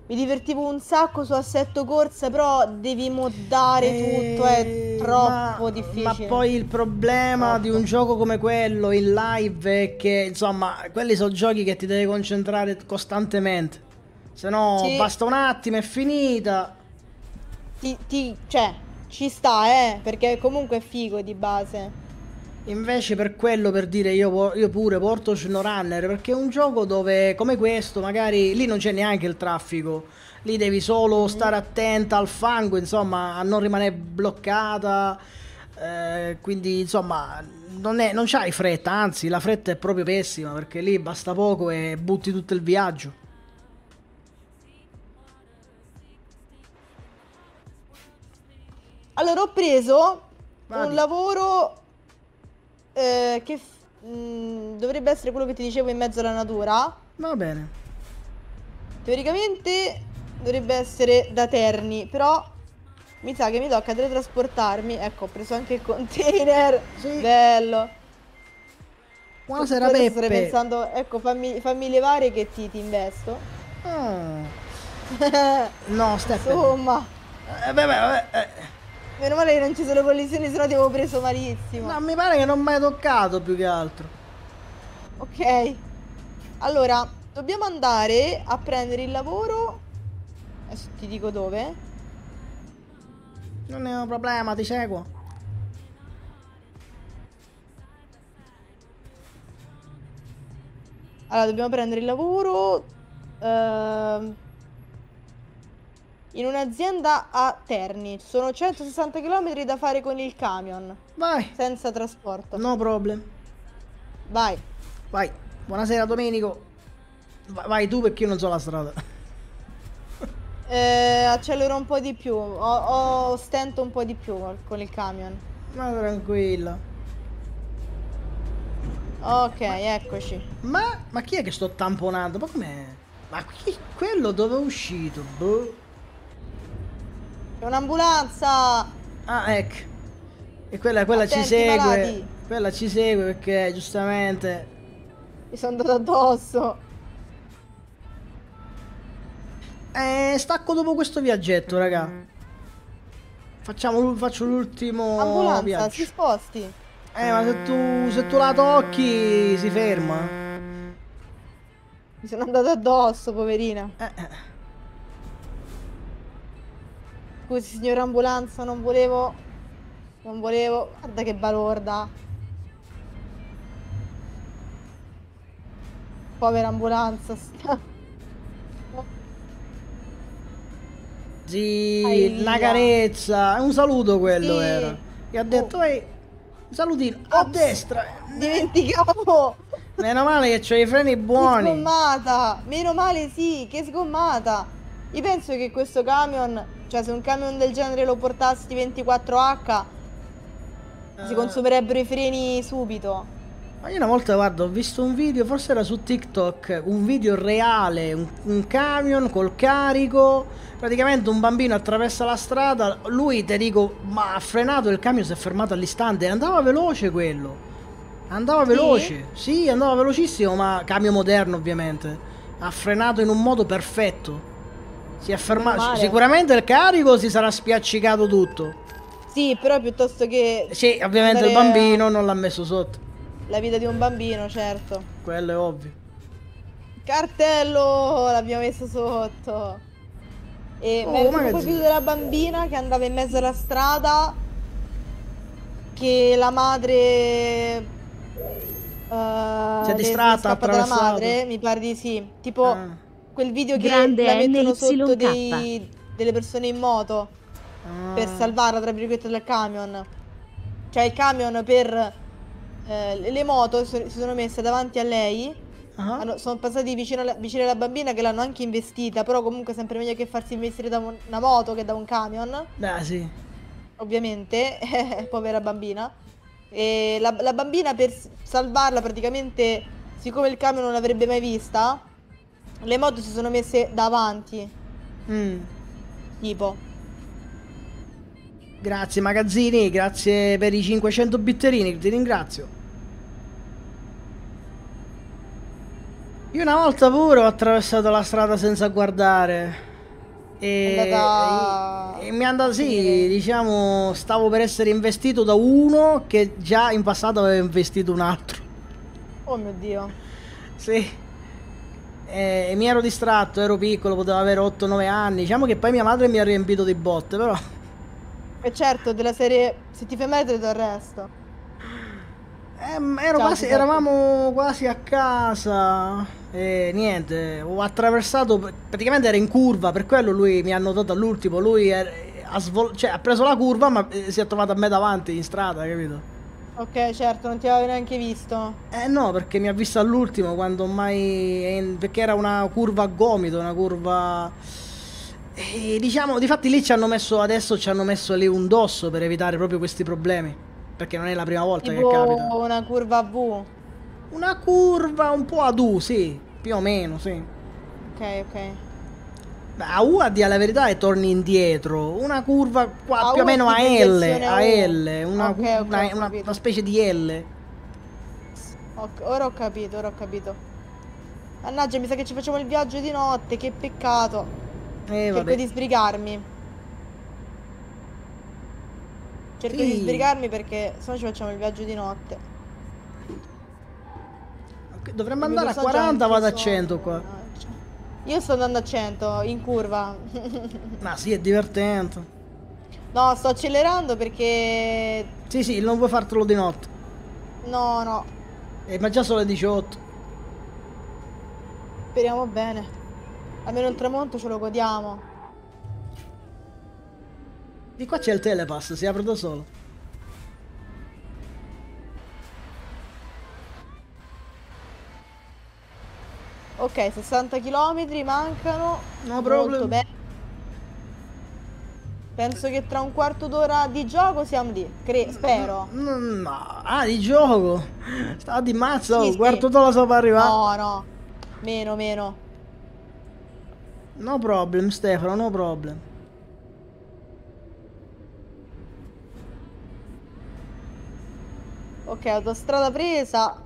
mi divertivo un sacco su assetto corsa, però devi moddare tutto, è Eh, troppo ma- difficile. Ma poi il problema di un Troppo. gioco come quello in live è che, insomma, quelli sono giochi che ti devi concentrare costantemente. Se no, Sì. basta un attimo, è finita. Ti, ti- cioè, ci sta, eh, perché comunque è figo di base. Invece per quello, per dire, io, io pure porto SnowRunner, perché è un gioco dove, come questo, magari lì non c'è neanche il traffico, lì devi solo stare attenta al fango, insomma, a non rimanere bloccata, eh, quindi insomma, non, è, non c'hai fretta, anzi la fretta è proprio pessima, perché lì basta poco e butti tutto il viaggio. Allora, ho preso Vadi. un lavoro eh, che mh, dovrebbe essere quello che ti dicevo in mezzo alla natura. Va bene. Teoricamente dovrebbe essere da Terni, però mi sa che mi tocca teletrasportarmi. Ecco, ho preso anche il container. [laughs] Sì. Bello. Buonasera Peppe. pensando, ecco, fammi, fammi levare che ti, ti investo. Ah, [laughs] no, Steppe. Insomma, Eh, vabbè, vabbè, eh. Meno male che non ci sono collisioni, sennò ti avevo preso malissimo. No, mi pare che non mi hai toccato più che altro. Ok. Allora, dobbiamo andare a prendere il lavoro. Adesso ti dico dove. Non è un problema, ti seguo. Allora, dobbiamo prendere il lavoro ehm, in un'azienda a Terni. Sono 160 km da fare con il camion, Vai, senza trasporto. no problem. Vai. Vai. Buonasera Domenico. Va- Vai tu perché io non so la strada. [laughs] Eh, accelero un po' di più. Ho, ho stento un po' di più con il camion. Ma tranquilla. Ok, eccoci. Ma, ma chi è che sto tamponando? Ma com'è? Ma chi, quello dove è uscito? Boh. C'è un'ambulanza! Ah, ecco. E quella, quella ci Attenti, segue. malati. Quella ci segue perché giustamente. Mi sono andato addosso. Eh, stacco dopo questo viaggetto, raga. Facciamo, l'ul- faccio l'ultimo Ambulanza, viaggio. si sposti. Eh, ma se tu, se tu la tocchi si ferma. Mi sono andato addosso, poverina. Eh, eh. Scusi, signora ambulanza, non volevo. Non volevo. Guarda che balorda. Povera ambulanza. Sì, via. carezza. Un saluto quello Sì. era. E ha detto, Oh. ehi, un salutino. A Ops. destra. Dimenticavo! Meno male che c'ho i freni Che buoni. sgommata! Meno male sì, che sgommata! Io penso che questo camion, cioè se un camion del genere lo portassi 24H, si Eh. consumerebbero i freni subito. Ma io una volta, guarda, ho visto un video, forse era su TikTok, un video reale, un, un camion col carico, praticamente un bambino attraversa la strada, lui, te dico, ma ha frenato, il camion si è fermato all'istante, andava veloce quello, andava Sì? veloce, sì, andava velocissimo, ma camion moderno ovviamente, ha frenato in un modo perfetto, si è fermato, sicuramente il carico si sarà spiaccicato tutto, Sì, però piuttosto che sì, ovviamente il bambino non l'ha messo sotto, La vita di un bambino, certo. quello è ovvio. Cartello l'abbiamo messo sotto. E Oh, mi magazzino. video della bambina che andava in mezzo alla strada. Che la madre. eh, Si è distratta, ha attraversato. madre, mi pare di sì. Tipo Ah. Quel video che Grande la mettono NYK. sotto dei- delle persone in moto per Ah. salvarla tra virgolette dal camion. Cioè il camion per eh, le- moto si sono messe davanti a lei. Ah. hanno- sono passati vicino alla, vicino alla bambina che l'hanno anche investita. Però comunque sempre meglio che farsi investire da un- una moto che da un camion. Beh, sì. Ovviamente, [laughs] povera bambina. E la, la bambina per salvarla praticamente, siccome il camion non l'avrebbe mai vista, le moto si sono messe davanti. Mm. Tipo. Grazie magazzini, grazie per i 500 bitterini, ti ringrazio. Io una volta pure ho attraversato la strada senza guardare. E, andata e- e mi è andato, a sì, finire. diciamo, stavo per essere investito da uno che già in passato aveva investito un altro. Oh mio dio. Sì. E, e mi ero distratto, ero piccolo, potevo avere 8-9 anni. Diciamo che poi mia madre mi ha riempito di botte, però. E certo, della serie, se ti fai male lo arresto. Ehm, ero Ciao, quasi- eravamo quasi a casa e niente, ho attraversato, praticamente era in curva, per quello lui mi ha notato all'ultimo, lui è- ha, svol- cioè, ha preso la curva ma eh, si è trovato a me davanti in strada, capito? Ok, certo, non ti avevo neanche visto. Eh no, perché mi ha visto all'ultimo quando mai... perché era una curva a gomito, una curva... E diciamo, difatti lì ci hanno messo, adesso ci hanno messo lì un dosso per evitare proprio questi problemi, perché non è la prima volta Tipo che capita. una curva a V. Una curva un po' ad U, sì, più o meno, sì. Ok, ok. A U a dire la verità e torni indietro. Una curva qua A più o meno a L, a. L, una, Ok, cu- ok, una- una- specie di L. Ok, ora ho capito, ora ho capito. Mannaggia, mi sa che ci facciamo il viaggio di notte, che peccato. Eh, Cerco vabbè. di sbrigarmi. Cerco di Sì. sbrigarmi perché sennò ci facciamo il viaggio di notte. Dovremmo andare a personaggio 40, anche vado a solo, 100 qua. Io sto andando a 100, in curva. [laughs] Ma sì, è divertente. no, sto accelerando perché... Sì, sì, non puoi fartelo di notte. No, no, Eh, ma già sono le 18. speriamo bene. Almeno il tramonto ce lo godiamo. Di qua c'è il telepass, si apre da solo. Ok, 60 km mancano. No problem. bene. Penso che tra un quarto d'ora di gioco siamo lì. Cre- spero. Mm, no. Ah, di gioco. Stava di mazza, Sì, oh, sì. quarto d'ora so per arrivare. No, no. Meno, meno. No problem, Stefano, no problem. Ok, autostrada presa.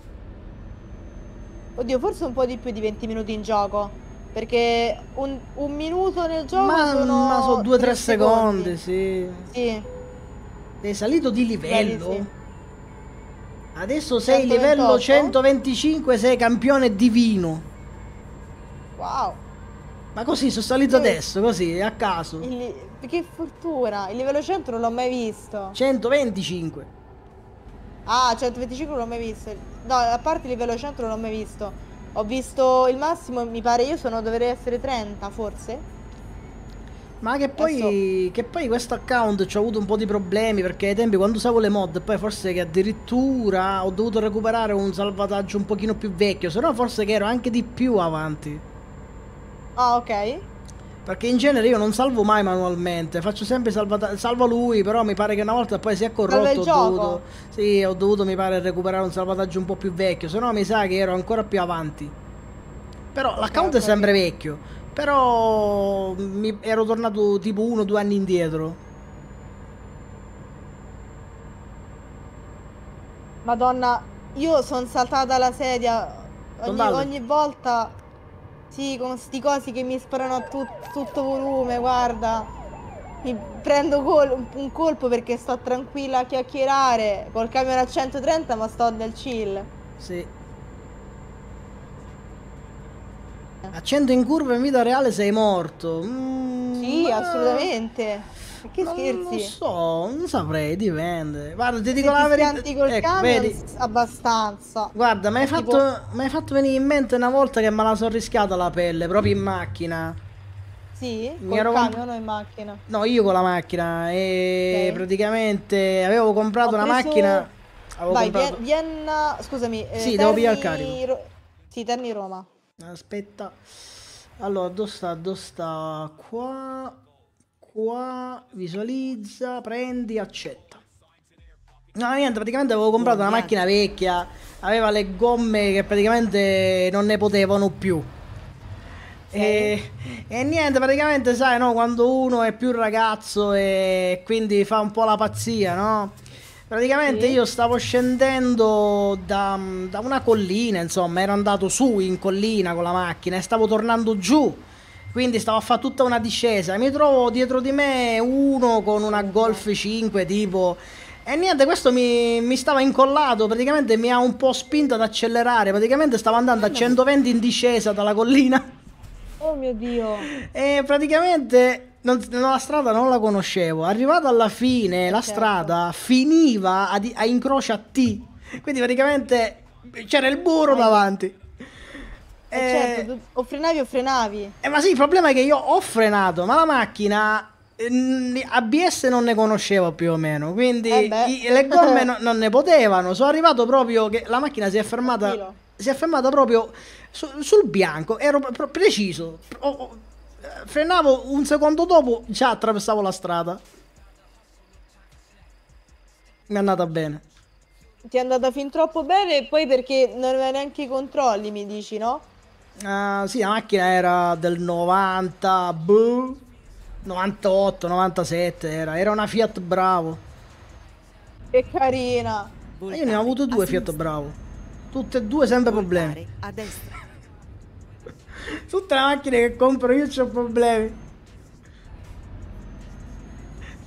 Oddio, forse un po' di più di 20 minuti in gioco. Perché un, un minuto nel gioco Ma sono... ma sono 2-3 tre secondi, sì. Sì. Sei salito di livello? Sì. Adesso sei 128? livello 125, sei campione divino. Wow. Ma così sono salito Sì. adesso, così, a caso. Il Che fortuna. Il livello 100 non l'ho mai visto. 125. Ah, 125 non l'ho mai visto. No, a parte il livello 100 non l'ho mai visto. Ho visto il massimo, mi pare io sono, dovrei essere 30 forse. Ma che poi, che poi questo account ci ho avuto un po' di problemi perché ai tempi quando usavo le mod poi forse che addirittura ho dovuto recuperare un salvataggio un pochino più vecchio, se no forse che ero anche di più avanti. Ah, ok. Perché in genere io non salvo mai manualmente, faccio sempre salvata- salvo lui, però mi pare che una volta poi si è corrotto, ho dovuto, sì, ho dovuto mi pare recuperare un salvataggio un po' più vecchio, se no mi sa che ero ancora più avanti. Però l'account è sempre vecchio, però mi ero tornato tipo uno o due anni indietro. Madonna, io sono saltata dalla sedia ogni, ogni volta. Sì, con sti cosi che mi sparano a tut- tutto volume, guarda. Mi prendo col- un- colpo perché sto tranquilla a chiacchierare col camion a 130, ma sto nel chill. Sì. Accendo in curva in vita reale sei morto. Mm, Sì, ma- assolutamente. Che Non lo scherzi? so, non saprei, dipende. Guarda, ti Se dico ti la verità. col Ecco, camion, vedi? abbastanza. Guarda, mi hai Tipo- fatto, venire in mente una volta che me la sono rischiata la pelle, proprio in macchina. Sì? Mi Col ero camion o in macchina? No, io con la macchina e Ok. praticamente avevo comprato Ho una preso- macchina. Avevo Vai, comprato... Vie- Vienna... Scusami. eh, Sì, devo pigliare il Terni Ro- Sì, Terni Roma. Aspetta. Allora, dove sta? Dove sta? Qua. Qua. Visualizza. Prendi. Accetta. No, niente, praticamente avevo comprato una macchina vecchia. Aveva le gomme che praticamente non ne potevano più. E, e niente, praticamente sai, no, quando uno è più ragazzo e quindi fa un po' la pazzia, no? Praticamente Sì. io stavo scendendo da, da una collina, insomma, ero andato su in collina con la macchina e stavo tornando giù. Quindi stavo a fare tutta una discesa. Mi trovo dietro di me uno con una Golf 5 tipo. E niente, questo mi, mi stava incollato, praticamente mi ha un po' spinto ad accelerare. Praticamente stavo andando a 120 in discesa dalla collina. Oh mio Dio. E praticamente non- no, la strada non la conoscevo. Arrivato alla fine, la certo. strada finiva a, a incrocio a T. Quindi praticamente c'era il burro davanti. Eh, Eh, certo, tu- o frenavi o frenavi. eh, ma sì, il problema è che io ho frenato, ma la macchina eh, ABS non ne conoscevo più o meno, quindi Eh le gomme [laughs] no- non ne potevano. Sono arrivato proprio che la macchina si è fermata, si è fermata proprio su- sul bianco, ero pro- preciso. Ho- eh, frenavo un secondo dopo, già attraversavo la strada. Mi è andata bene. Ti è andata fin troppo bene e poi perché non aveva neanche i controlli, mi dici, no? Ah, sì, la macchina era del 90, boh, 98, 97 era, era una Fiat Bravo. Che carina. Ma io ne ho avuto due Fiat Bravo. Tutte e due sempre problemi. Voltare a destra. [laughs] Tutte le macchine che compro io ho problemi.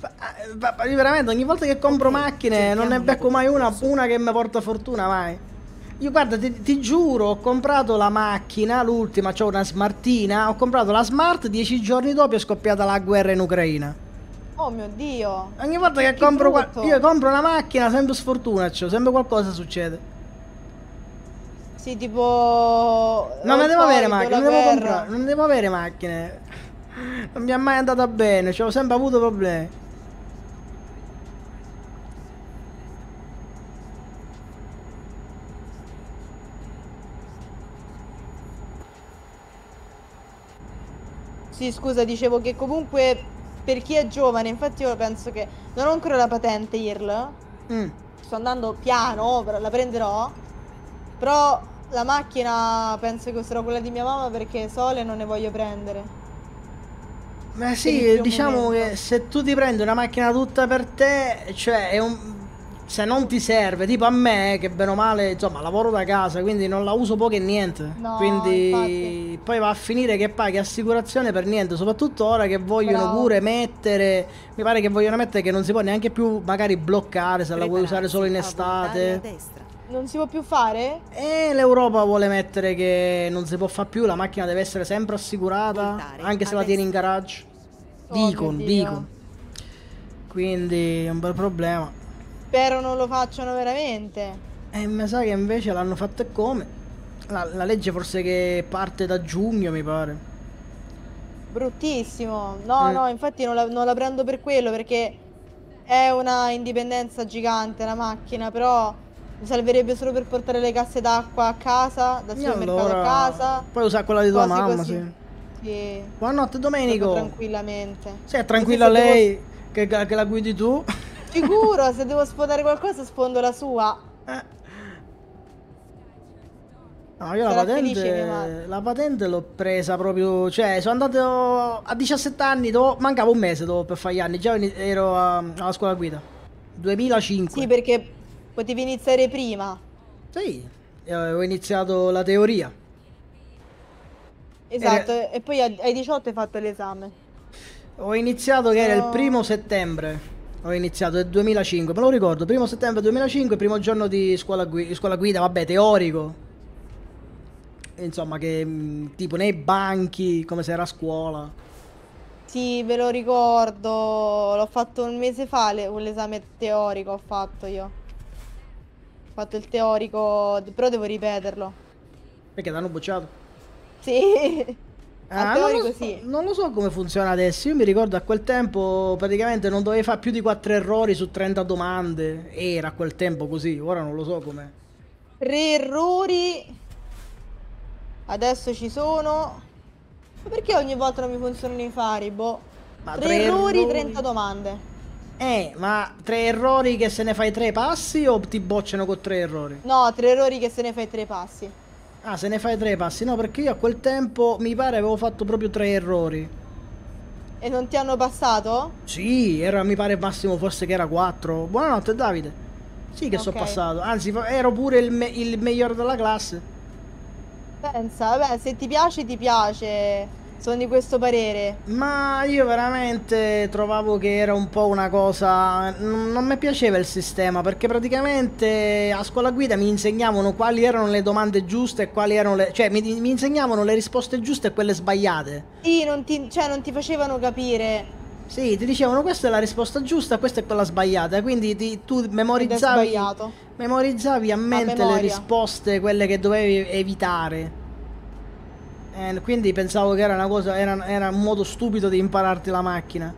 Ma- ma- ma io veramente ogni volta che compro macchine non ne becco mai una, una che mi porta fortuna mai. Io guarda, ti, ti giuro, ho comprato la macchina, l'ultima, c'ho una Smartina, ho comprato la Smart, dieci giorni dopo è scoppiata la guerra in Ucraina. Oh mio Dio. Ogni volta che, Che compro io compro una macchina, sempre sfortuna, c'ho, sempre qualcosa succede. Sì, tipo... Non ne devo avere macchine, non devo comprare, non devo avere macchine. Non mi è mai andata bene, cioè, ho sempre avuto problemi. Sì, scusa, dicevo che comunque per chi è giovane, infatti io penso che non ho ancora la patente IRL, Mm. sto andando piano, però la prenderò, però la macchina penso che userò quella di mia mamma perché sole non ne voglio prendere. Ma sì, diciamo momento. che se tu ti prendi una macchina tutta per te, cioè è un... se non ti serve, tipo a me che bene o male, insomma, lavoro da casa, quindi non la uso poco e niente. No, quindi infatti. poi va a finire che paghi assicurazione per niente, soprattutto ora che vogliono Bravo. pure mettere, mi pare che vogliono mettere che non si può neanche più magari bloccare se la vuoi usare solo in Prepararsi a voltare a estate. destra. Non si può più fare? E l'Europa vuole mettere che non si può fare più, la macchina deve essere sempre assicurata, Voltare anche se la tieni in destra. garage. Oh dicono. Quindi è un bel problema. Spero non lo facciano veramente. E mi sa che invece l'hanno fatto e come? La, la legge forse che parte da giugno, mi pare. Bruttissimo. No, Mm. no, infatti non la, non la prendo per quello perché è una indipendenza gigante la macchina, però mi salverebbe solo per portare le casse d'acqua a casa, dal E supermercato allora- a casa. Poi usa quella di tua cose mamma, così. sì. Sì, Buonanotte proprio Domenico. tranquillamente. Sì, è tranquilla se devo- lei che, che la guidi tu. Sicuro, se devo sfodare qualcosa sfondo la sua. Eh. No, io la patente, la patente l'ho presa proprio, cioè sono andato a 17 anni, dopo- mancava un mese dopo per fare gli anni, già ero a- alla scuola guida. 2005. Sì, perché potevi iniziare prima. Sì, e ho iniziato la teoria. Esatto, e poi ai 18 hai fatto l'esame. Ho iniziato che era il primo settembre. Ho iniziato nel 2005, me lo ricordo, primo settembre 2005, primo giorno di scuola, gui- scuola guida, vabbè, teorico. Insomma, che mh, tipo nei banchi, come se era a scuola. Sì, ve lo ricordo, l'ho fatto un mese fa, le- un esame teorico ho fatto io. Ho fatto il teorico, però devo ripeterlo. Perché t'hanno bocciato? Sì, Ah, non, lo so, non lo so come funziona adesso. Io mi ricordo a quel tempo praticamente non dovevi fare più di 4 errori su 30 domande. Era a quel tempo così, ora non lo so com'è. Tre errori, adesso ci sono. Ma perché ogni volta non mi funzionano i fari, boh? Tre errori, errori? 30 domande. Eh, ma tre errori che se ne fai tre passi o ti bocciano con tre errori? No, tre errori che se ne fai tre passi. Ah, se ne fai tre passi? No, perché io a quel tempo mi pare avevo fatto proprio tre errori. E non ti hanno passato? Sì, era mi pare massimo forse che era quattro. Buonanotte Davide. Sì che sono Ok. passato, anzi ero pure il, me- il migliore della classe. Pensa, vabbè, se ti piace, ti piace. Sono di questo parere. Ma io veramente trovavo che era un po' una cosa. Non mi piaceva il sistema perché praticamente a scuola guida mi insegnavano quali erano le domande giuste e quali erano le. cioè mi, mi insegnavano le risposte giuste e quelle sbagliate. Sì, non ti, cioè, non ti facevano capire. Sì, ti dicevano questa è la risposta giusta, questa è quella sbagliata, quindi ti- tu memorizzavi, memorizzavi a mente le memoria. risposte, quelle che dovevi evitare. E quindi pensavo che era una cosa, era, era un modo stupido di impararti la macchina.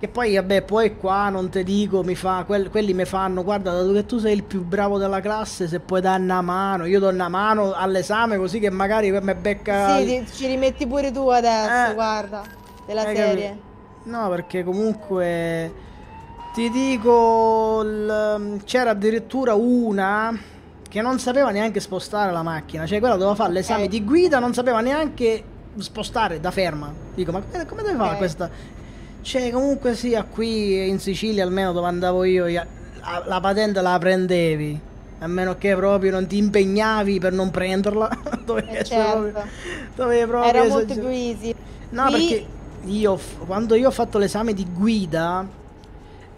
Che poi, vabbè, poi qua non te dico, mi fa, quel- quelli mi fanno, guarda, dato che tu sei il più bravo della classe, se puoi dare una mano, io do una mano all'esame così che magari mi becca... Sì, ti- ci rimetti pure tu adesso, Eh. guarda, della Hai serie. capito? No, perché comunque ti dico, c'era addirittura una che non sapeva neanche spostare la macchina, cioè quella doveva fare l'esame Ok. di guida, non sapeva neanche spostare da ferma. Dico, ma come, come deve fare Ok. questa? Cioè, comunque sia qui in Sicilia, almeno dove andavo io, la, la patente la prendevi. A meno che proprio non ti impegnavi per non prenderla. [laughs] dovevi Eh, certo. proprio- dovevi proprio Era molto più easy. No, Qui- perché io, quando io ho fatto l'esame di guida,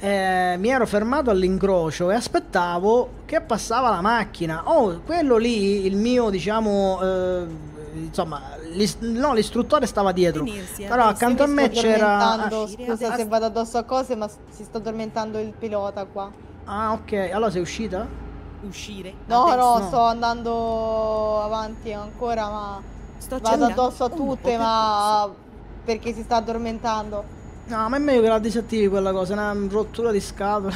eh, mi ero fermato all'incrocio e aspettavo che passava la macchina. Oh, quello lì, il mio, diciamo, eh, insomma, no, l'istruttore stava dietro. Tenersi a Però accanto a me c'era... Ah, Scusa ah, se vado addosso a cose, ma si sta addormentando il pilota qua. Ah, ok. Allora sei uscita? Uscire. a No, no, no. sto andando avanti ancora, ma Sto vado addosso a tutte, ma perché si sta addormentando. No, ma è meglio che la disattivi quella cosa, è una rottura di scatola.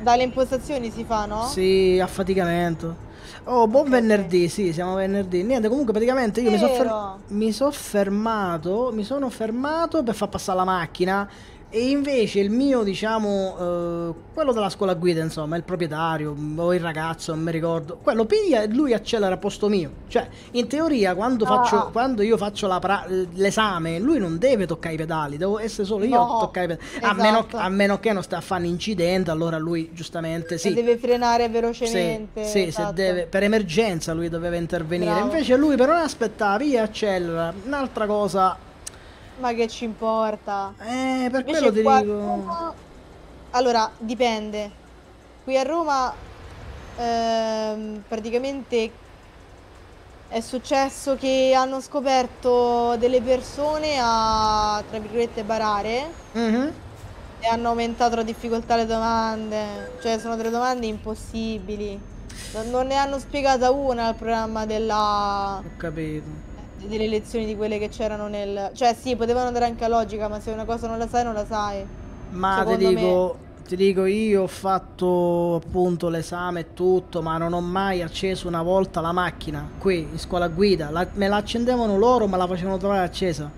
Dalle impostazioni si fa, no? Sì, affaticamento. Oh, buon Ok, venerdì, sì, siamo venerdì. Niente, comunque praticamente io mi sono mi so fermato, mi sono fermato per far passare la macchina e invece il mio, diciamo, eh, quello della scuola guida, insomma, il proprietario o il ragazzo, non mi ricordo, quello piglia e lui accelera a posto mio. Cioè, in teoria, quando, Ah. faccio, quando io faccio pra- l'esame, lui non deve toccare i pedali, devo essere solo io No, a toccare i pedali. A, meno, esatto. a meno che non stia a fare un incidente, allora lui giustamente sì. Se deve frenare Sì, velocemente. sì, se esatto. deve, per emergenza lui doveva intervenire. Bravo. Invece lui per non aspettare, via, accelera. Un'altra cosa, Ma che ci importa? eh, per Invece quello ti qua dico. Allora, dipende. Qui a Roma ehm, praticamente è successo che hanno scoperto delle persone a, tra virgolette, barare Mhm. e hanno aumentato la difficoltà alle domande. Cioè, sono delle domande impossibili. Non ne hanno spiegata una al programma della, Ho capito. Delle lezioni di quelle che c'erano nel... Cioè, sì, potevano andare anche a logica, ma se una cosa non la sai, non la sai. Ma ti Secondo me- dico, ti dico, io ho fatto appunto l'esame e tutto, ma non ho mai acceso una volta la macchina qui in scuola guida. La- me la accendevano loro, ma la facevano trovare accesa.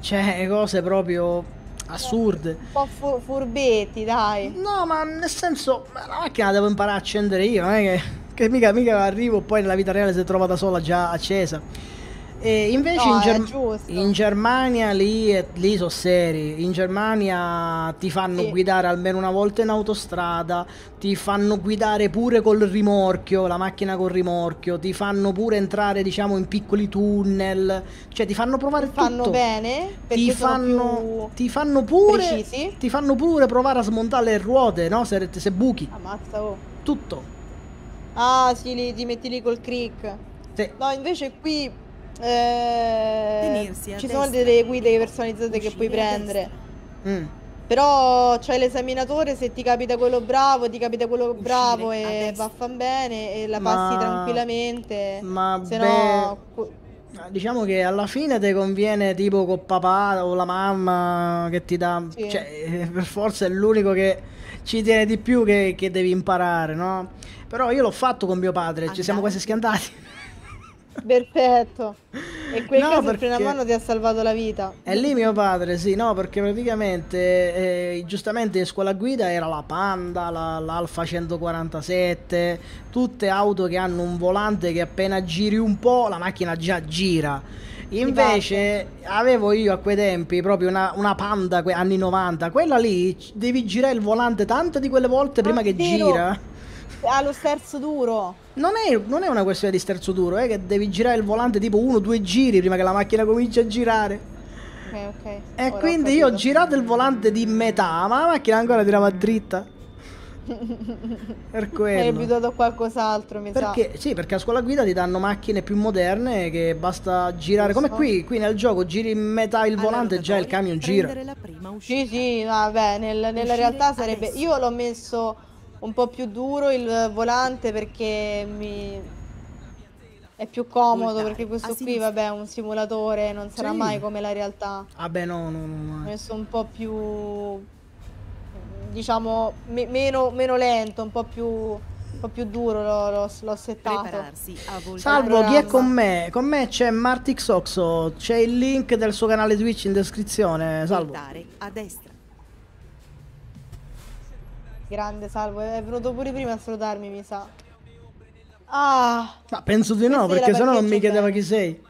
Cioè, [laughs] cose proprio assurde. Un po' fu- furbetti, dai. No, ma nel senso, la macchina la devo imparare a accendere io, non è che, che mica, mica arrivo poi nella vita reale si trova da sola già accesa. E invece No, in, Germ- in Germania lì, lì sono seri, in Germania ti fanno Sì. guidare almeno una volta in autostrada, ti fanno guidare pure col rimorchio, la macchina col rimorchio, ti fanno pure entrare diciamo in piccoli tunnel, cioè ti fanno provare Fanno tutto. bene, Ti fanno, ti fanno pure precisi. ti fanno pure provare a smontare le ruote, no? Se, se buchi, Ammazza, oh. tutto. Ah, sì, li, ti metti lì col crick. Sì. No, invece qui eh, a ci sono delle guide personalizzate che puoi prendere. Mm. Però c'hai l'esaminatore, se ti capita quello bravo, ti capita quello Uscire bravo e destra. va fan bene e la Ma- passi tranquillamente. Ma Se no, diciamo che alla fine ti conviene tipo col papà o la mamma che ti dà, Sì. cioè eh, per forza è l'unico che ci tiene di più che, che devi imparare, no? Però io l'ho fatto con mio padre, ci siamo quasi schiantati. Perfetto. E quel No, caso perché- freno a mano ti ha salvato la vita. È lì mio padre, sì, no, perché praticamente eh, giustamente in scuola guida era la Panda, la- l'Alfa 147, tutte auto che hanno un volante che appena giri un po' la macchina già gira. Invece avevo io a quei tempi proprio una, una Panda que- anni 90, quella lì devi girare il volante tante di quelle volte prima Ah, che vero. gira. Ha lo sterzo duro. Non è, non è una questione di sterzo duro, è che devi girare il volante tipo uno o due giri prima che la macchina cominci a girare. Ok, ok. E Ora ho quindi io ho girato il volante di metà, ma la macchina ancora tirava dritta. Per [laughs] Hai quello. abituato a qualcos'altro, mi sa. Perché, sì, perché a scuola guida ti danno macchine più moderne che basta girare. Come so. qui, qui nel gioco giri in metà il volante e già il camion gira. prendere la prima Sì, sì, vabbè, nel- nella realtà sarebbe... adesso. Io l'ho messo un po' più duro il volante perché mi... è più comodo, Voltare perché questo qui, vabbè, è un simulatore, non sarà Sì. mai come la realtà. Vabbè, no, no, no. L'ho no. messo un po' più... diciamo, me- meno, meno lento, un po' più, un po' più duro l'ho, settato. Salvo chi è con me? Con me c'è Martix Oxo. C'è il link del suo canale Twitch in descrizione. Salvo. Voltare a destra. Grande salvo, è venuto pure prima a salutarmi, mi sa. Ah, Ma penso di no, perché sennò non mi chiedeva chi sei.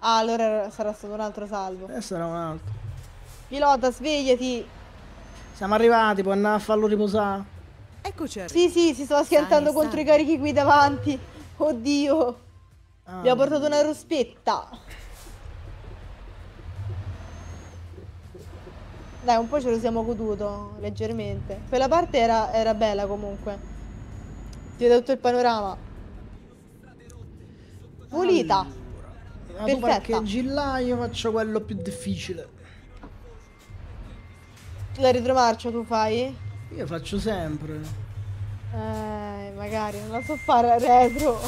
ah, allora sarà stato un altro salvo. Questo era un altro. Pilota, svegliati. Siamo arrivati, puoi andare a farlo riposare. Eccoci arrivati. Sì, sì, si stava schiantando Sani, contro sani. i carichi qui davanti. Oddio. Ah, Abbiamo portato una ruspetta. Dai, un po' ce lo siamo goduto, leggermente. Quella parte era, era bella comunque. Si vede tutto il panorama. Pulita. Tu perfetta. parcheggi là, io faccio quello più difficile. La retromarcia tu fai? Io faccio sempre. Eh, magari non la so fare a retro.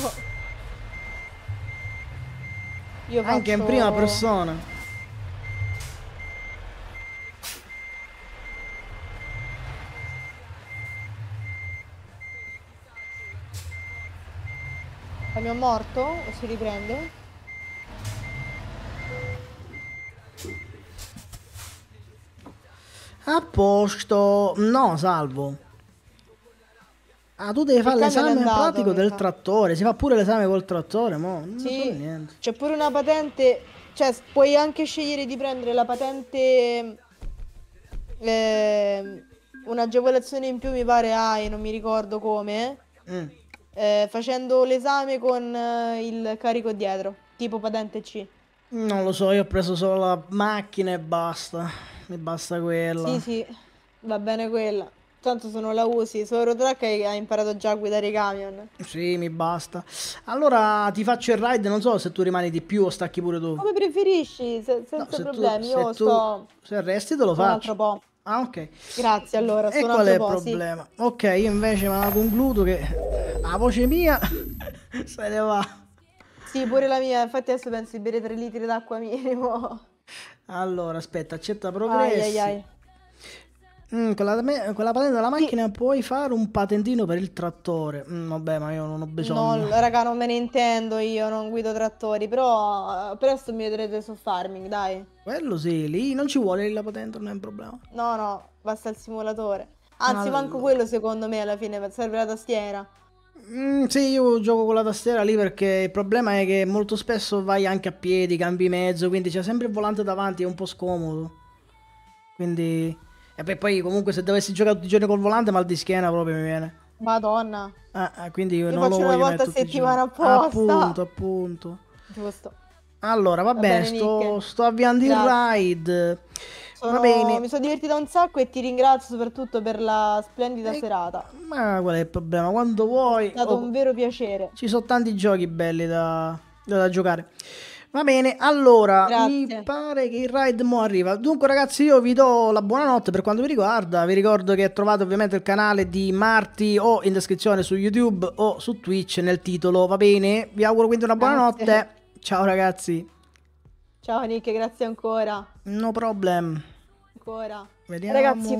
Io Anche in prima persona. Camion morto o si riprende? A posto. No, salvo. Ah, tu devi fare l'esame pratico del sa. trattore. Si fa pure l'esame col trattore, mo. Non so Sì, niente. c'è pure una patente, cioè puoi anche scegliere di prendere la patente, ehm, un'agevolazione in più mi pare hai, non mi ricordo come, Mm. Eh, facendo l'esame con eh, il carico dietro, tipo patente C. Non lo so, io ho preso solo la macchina e basta. Mi basta quella. Sì, sì, va bene quella. Tanto se non la usi, su Eurotrack hai, imparato già a guidare i camion. Sì, mi basta. Allora ti faccio il ride, non so se tu rimani di più o stacchi pure tu. Come preferisci, se- senza No, se tu, problemi, se io tu- sto se resti te lo un altro faccio. po'. Ah, ok. Grazie, allora, E qual è il sì. problema? Ok, io invece me la concludo che la voce mia [laughs] se ne va. Sì, pure la mia, infatti adesso penso di bere 3 litri d'acqua minimo. Allora, aspetta, accetta Ai progressi. ai ai. Mm, con, la, con la patente della macchina puoi fare un patentino per il trattore. Mm, vabbè, ma io non ho bisogno. No, raga, non me ne intendo io, non guido trattori, però eh, presto mi vedrete su farming, dai. Quello sì, lì non ci vuole la patente, non è un problema. No, no, basta il simulatore. Anzi, Allora. manco quello secondo me alla fine serve la tastiera. Mm, sì, io gioco con la tastiera lì perché il problema è che molto spesso vai anche a piedi, cambi mezzo, quindi c'è sempre il volante davanti, è un po' scomodo. Quindi... E poi, comunque se dovessi giocare tutti i giorni col volante mal di schiena proprio mi viene. Madonna, Ah, ah, quindi io Io non lo faccio una voglio volta a settimana apposta. Appunto, appunto. giusto. Allora, va, Va bene, bene, sto, sto avviando il Grazie. ride. Sono- Va bene. Mi sono divertita un sacco e ti ringrazio soprattutto per la splendida Eh, serata. Ma qual è il problema? Quando vuoi... È stato oh, un vero piacere. Ci sono tanti giochi belli da, da giocare. Va bene, allora Grazie. mi pare che il ride mo arriva. Dunque, ragazzi, io vi do la buonanotte per quanto mi riguarda. Vi ricordo che trovate ovviamente il canale di Marti o in descrizione su YouTube o su Twitch nel titolo. Va bene? Vi auguro quindi una buonanotte. Grazie. Ciao, ragazzi. Ciao Nick, grazie ancora. No problem. Ancora. Vediamo. Ragazzi,